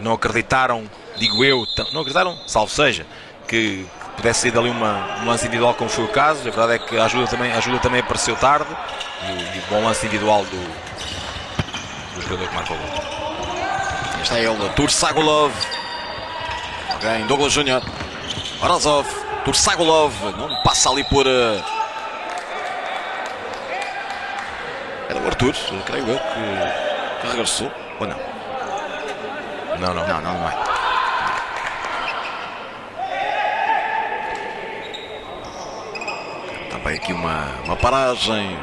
Não acreditaram, digo eu, não acreditaram, salvo seja, que pudesse ser dali uma, um lance individual como foi o caso. A verdade é que a ajuda também, a ajuda também apareceu tarde. E, o- e o bom lance individual do, do jogador que marcou o gol. Está ele, Tursagolov. Alguém, Douglas Júnior. Orazov, Tursagolov. Não passa ali por. eh, Era o Arthur, creio eu, que, que regressou. Ou não? Não, não. Não, não, não é. Também aqui uma, uma paragem.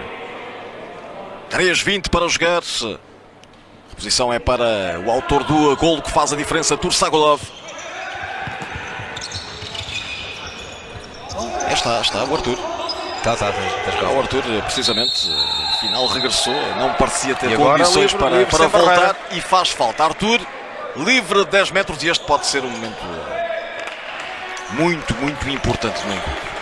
3-20 para jogar. A posição é para o autor do golo que faz a diferença, Tursagolov. É, está, está o Arthur. Tá, tá, tens, tens Está o Arthur, precisamente. Final regressou, não parecia ter condições livre- para, livre para voltar barreira. e faz falta. Arthur, livre de 10 metros e este pode ser um momento muito, muito importante no encontro.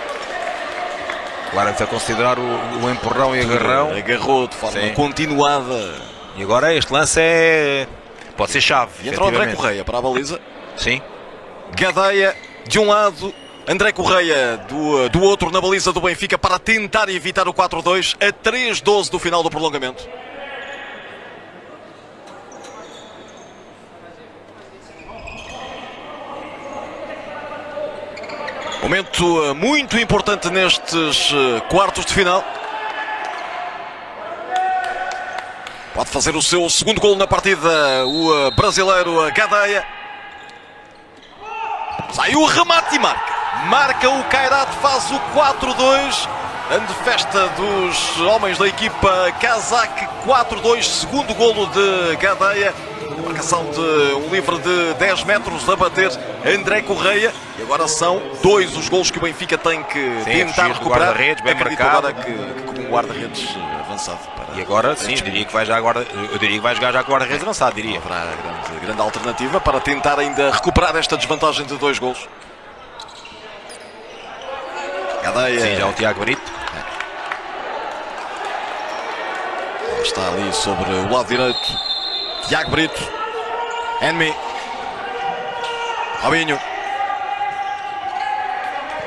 Está a considerar o, o empurrão e agarrão. Agarrou de forma Sim. continuada. E agora este lance é. Pode ser chave. E entra o André. Correia para a baliza. Sim. Gadeia de um lado, André Correia do, do outro na baliza do Benfica para tentar evitar o 4-2 a 3-12 do final do prolongamento. Momento eh, muito importante nestes eh, quartos de final. Pode fazer o seu segundo gol na partida o eh, brasileiro Gadeia. Sai o remate e marca. Marca o Kairat, faz o 4-2. Grande festa dos homens da equipa Kazak. 4-2, segundo golo de Gadeia. Marcação de um livre de 10 metros a bater André Correia. E agora são dois os golos que o Benfica tem que tentar fugir do recuperar. bem Acredito marcado. agora que, que com um guarda-redes eh, avançado. Para E agora sim, eu diria que vai já agora. Eu diria que vai jogar já com o guarda-redes avançado, diria. Haverá grande, grande alternativa para tentar ainda recuperar esta desvantagem de dois gols. Gadeia Sim, já o Tiago Brito. está ali sobre o lado direito. Tiago Brito. Enemy. Robinho.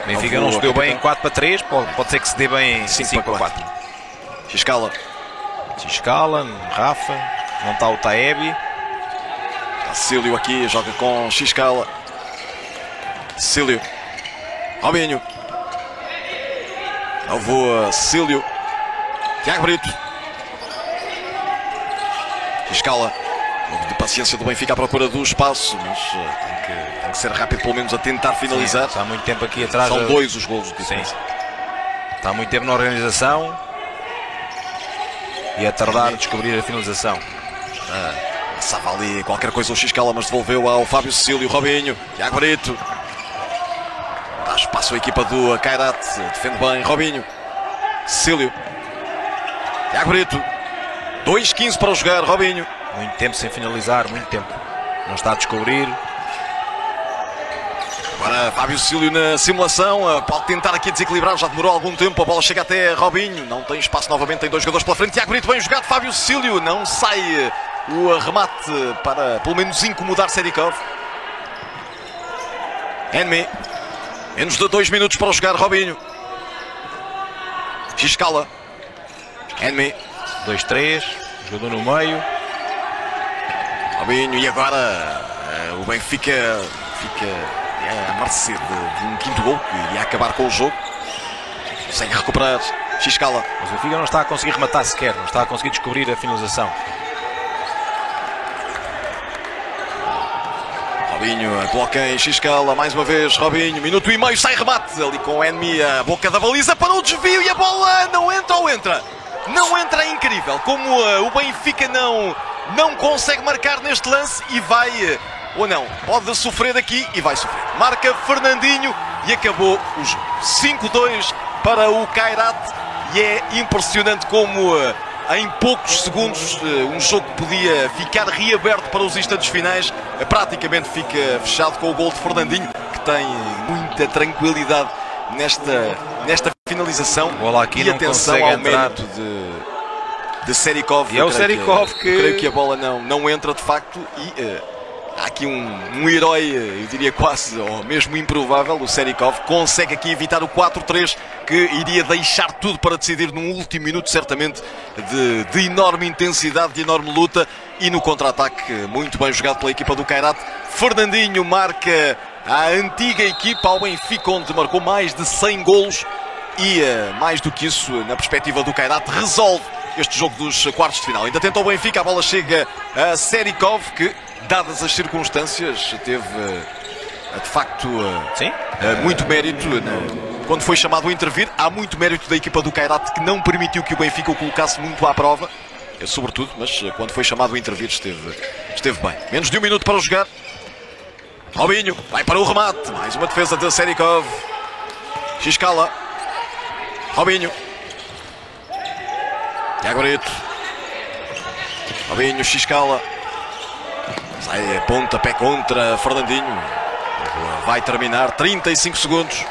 Benfica Não se deu bem em capitão. 4 para 3, pode, pode ser que se dê bem em 5 5 para para 4. 4. Xiscala. Escala, Rafa, não está o Taebi. Cílio aqui joga com Xiscala. Cílio. Robinho. Novo Cílio. Tiago Brito. Xiscala. Jogo de paciência do Benfica à procura do espaço, mas eh, tem que, tem que ser rápido pelo menos a tentar finalizar. Está há muito tempo aqui atrás. São a- dois os golos de Sim. Está há muito tempo na organização. E a tardar a descobrir a finalização. Passava ali qualquer coisa o Xiscala, mas devolveu ao Fábio Cecílio, Robinho, Tiago Brito. Dá espaço à equipa do Kairat, defende bem, Robinho, Cecílio, Tiago Brito. 2-15 para jogar, Robinho. Muito tempo sem finalizar, muito tempo. Não está a descobrir. Agora Fábio Cecílio na simulação, eh, pode tentar aqui desequilibrar, já demorou algum tempo, a bola chega até Robinho, não tem espaço novamente, tem dois jogadores pela frente, Tiago Brito bem jogado, Fábio Cecílio, não sai eh, o remate para pelo menos incomodar Sedikov. Enemy, menos de dois minutos para jogar Robinho. Xiscala, Enemy, 2-3, jogador no meio. Robinho, e agora eh, o Benfica fica eh, à mercê de, um quinto gol que iria acabar com o jogo. Sem recuperar. Xiscala. Mas o Benfica não está a conseguir rematar sequer, não está a conseguir descobrir a finalização. Robinho coloca em Xiscala mais uma vez. Robinho, minuto e meio, sai remate ali com o Enmi, a boca da baliza para o desvio e a bola não entra ou entra? Não entra, é incrível. Como uh, o Benfica não, não consegue marcar neste lance e vai, uh, ou não, pode sofrer aqui e vai sofrer. Marca Fernandinho e acabou o jogo. 5-2 para o Kairat e é impressionante como. Uh, em poucos segundos, um jogo que podia ficar reaberto para os instantes finais, praticamente fica fechado com o gol de Fernandinho, que tem muita tranquilidade nesta, nesta finalização. Bola aqui e não atenção ao mérito de, de Serikov. E é o Serikov que- Creio que a bola não, não entra de facto e eh, aqui um, um herói, eu diria quase, ou mesmo improvável, o Serikov, consegue aqui evitar o 4-3 que iria deixar tudo para decidir num último minuto, certamente de, de enorme intensidade, de enorme luta e no contra-ataque muito bem jogado pela equipa do Kairat. Fernandinho marca a antiga equipa ao Benfica, onde marcou mais de 100 golos e eh, mais do que isso, na perspectiva do Kairat, resolve este jogo dos quartos de final. Ainda tenta o Benfica, a bola chega a Serikov, que, dadas as circunstâncias, teve eh, de facto eh, Sim? eh, muito mérito. né? Quando foi chamado a intervir, há muito mérito da equipa do Kairat que não permitiu que o Benfica o colocasse muito à prova, eh, sobretudo, mas quando foi chamado a intervir esteve, esteve bem. Menos de um minuto para jogar. Robinho vai para o remate. Mais uma defesa de Serikov. Xiscala. Robinho. Tiago Brito. Robinho, Xiscala. Sai a ponta, pé contra Fernandinho. Vai terminar 35 segundos.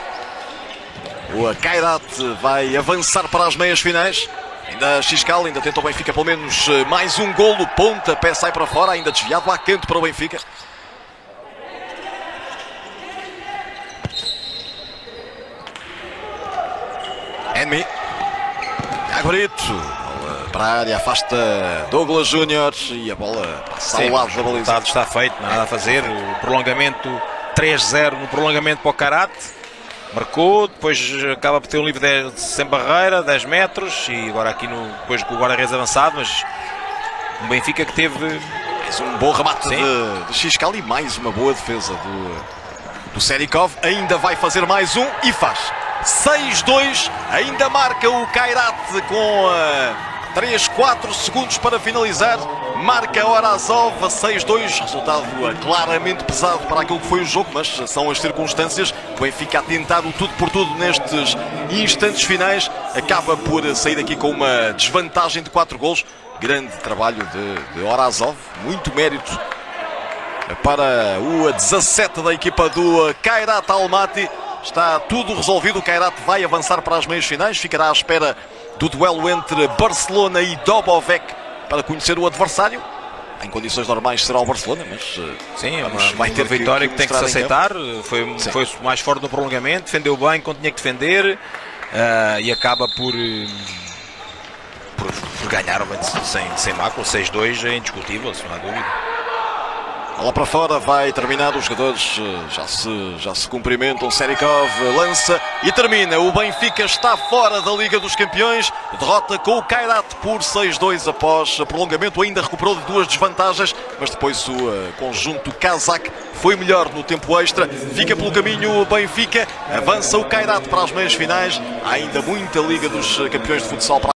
O Kairat vai avançar para as meias finais. Ainda Xiscala, ainda tenta o Benfica pelo menos eh, mais um golo. Ponta, pé sai para fora, ainda desviado a canto para o Benfica. Enmi. Bola para a área, afasta Douglas Júnior e a bola passa Sim, ao lado da o baliza. resultado está feito, nada a fazer. O prolongamento 3-0 no prolongamento para o Karate. Marcou, depois acaba por ter um livre de, sem barreira, 10 metros, e agora aqui no, depois com o guarda-redes avançado, mas um Benfica que teve Mais um bom remate Sim. de, de Xiscal e mais uma boa defesa do, do Serikov. Ainda vai fazer mais um e faz. 6-2, ainda marca o Kairat com uh, 3, 4 segundos para finalizar. Marca Orazov a 6-2, resultado claramente pesado para aquilo que foi o jogo, mas são as circunstâncias. O Benfica a tentar o tudo por tudo nestes instantes finais, acaba por sair daqui com uma desvantagem de 4 golos. Grande trabalho de, de Orazov, muito mérito para o 17 da equipa do Kairat Almaty. Está tudo resolvido. O Kairat vai avançar para as meias finais. Ficará à espera do duelo entre Barcelona e Dobovec para conhecer o adversário. Em condições normais será o Barcelona, mas eh, Sim, é vamos- vai ter uma vitória que, tem que se campo. aceitar. Foi, Sim. foi mais forte no prolongamento, defendeu bem quando tinha que defender ah, e acaba por, eh, por, por ganhar sem, sem mácula. 6-2 é indiscutível, há dúvida. Lá para fora vai terminar. Os jogadores eh, já se, já se cumprimentam. Serikov lança e termina. O Benfica está fora da Liga dos Campeões. Derrota com o Kairat por 6-2 após prolongamento. Ainda recuperou de duas desvantagens, mas depois o eh, conjunto kazakh foi melhor no tempo extra. Fica pelo caminho o Benfica. Avança o Kairat para as meias finais. Há ainda muita Liga dos Campeões de Futsal para